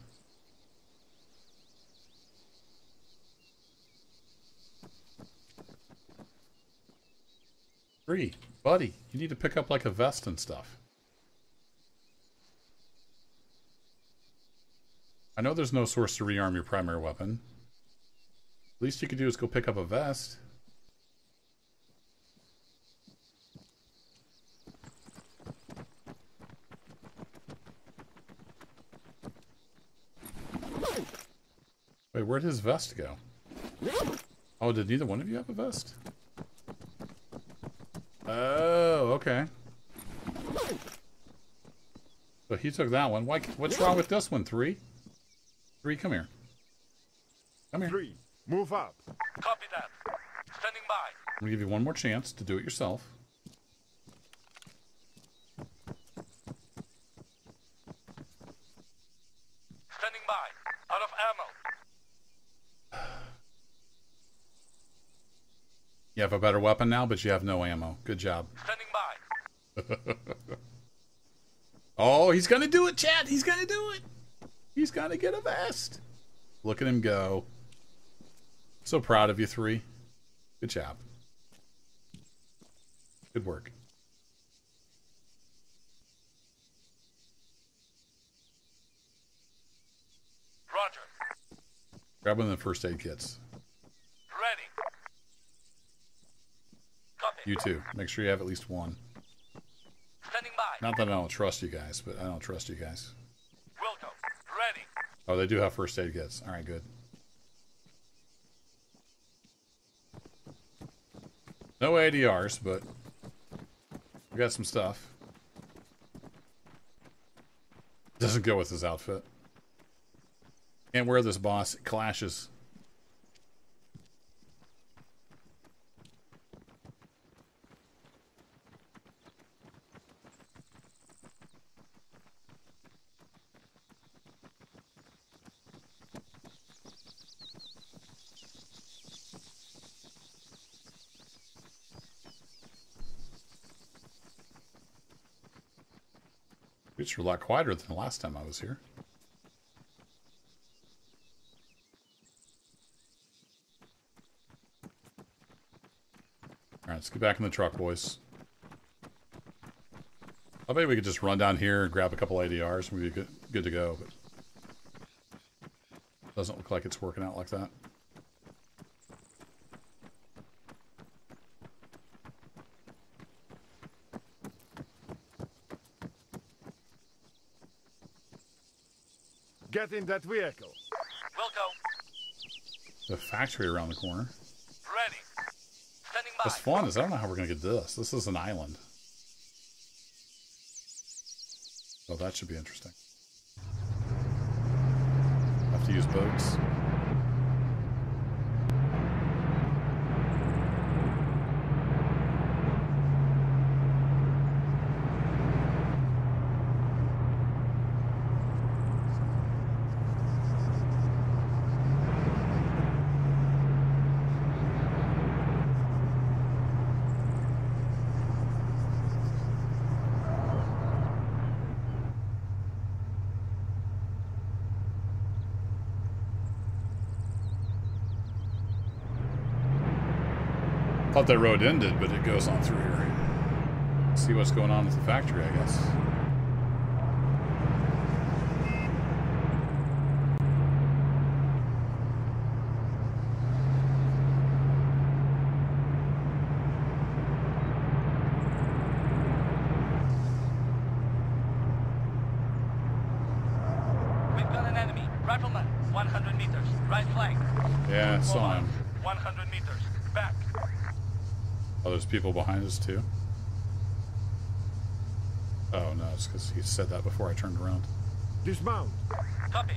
Three, buddy, you need to pick up like a vest and stuff. I know there's no source to rearm your primary weapon. Least you could do is go pick up a vest. Wait, where'd his vest go? Oh, did neither one of you have a vest? Oh, okay. So he took that one. Why, what's wrong with this one? Three? Three, come here. Come here. Three. Move up. Copy that. Standing by. I'm gonna give you one more chance to do it yourself. Standing by. Out of ammo. You have a better weapon now, but you have no ammo. Good job. Standing by. <laughs> Oh, he's gonna do it, Chad. He's gonna do it. He's gonna get a vest. Look at him go. So proud of you three. Good job. Good work. Roger. Grab one of the first aid kits. Ready. Copy. You too. Make sure you have at least one. Standing by. Not that I don't trust you guys, but I don't trust you guys. Wilco. Ready. Oh, they do have first aid kits. All right, good. No ADRs, but we got some stuff. Doesn't go with his outfit. Can't wear this, boss. It clashes. It's a lot quieter than the last time I was here. Alright, let's get back in the truck, boys. I bet we could just run down here and grab a couple ADRs and we'd be good, good to go, but... Doesn't look like it's working out like that. Get in that vehicle. Wilco. The factory around the corner. Ready. Standing by. What's fun is I don't know how we're gonna get this. This is an island. Oh, that should be interesting. Have to use boats. That road ended, but it goes on through here. See what's going on at the factory, I guess. We've got an enemy. Rifleman. 100 meters. Right flank. Yeah, saw Hold him. on. 100 meters. Back. Oh, there's people behind us too. Oh no, it's because he said that before I turned around. Dismount. Copy.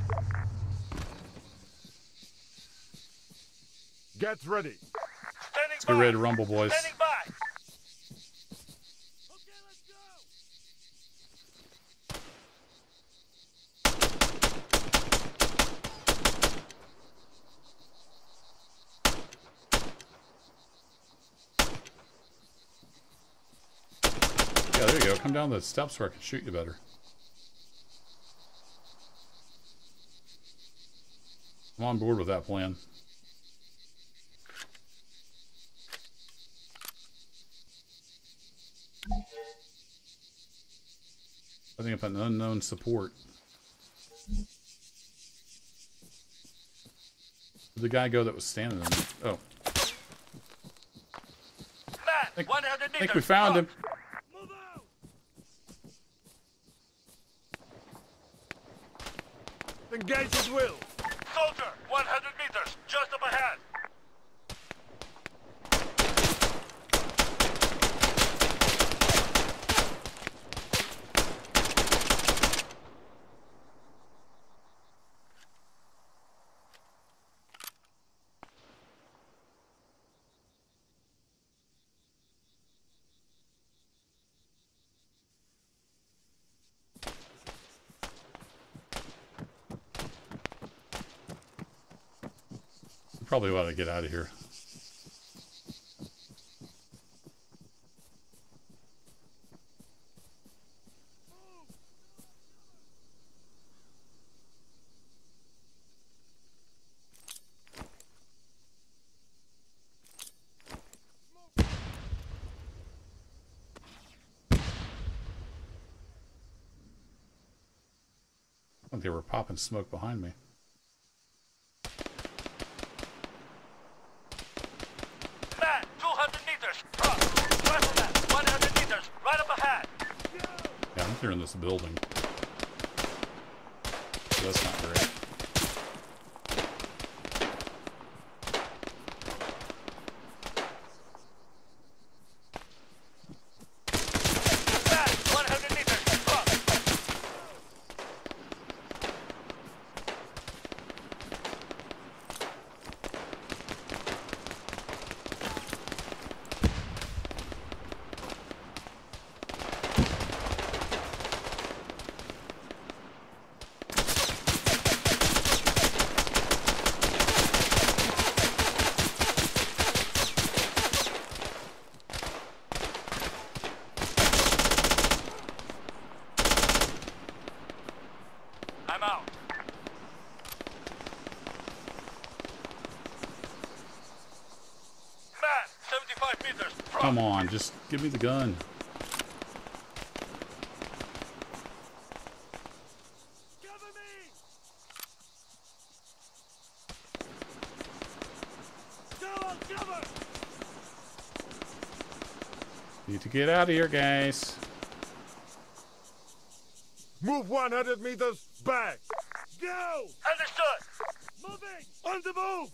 Get ready. Standing Let's by. get ready to rumble, boys. Standing by. Okay, let's go! Yeah, there you go. Come down the steps where I can shoot you better. I'm on board with that plan. Setting up an unknown support. Where'd the guy go that was standing there? Oh, 100 meters. I think we found him. Move out! Engage at will. Soldier, 100 meters. Just up ahead. Probably ought to get out of here. They were popping smoke behind me. Man, 200 meters. Front. Rifleman, 100 meters. Right up ahead. Yeah, I think they're in this building. So that's not great. Man, 100 meters. Front. I'm out. Man, 75 meters. Front. Come on, just give me the gun. Cover me! Go on cover! Need to get out of here, guys. Move 100 meters back. Go! Understood. Moving! On the move!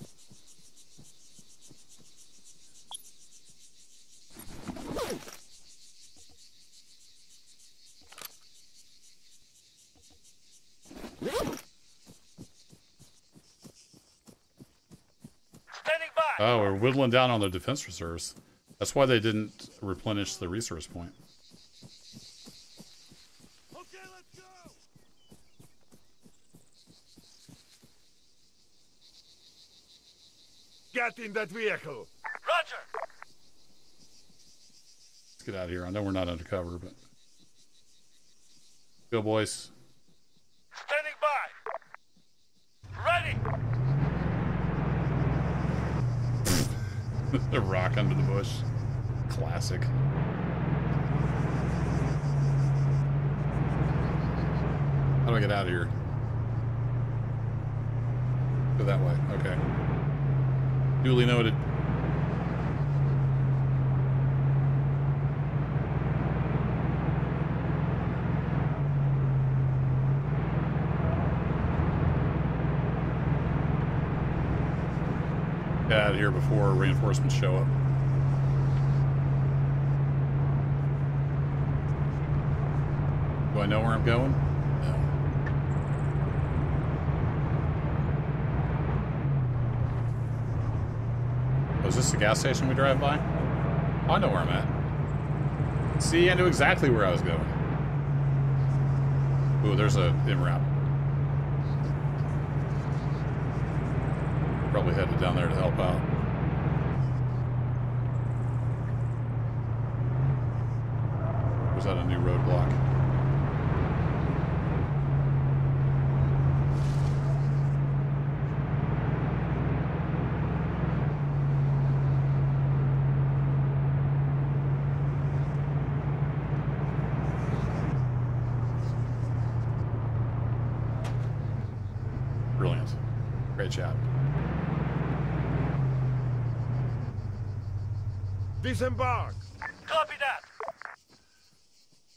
Standing by. Oh, down on their defense reserves. That's why they didn't replenish the resource point. Okay, let's go! Get in that vehicle. Roger. Let's get out of here. I know we're not undercover, but go, boys. Standing by. Ready. The rock under the bush. Classic. How do I get out of here? Go that way. Okay. Duly noted. Out of here before reinforcements show up. Do I know where I'm going? No. Oh, is this the gas station we drive by? Oh, I know where I'm at. See, I knew exactly where I was going. Ooh, there's a in route. Probably headed down there to help out. Was that a new roadblock? Brilliant. Great job. Disembark. Copy that.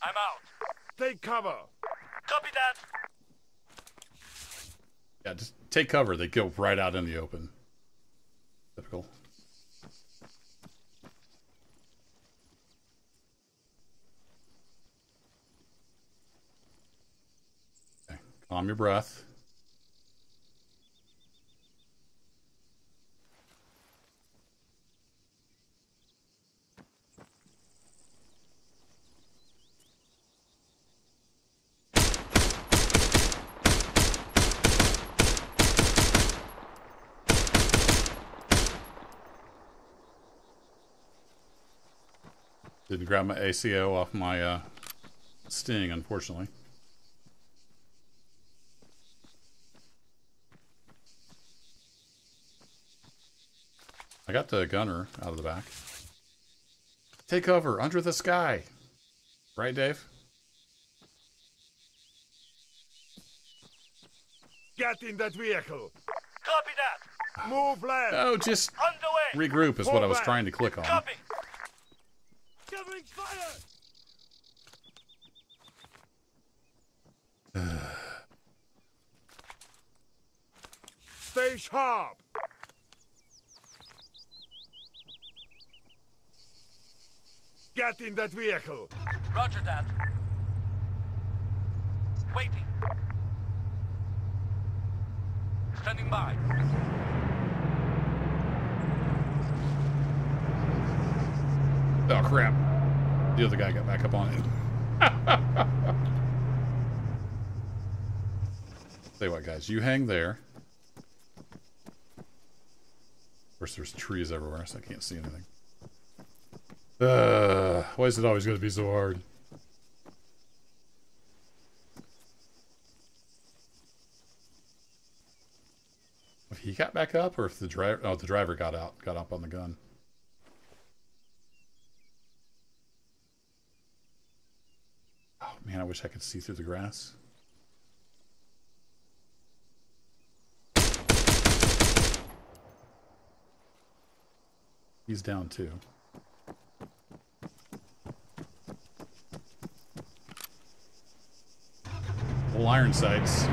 I'm out. Take cover. Copy that. Yeah, just take cover. They go right out in the open. Typical. Okay, calm your breath. Didn't my ACO off my uh, Sting, unfortunately. I got the gunner out of the back. Take cover under the sky. Right, Dave? Get in that vehicle. Copy that. Move left. Oh, just Underway. regroup is what I was Fall back. trying to click on. Copy. Covering fire! Stay sharp. Get in that vehicle. Roger that. Waiting. Standing by. Oh crap! The other guy got back up on it. <laughs> Say what, guys, you hang there. Of course, there's trees everywhere, so I can't see anything. Uh, why is it always going to be so hard? If he got back up, or if the driver, oh, the driver got out, got up on the gun. Oh man, I wish I could see through the grass. He's down too. Full iron sights.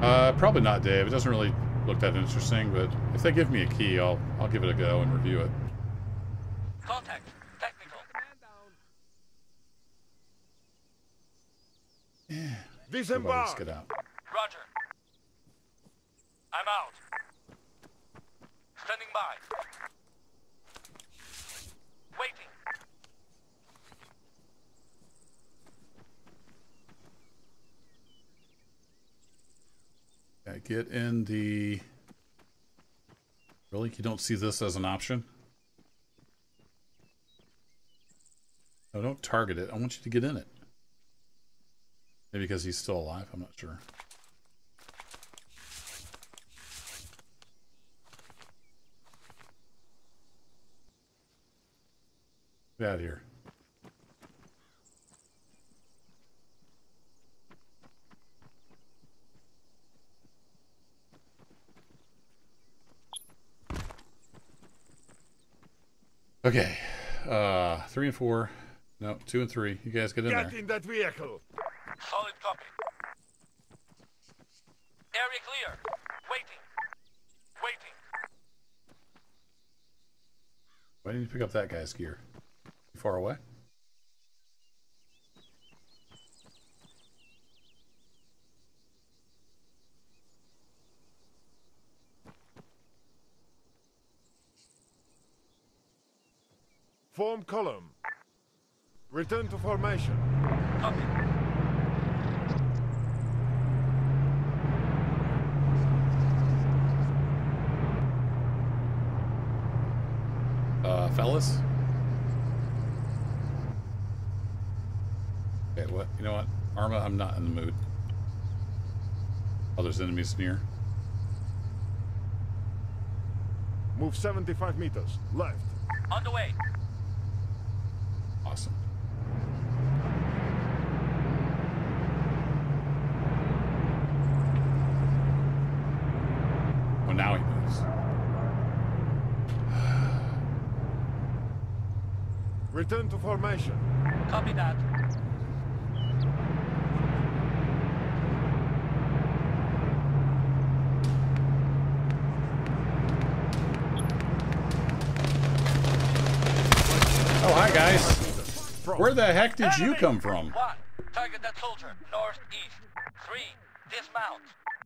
Uh, probably not, Dave. It doesn't really look that interesting, but if they give me a key, I'll I'll give it a go and review it. Contact. Technical. Everybody Disembark. just get out. Roger. I'm out. Standing by. Waiting. Yeah, get in the. Really, you don't see this as an option? No, don't target it. I want you to get in it. Maybe because he's still alive. I'm not sure. Get out of here. Okay. Uh, three and four. No, two and three. You guys get in Get there. in that vehicle. Solid copy. Area clear. Waiting. Waiting. Why you pick up that guy's gear? Far away? Form column. Return to formation. Copy. Uh, fellas? Okay, what? You know what? Arma, I'm not in the mood. Oh, there's enemies near. Move 75 meters. Left. Underway. Awesome. Oh, now he moves. Return to formation. Copy that. Oh, hi, guys. Where the heck did you come from? One. Target that soldier. Northeast. Three. Dismount.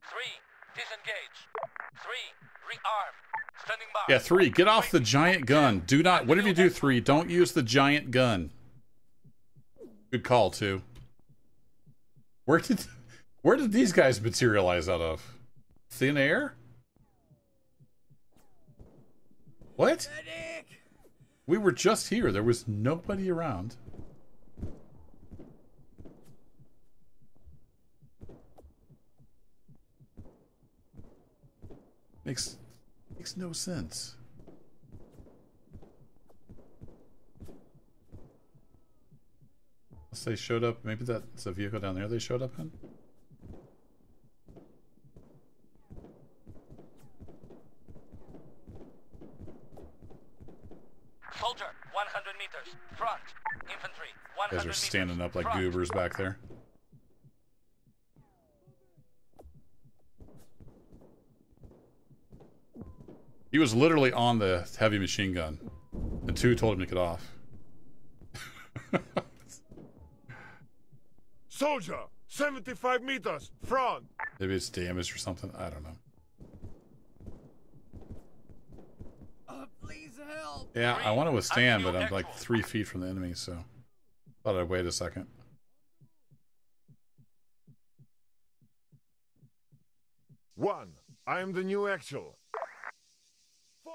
Three. Disengage. Three. Rearm. Yeah, three. Get off the giant gun. Do not. Whatever you do, three. Don't use the giant gun. Good call, two. Where did, Where did these guys materialize out of? Thin air? What? We were just here. There was nobody around. Makes makes no sense. Unless they showed up, maybe that's a vehicle down there they showed up in? Soldier, 100 meters. Front. Infantry, 100 Guys are meters. standing up like Front. goobers back there. He was literally on the heavy machine gun. And two told him to get off. <laughs> Soldier, 75 meters, front. Maybe it's damaged or something. I don't know. Uh, please help. Yeah, I want to withstand, but I'm Actual. like three feet from the enemy, so thought I'd wait a second. One, I am the new actual. Four,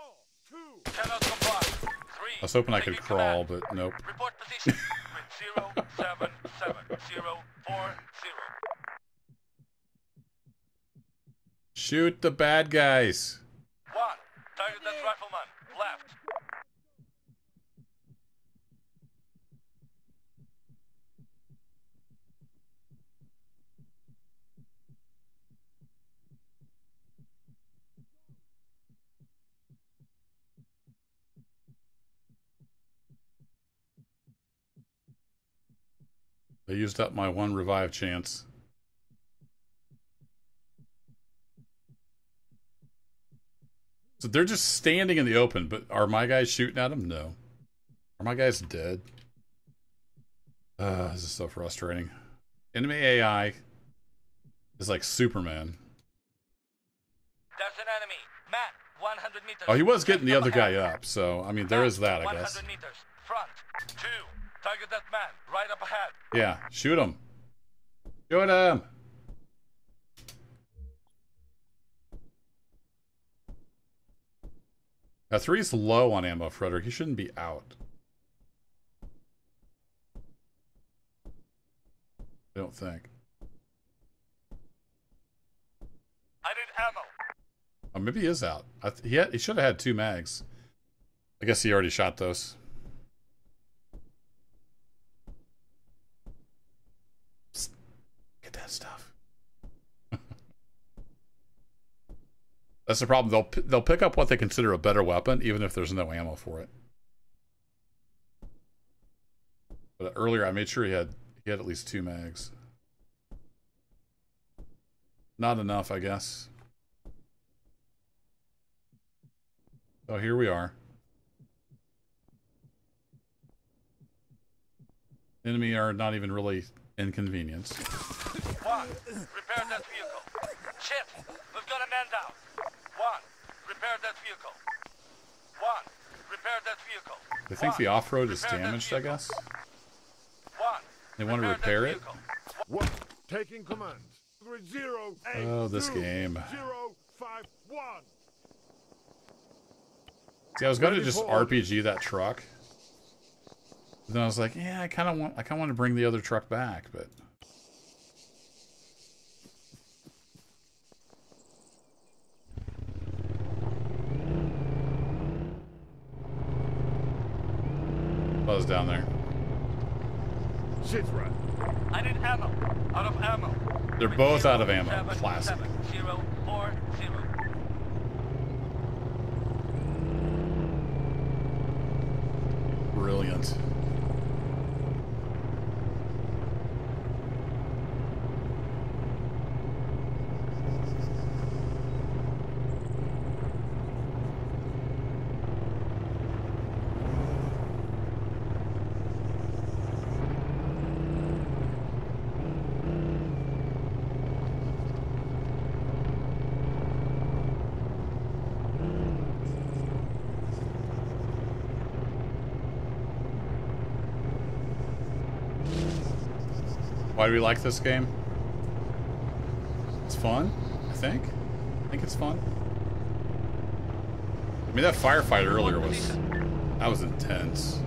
two, Cannot comply. Three. I was hoping I could crawl, but nope. Report position. With zero seven seven zero four zero. Shoot the bad guys. One. Target that rifleman. Left. They used up my one revive chance. So they're just standing in the open, but are my guys shooting at them? No. Are my guys dead? Uh, this is so frustrating. Enemy AI is like Superman. There's an enemy. Man, 100 meters. Oh, he was getting the other guy up, so I mean there is that, I 100 guess. meters. Target that man. Right up ahead. Yeah, shoot him. Shoot him. Now three's low on ammo, Frederick. He shouldn't be out. I don't think. I need ammo. Oh, maybe he is out. I th- he had, he should have had two mags. I guess he already shot those. Psst. Get that stuff. <laughs> That's the problem. They'll they'll pick up what they consider a better weapon, even if there's no ammo for it. But earlier, I made sure he had he had at least two mags. Not enough, I guess. So here we are. Enemy are not even really inconvenienced. One. Repair that vehicle. Shit. We've got a man down. One. Repair that vehicle. One. Repair that vehicle. They think the off-road is damaged, I guess. One. They want to repair it? vehicle. one, taking command. Three, zero, eight, Oh, this two, game. Zero, five, one. See, I was going to just RPG that truck. But then I was like, yeah, I kind of want, I kind of want to bring the other truck back, but Buzz down there. Shit's right. I need ammo. Out of ammo. They're both zero, out of ammo. seven, Classic. seven, zero, four, zero. Brilliant. Why do we like this game? It's fun. I think. I think it's fun. I mean, that firefight earlier was that was intense.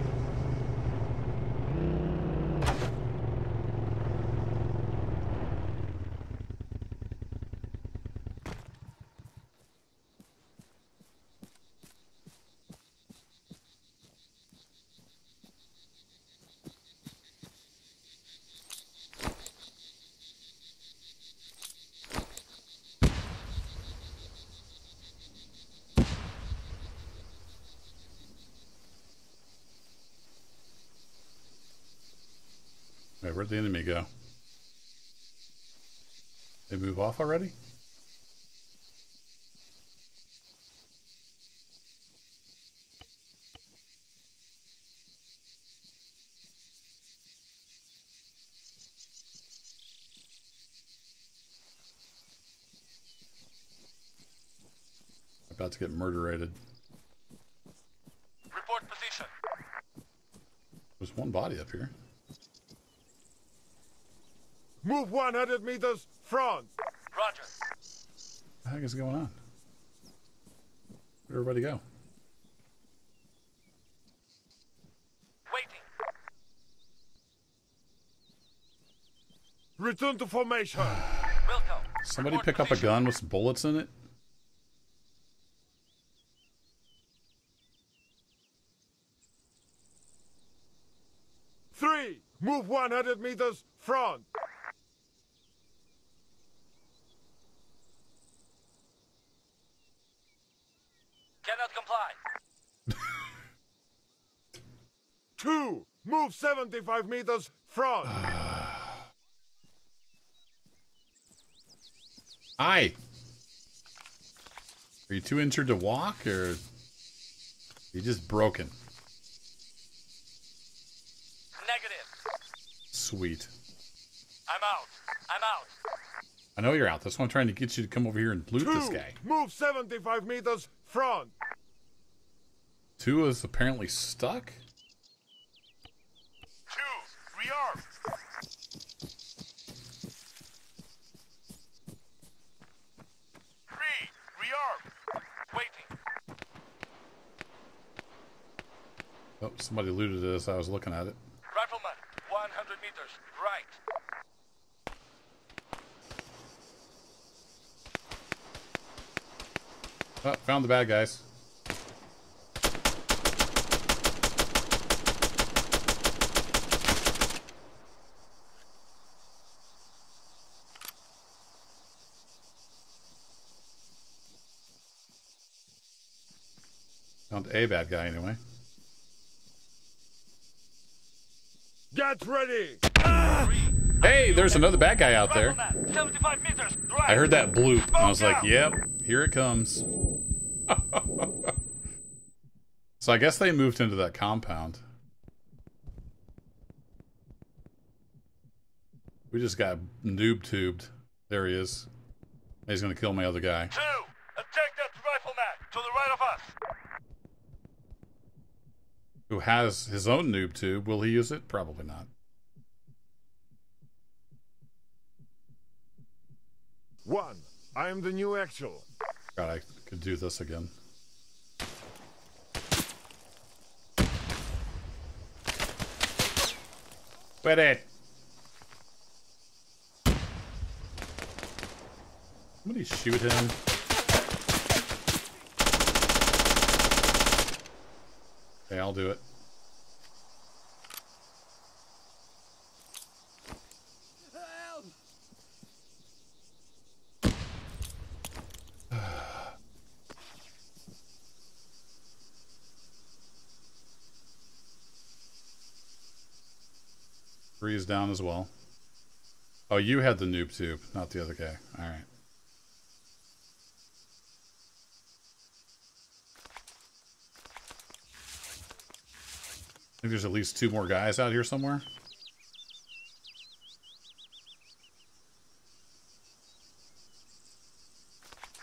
Where'd the enemy go? They move off already? About to get murderated. Report position. There's one body up here. Move 100 meters front. Roger. What the heck is going on? Where'd everybody go? Waiting. Return to formation. <sighs> Wilco. Somebody report pick up a gun with some bullets in it? Three. Move 100 meters front. Cannot comply. Two. Move 75 meters front. <sighs> Hi! Are you too injured to walk, or... Are you just broken? Negative. Sweet. I'm out. I'm out. I know you're out. That's why I'm trying to get you to come over here and loot this Two. guy. Move 75 meters front. Two is apparently stuck? Two, rearm. Three, rearm. Waiting. Oh, somebody looted as I was looking at it. Rifleman. 100 meters. Right. Oh, found the bad guys. Found a bad guy anyway. Get ready. Hey, there's another bad guy out there. Rifleman. 75 meters. Right. I heard that bloop. And I was like, yep, here it comes. <laughs> so I guess they moved into that compound. We just got noob tubed. There he is. He's gonna kill my other guy. Two. Attack that rifleman. To the right of us. Who has his own noob tube. Will he use it? Probably not. One. I am the new actual. God, I could do this again. Quit it! Somebody shoot him. Okay, I'll do it. <sighs> Three is down as well. Oh, you had the noob tube, not the other guy. Alright. I think there's at least two more guys out here somewhere.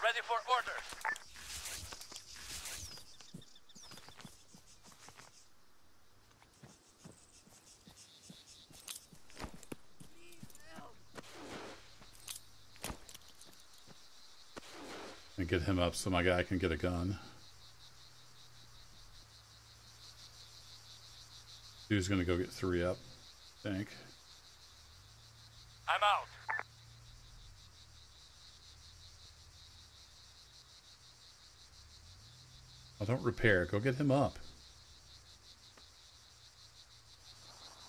Ready for orders. And get him up so my guy can get a gun. Dude's gonna go get three up, I think. I'm out. Oh, don't repair. Go get him up.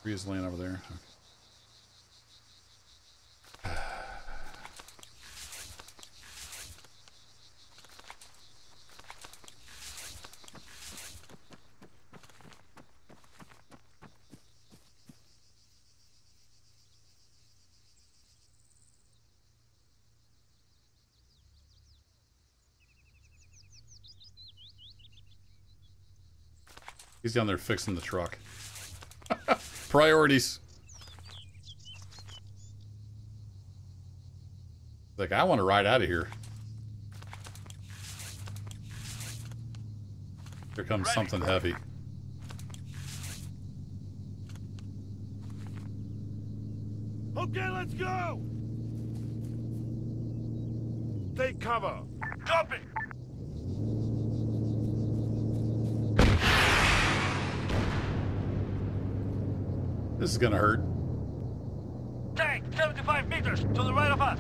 Three is laying over there. Okay. He's down there fixing the truck. <laughs> Priorities. Like, I want to ride out of here. Here comes something heavy. Okay, let's go! Take cover. Copy. This is gonna hurt. Tank, 75 meters to the right of us.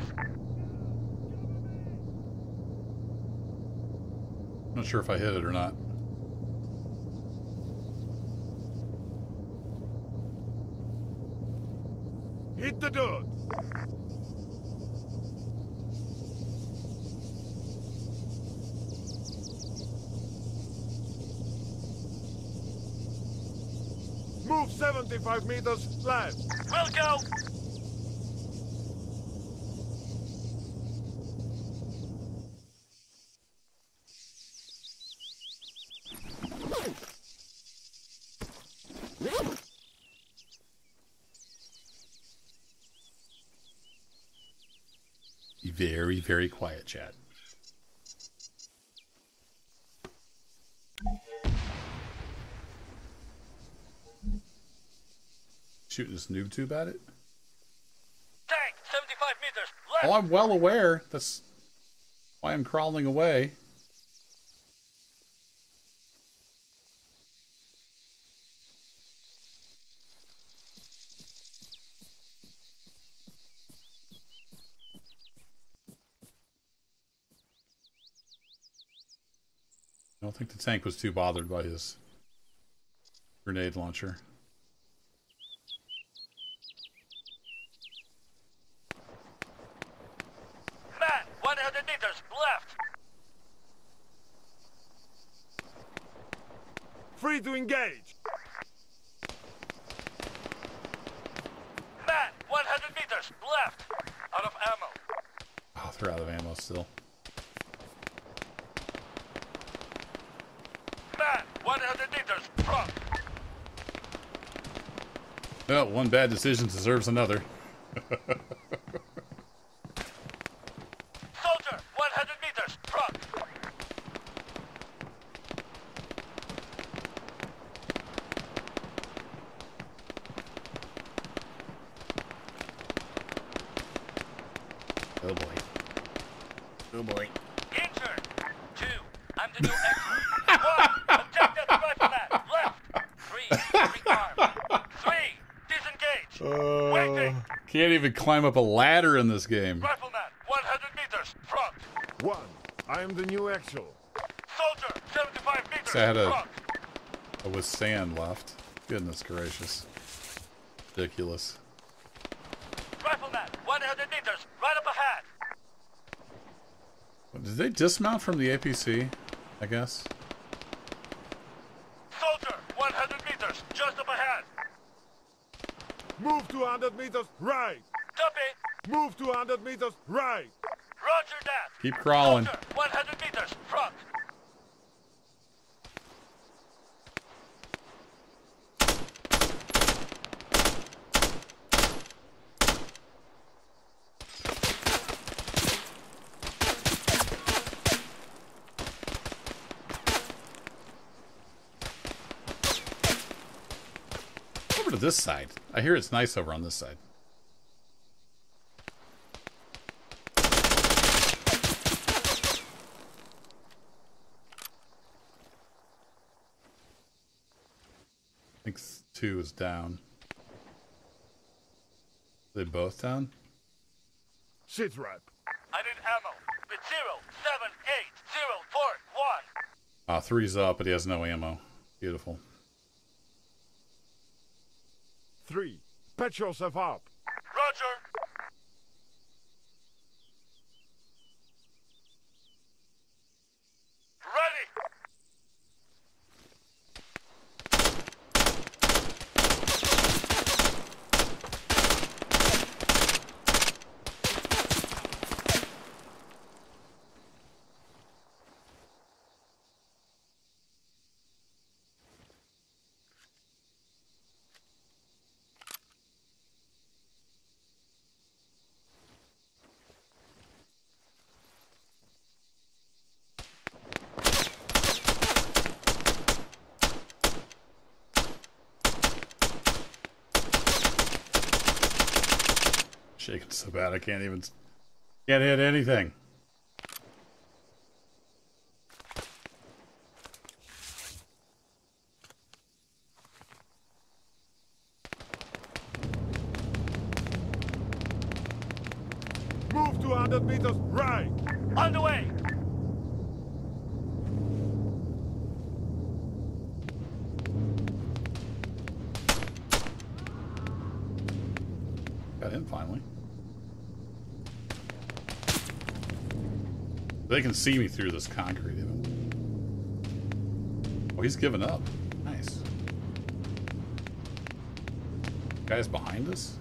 Not sure if I hit it or not. Hit the door. 25 meters left. We'll go. Very, very quiet, chat. Shooting this noob tube at it? Tank, 75 meters left. Oh, I'm well aware. That's why I'm crawling away. I don't think the tank was too bothered by his grenade launcher. Man, 100 meters left. Free to engage. Man, 100 meters left. Out of ammo. Oh, they're out of ammo still. Man, 100 meters front. Well, one bad decision deserves another. <laughs> Soldier, 100 meters front. Oh boy. Oh boy. Injured. Two. I'm the new expert. One. Objective rifleman. Left. Three. Rearm. Three. Disengage. Waiting. Can't even climb up a ladder in this game. Rifleman. 100 meters front. One. I am the new actual. Soldier. 75 meters So I had a- front. Oh, with sand left. Goodness gracious. Ridiculous. Rifleman. 100 meters right up ahead. Did they dismount from the APC? I guess. Soldier. 100 meters just up ahead. Move 200 meters right. Copy. Move 200 meters right. Roger that. Keep crawling. Soldier. 100 meters front. Over to this side. I hear it's nice over on this side. Two is down. Are they both down? Sit rep. I need ammo. With zero, seven, eight, zero, four, one. Ah, three's up, but he has no ammo. Beautiful. Three. Patch yourself up. Roger. Ready. Shaking so bad I can't even can't hit anything. Move 200 meters right. On the way. Got him finally. They see me through this concrete even. Oh, he's given up. Nice. Guys behind us?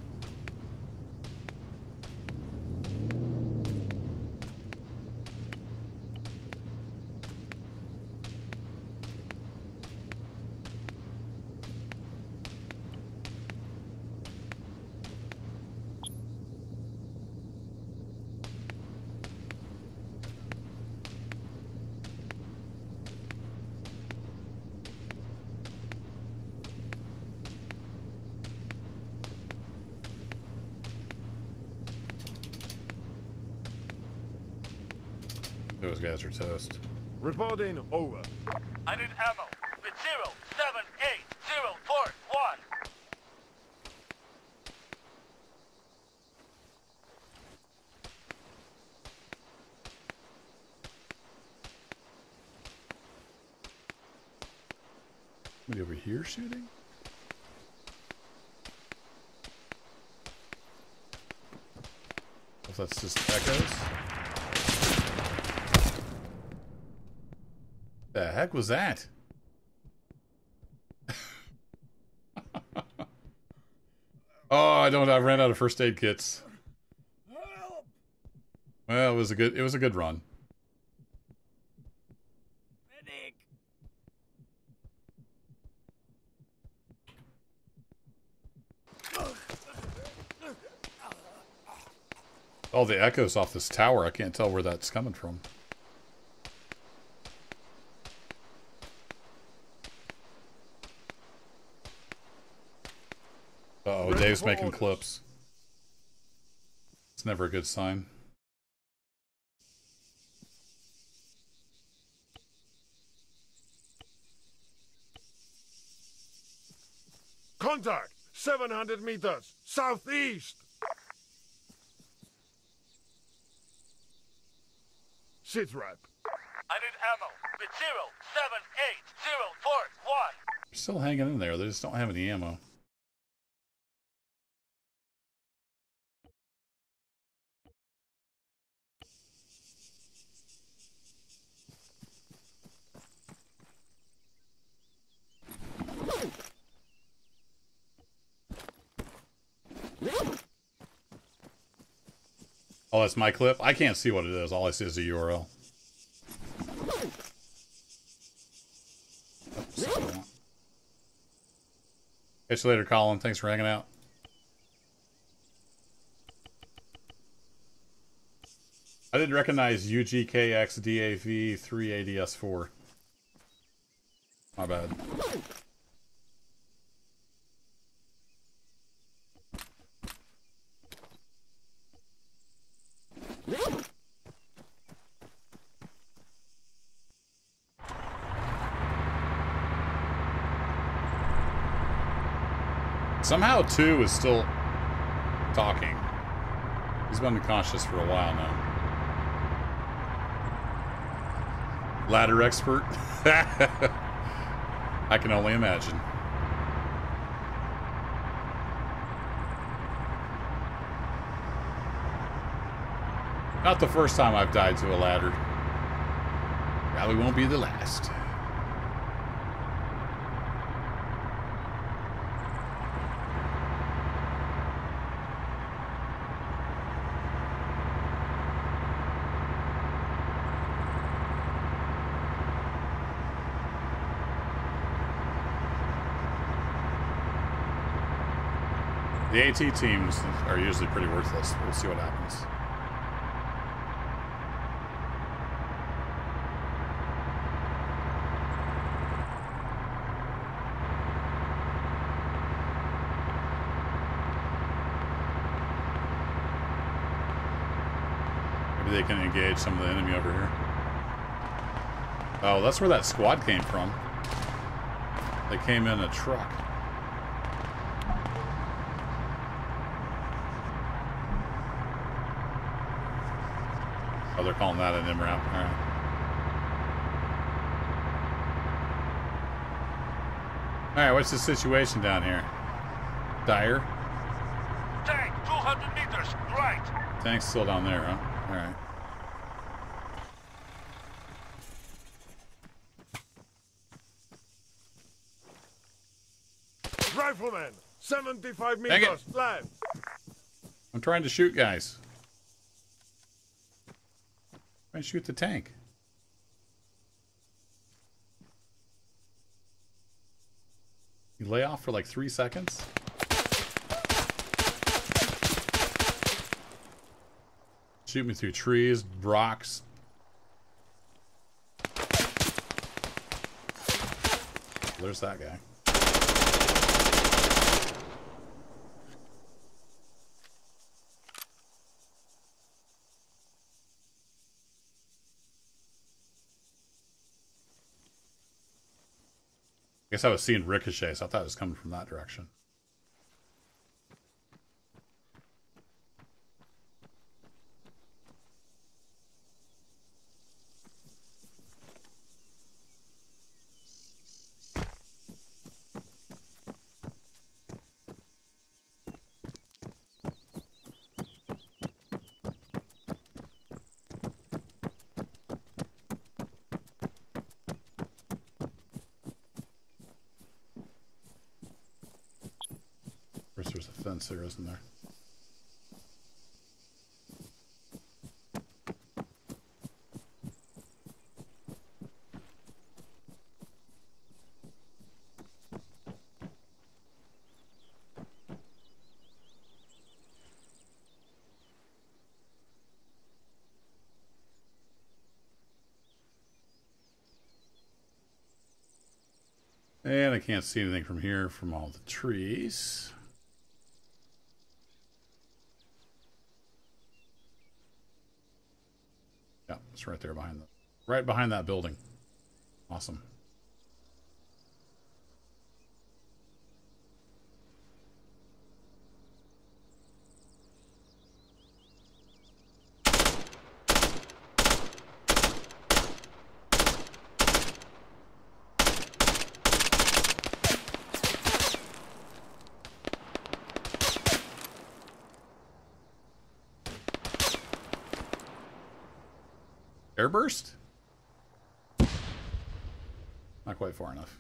Toast. Reporting over. I need ammo. With zero, seven, eight, zero, four, one. Somebody over here shooting? If that's just echoes. The heck was that? <laughs> oh, I don't. I ran out of first aid kits. Well, it was a good. It was a good run. Oh, the echoes off this tower. I can't tell where that's coming from. Uh oh, Ready Dave's making orders. clips. It's never a good sign. Contact. 700 meters. Southeast. Sit rep. I need ammo. With zero, seven, eight, zero, four, one. They're still hanging in there. They just don't have any ammo. Oh, that's my clip? I can't see what it is. All I see is the URL. Catch you later, Colin. Thanks for hanging out. I didn't recognize UGKXDAV3ADS4. My bad. Somehow two is still talking. He's been unconscious for a while now. Ladder expert? <laughs> I can only imagine. Not the first time I've died to a ladder. Probably won't be the last. The AT teams are usually pretty worthless. We'll see what happens. Maybe they can engage some of the enemy over here. Oh, that's where that squad came from. They came in a truck. They're calling that an MRAP. All right. All right, what's the situation down here? Dire? Tank, 200 meters, right. Tank's still down there, huh? All right. Rifleman, 75 meters, left. I'm trying to shoot guys. To shoot the tank. You lay off for like three seconds? Shoot me through trees, rocks. There's that guy. Guess I was seeing ricochet, so I thought it was coming from that direction. Of course, there's a there? And I can't see anything from here from all the trees. Yeah, right there behind the right behind that building. Awesome. Airburst? Not quite far enough.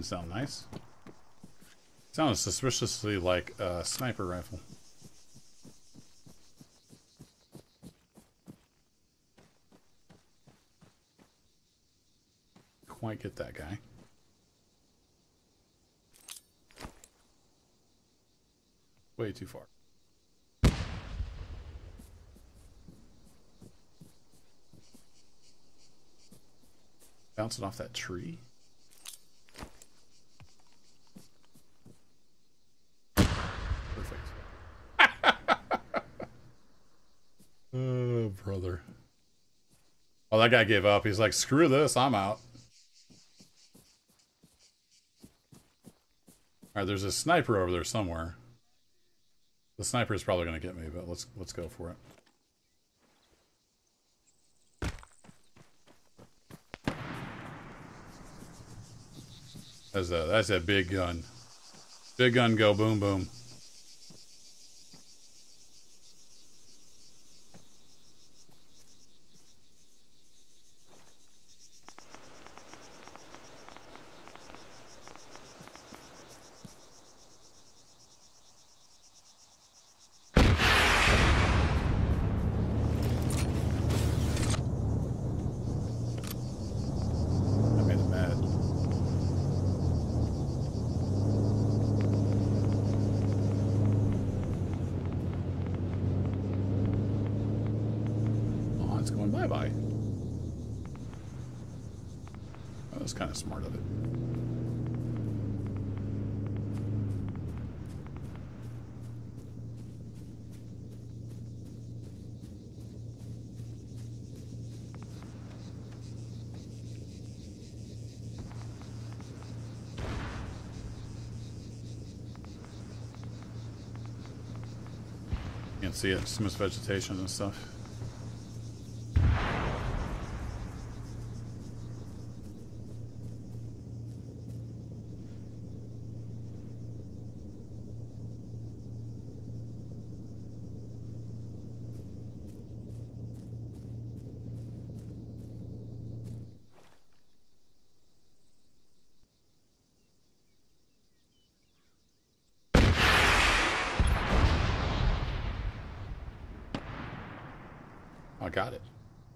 Didn't sound nice. Sounds suspiciously like a sniper rifle. Quite get that guy. Way too far. Bouncing off that tree? Perfect. oh, brother. Oh, that guy gave up. He's like, screw this, I'm out. Alright, there's a sniper over there somewhere. The sniper is probably gonna get me, but let's let's go for it. That's a that's a big gun. Big gun go boom boom. See it, some vegetation and stuff.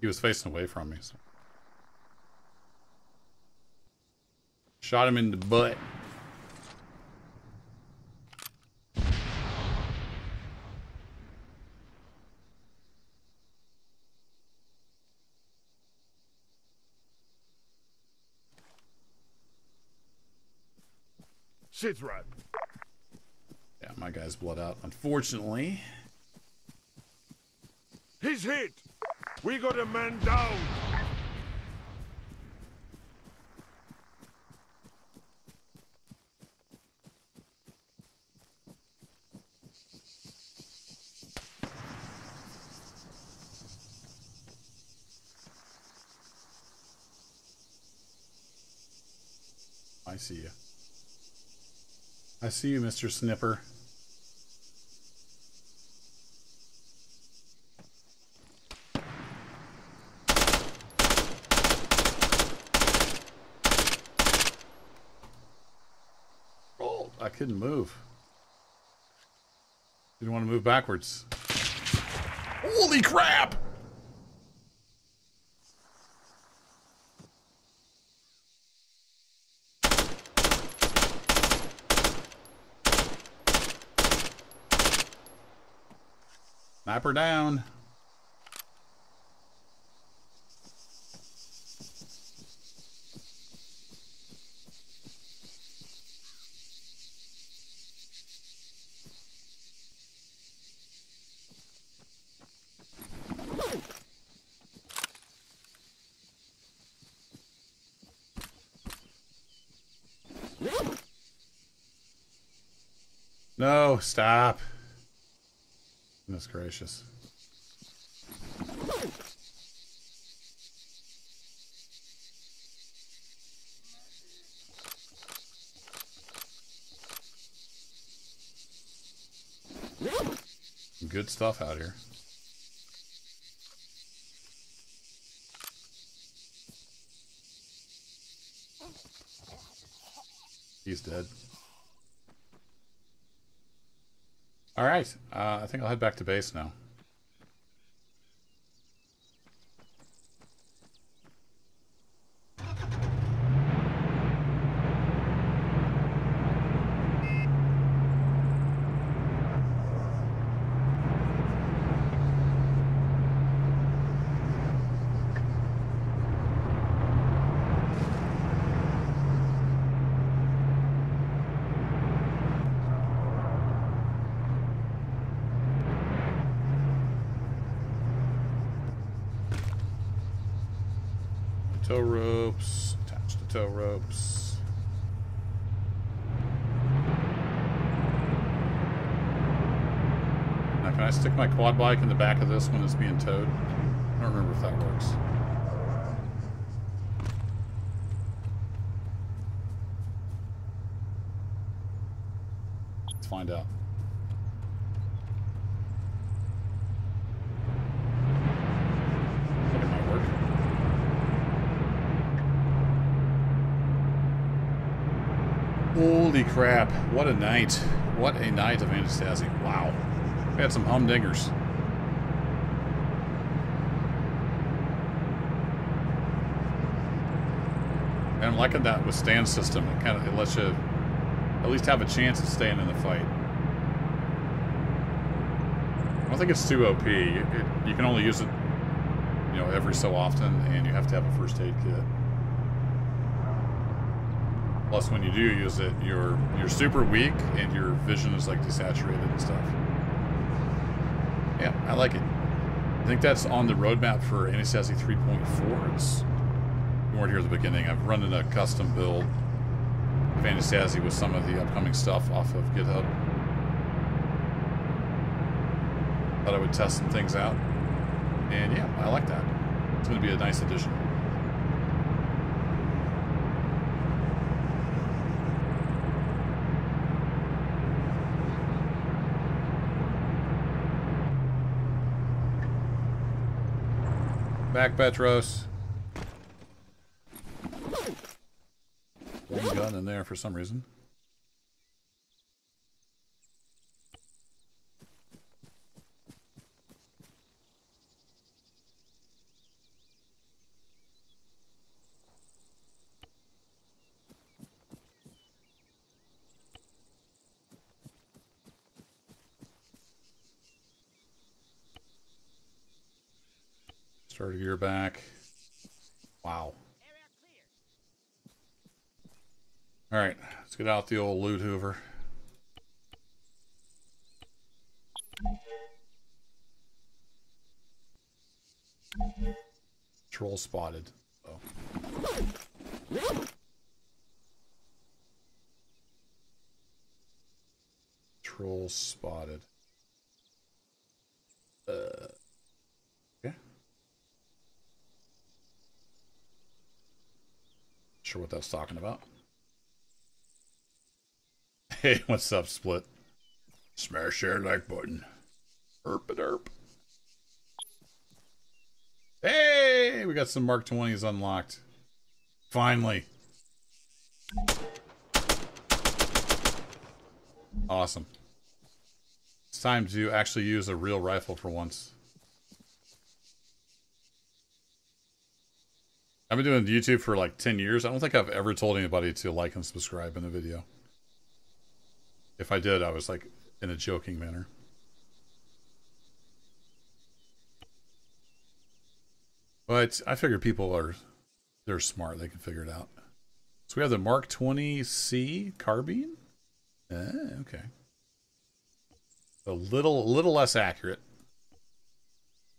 He was facing away from me. So. Shot him in the butt. Sit right. Yeah, my guy's blood out. Unfortunately, He's hit. We got a man down. I see you. I see you, Mr. Snipper. Rolled. I couldn't move. Didn't want to move backwards. Holy crap! Sniper down. No, stop. Goodness gracious. Good stuff out here. He's dead. All right. Uh, I think I'll head back to base now. Tow ropes. Attach the tow ropes. Now, can I stick my quad bike in the back of this when it's being towed? I don't remember if that works. Let's find out. Holy crap. What a night. What a night of Antistasi. Wow. We had some humdingers. And I'm liking that with stand system. It kind of it lets you at least have a chance of staying in the fight. I don't think it's too OP. It, it, you can only use it, you know, every so often, and you have to have a first aid kit. Plus, when you do use it, you're you're super weak and your vision is like desaturated and stuff. I like it. I think that's on the roadmap for Antistasi 3.4. It's you weren't here at the beginning. I've run in a custom build of Antistasi with some of the upcoming stuff off of GitHub. Thought I would test some things out, and yeah, I like that. It's going to be a nice addition. Back, Petros. One gun in there for some reason. Starter gear back. Wow. All right, let's get out the old loot hoover. Troll spotted. Oh. Troll spotted. Uh. Okay. Sure what that's talking about. Hey, what's up, Split? Smash that like button. Erp it erp. Hey, we got some Mark 20s unlocked. Finally. Awesome. It's time to actually use a real rifle for once. I've been doing YouTube for like 10 years. I don't think I've ever told anybody to like and subscribe in a video. If I did, I was like in a joking manner. But I figure people are they're smart, they can figure it out. So we have the Mark 20C carbine. Ah, okay. A little a little less accurate.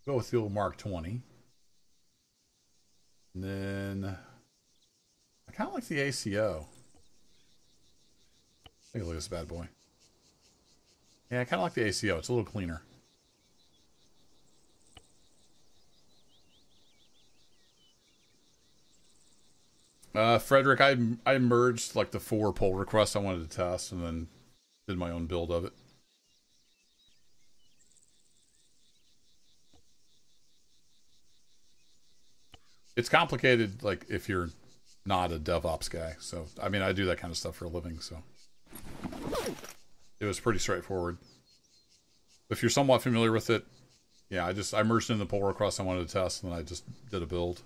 Go with the old Mark 20. And then I kind of like the ACO. Take a look at this bad boy. Yeah, I kind of like the ACO. It's a little cleaner. Uh, Frederick, I I merged like the four pull requests I wanted to test, and then did my own build of it. It's complicated, like if you're not a DevOps guy. So, I mean, I do that kind of stuff for a living. So, it was pretty straightforward. If you're somewhat familiar with it, yeah, I just I merged in the pull request I wanted to test, and then I just did a build.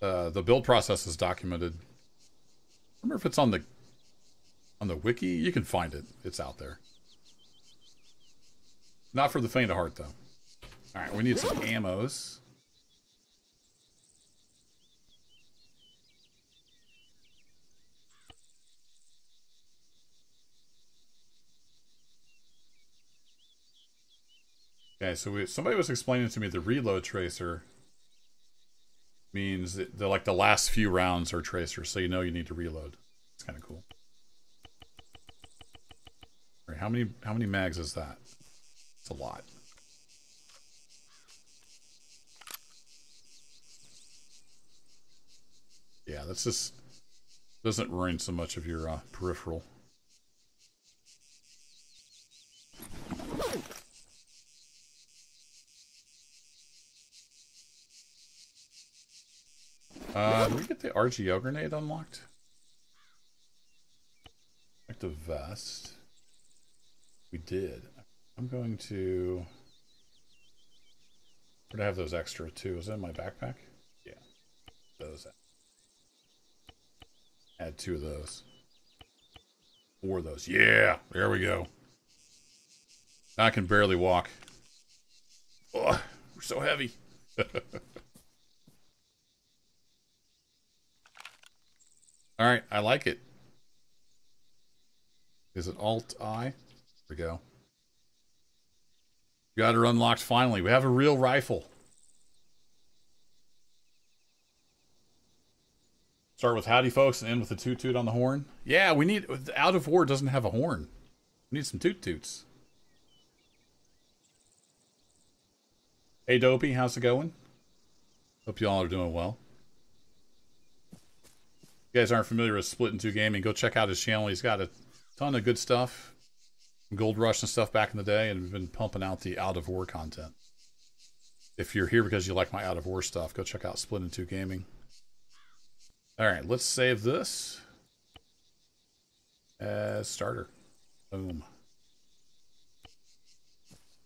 Uh, the build process is documented. I remember if it's on the on the wiki. You can find it. It's out there. Not for the faint of heart, though. All right, we need some ammos. Okay, so we, somebody was explaining to me the reload tracer means that like the last few rounds are tracers, so you know you need to reload. It's kind of cool. All right, how many how many mags is that? It's a lot. Yeah, that's just doesn't ruin so much of your uh, peripheral. Uh, did we get the RGO grenade unlocked? Active vest. We did. I'm going to... Where'd I have those extra too? Is that in my backpack? Yeah. Those. Add two of those. Four of those. Yeah! There we go. I can barely walk. Oh, we're so heavy. <laughs> All right, I like it. Is it Alt I? There we go. Got her unlocked finally. We have a real rifle. Start with howdy, folks, and end with a toot toot on the horn. Yeah, we need. Out of War doesn't have a horn. We need some toot toots. Hey, Dopey, how's it going? Hope you all are doing well guys aren't familiar with Split Two Gaming, go check out his channel. He's got a ton of good stuff, Gold Rush and stuff back in the day, and we've been pumping out the Out of War content. If you're here because you like my Out of War stuff, go check out Split Two Gaming. All right, let's save this as starter. Boom.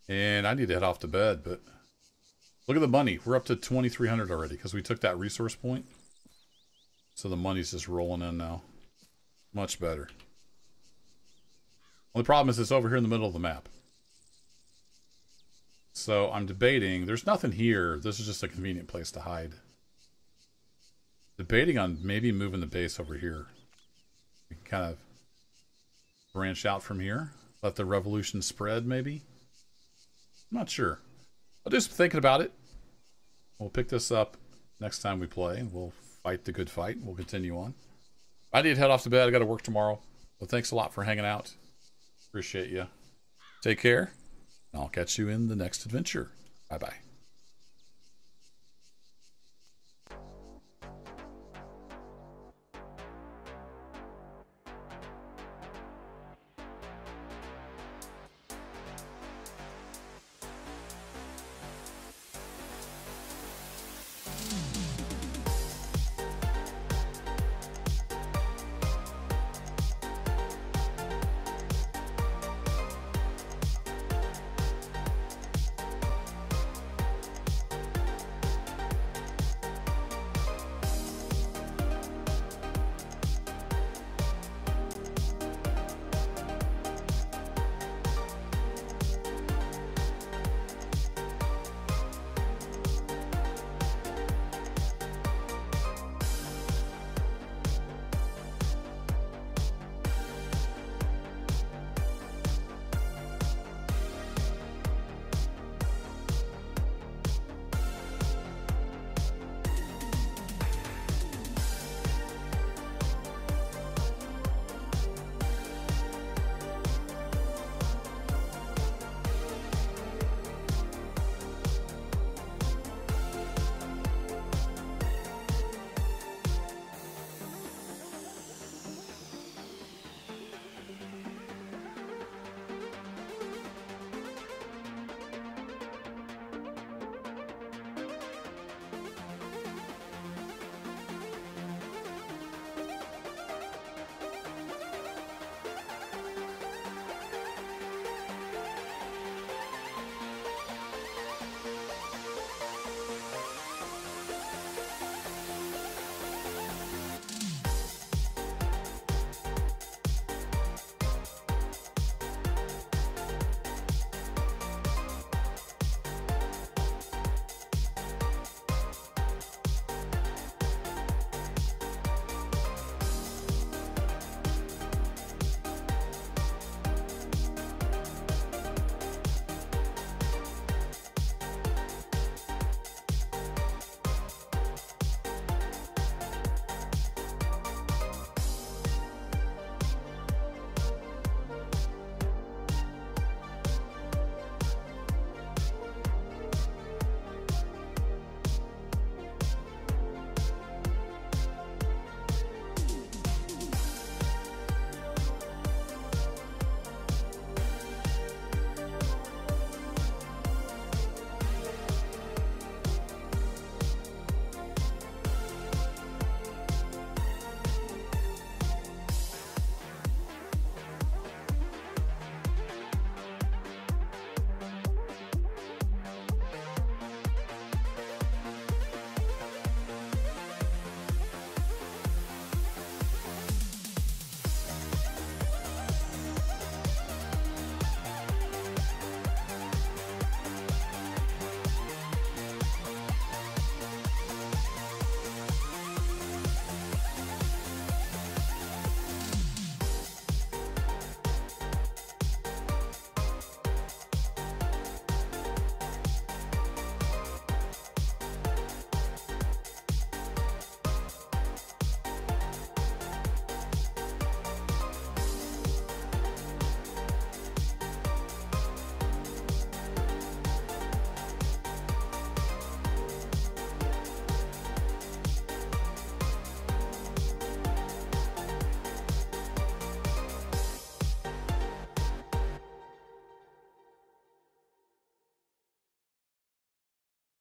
And I need to head off to bed, but look at the money. We're up to 2,300 already because we took that resource point. So the money's just rolling in now. Much better. Only problem is it's over here in the middle of the map. So I'm debating. There's nothing here. This is just a convenient place to hide. Debating on maybe moving the base over here. We can kind of branch out from here. Let the revolution spread, maybe. I'm not sure. I'll do some thinking about it. We'll pick this up next time we play. We'll fight the good fight. We'll continue on. I need to head off to bed. I got to work tomorrow. But thanks a lot for hanging out. Appreciate you. Take care. I'll catch you in the next adventure. Bye bye.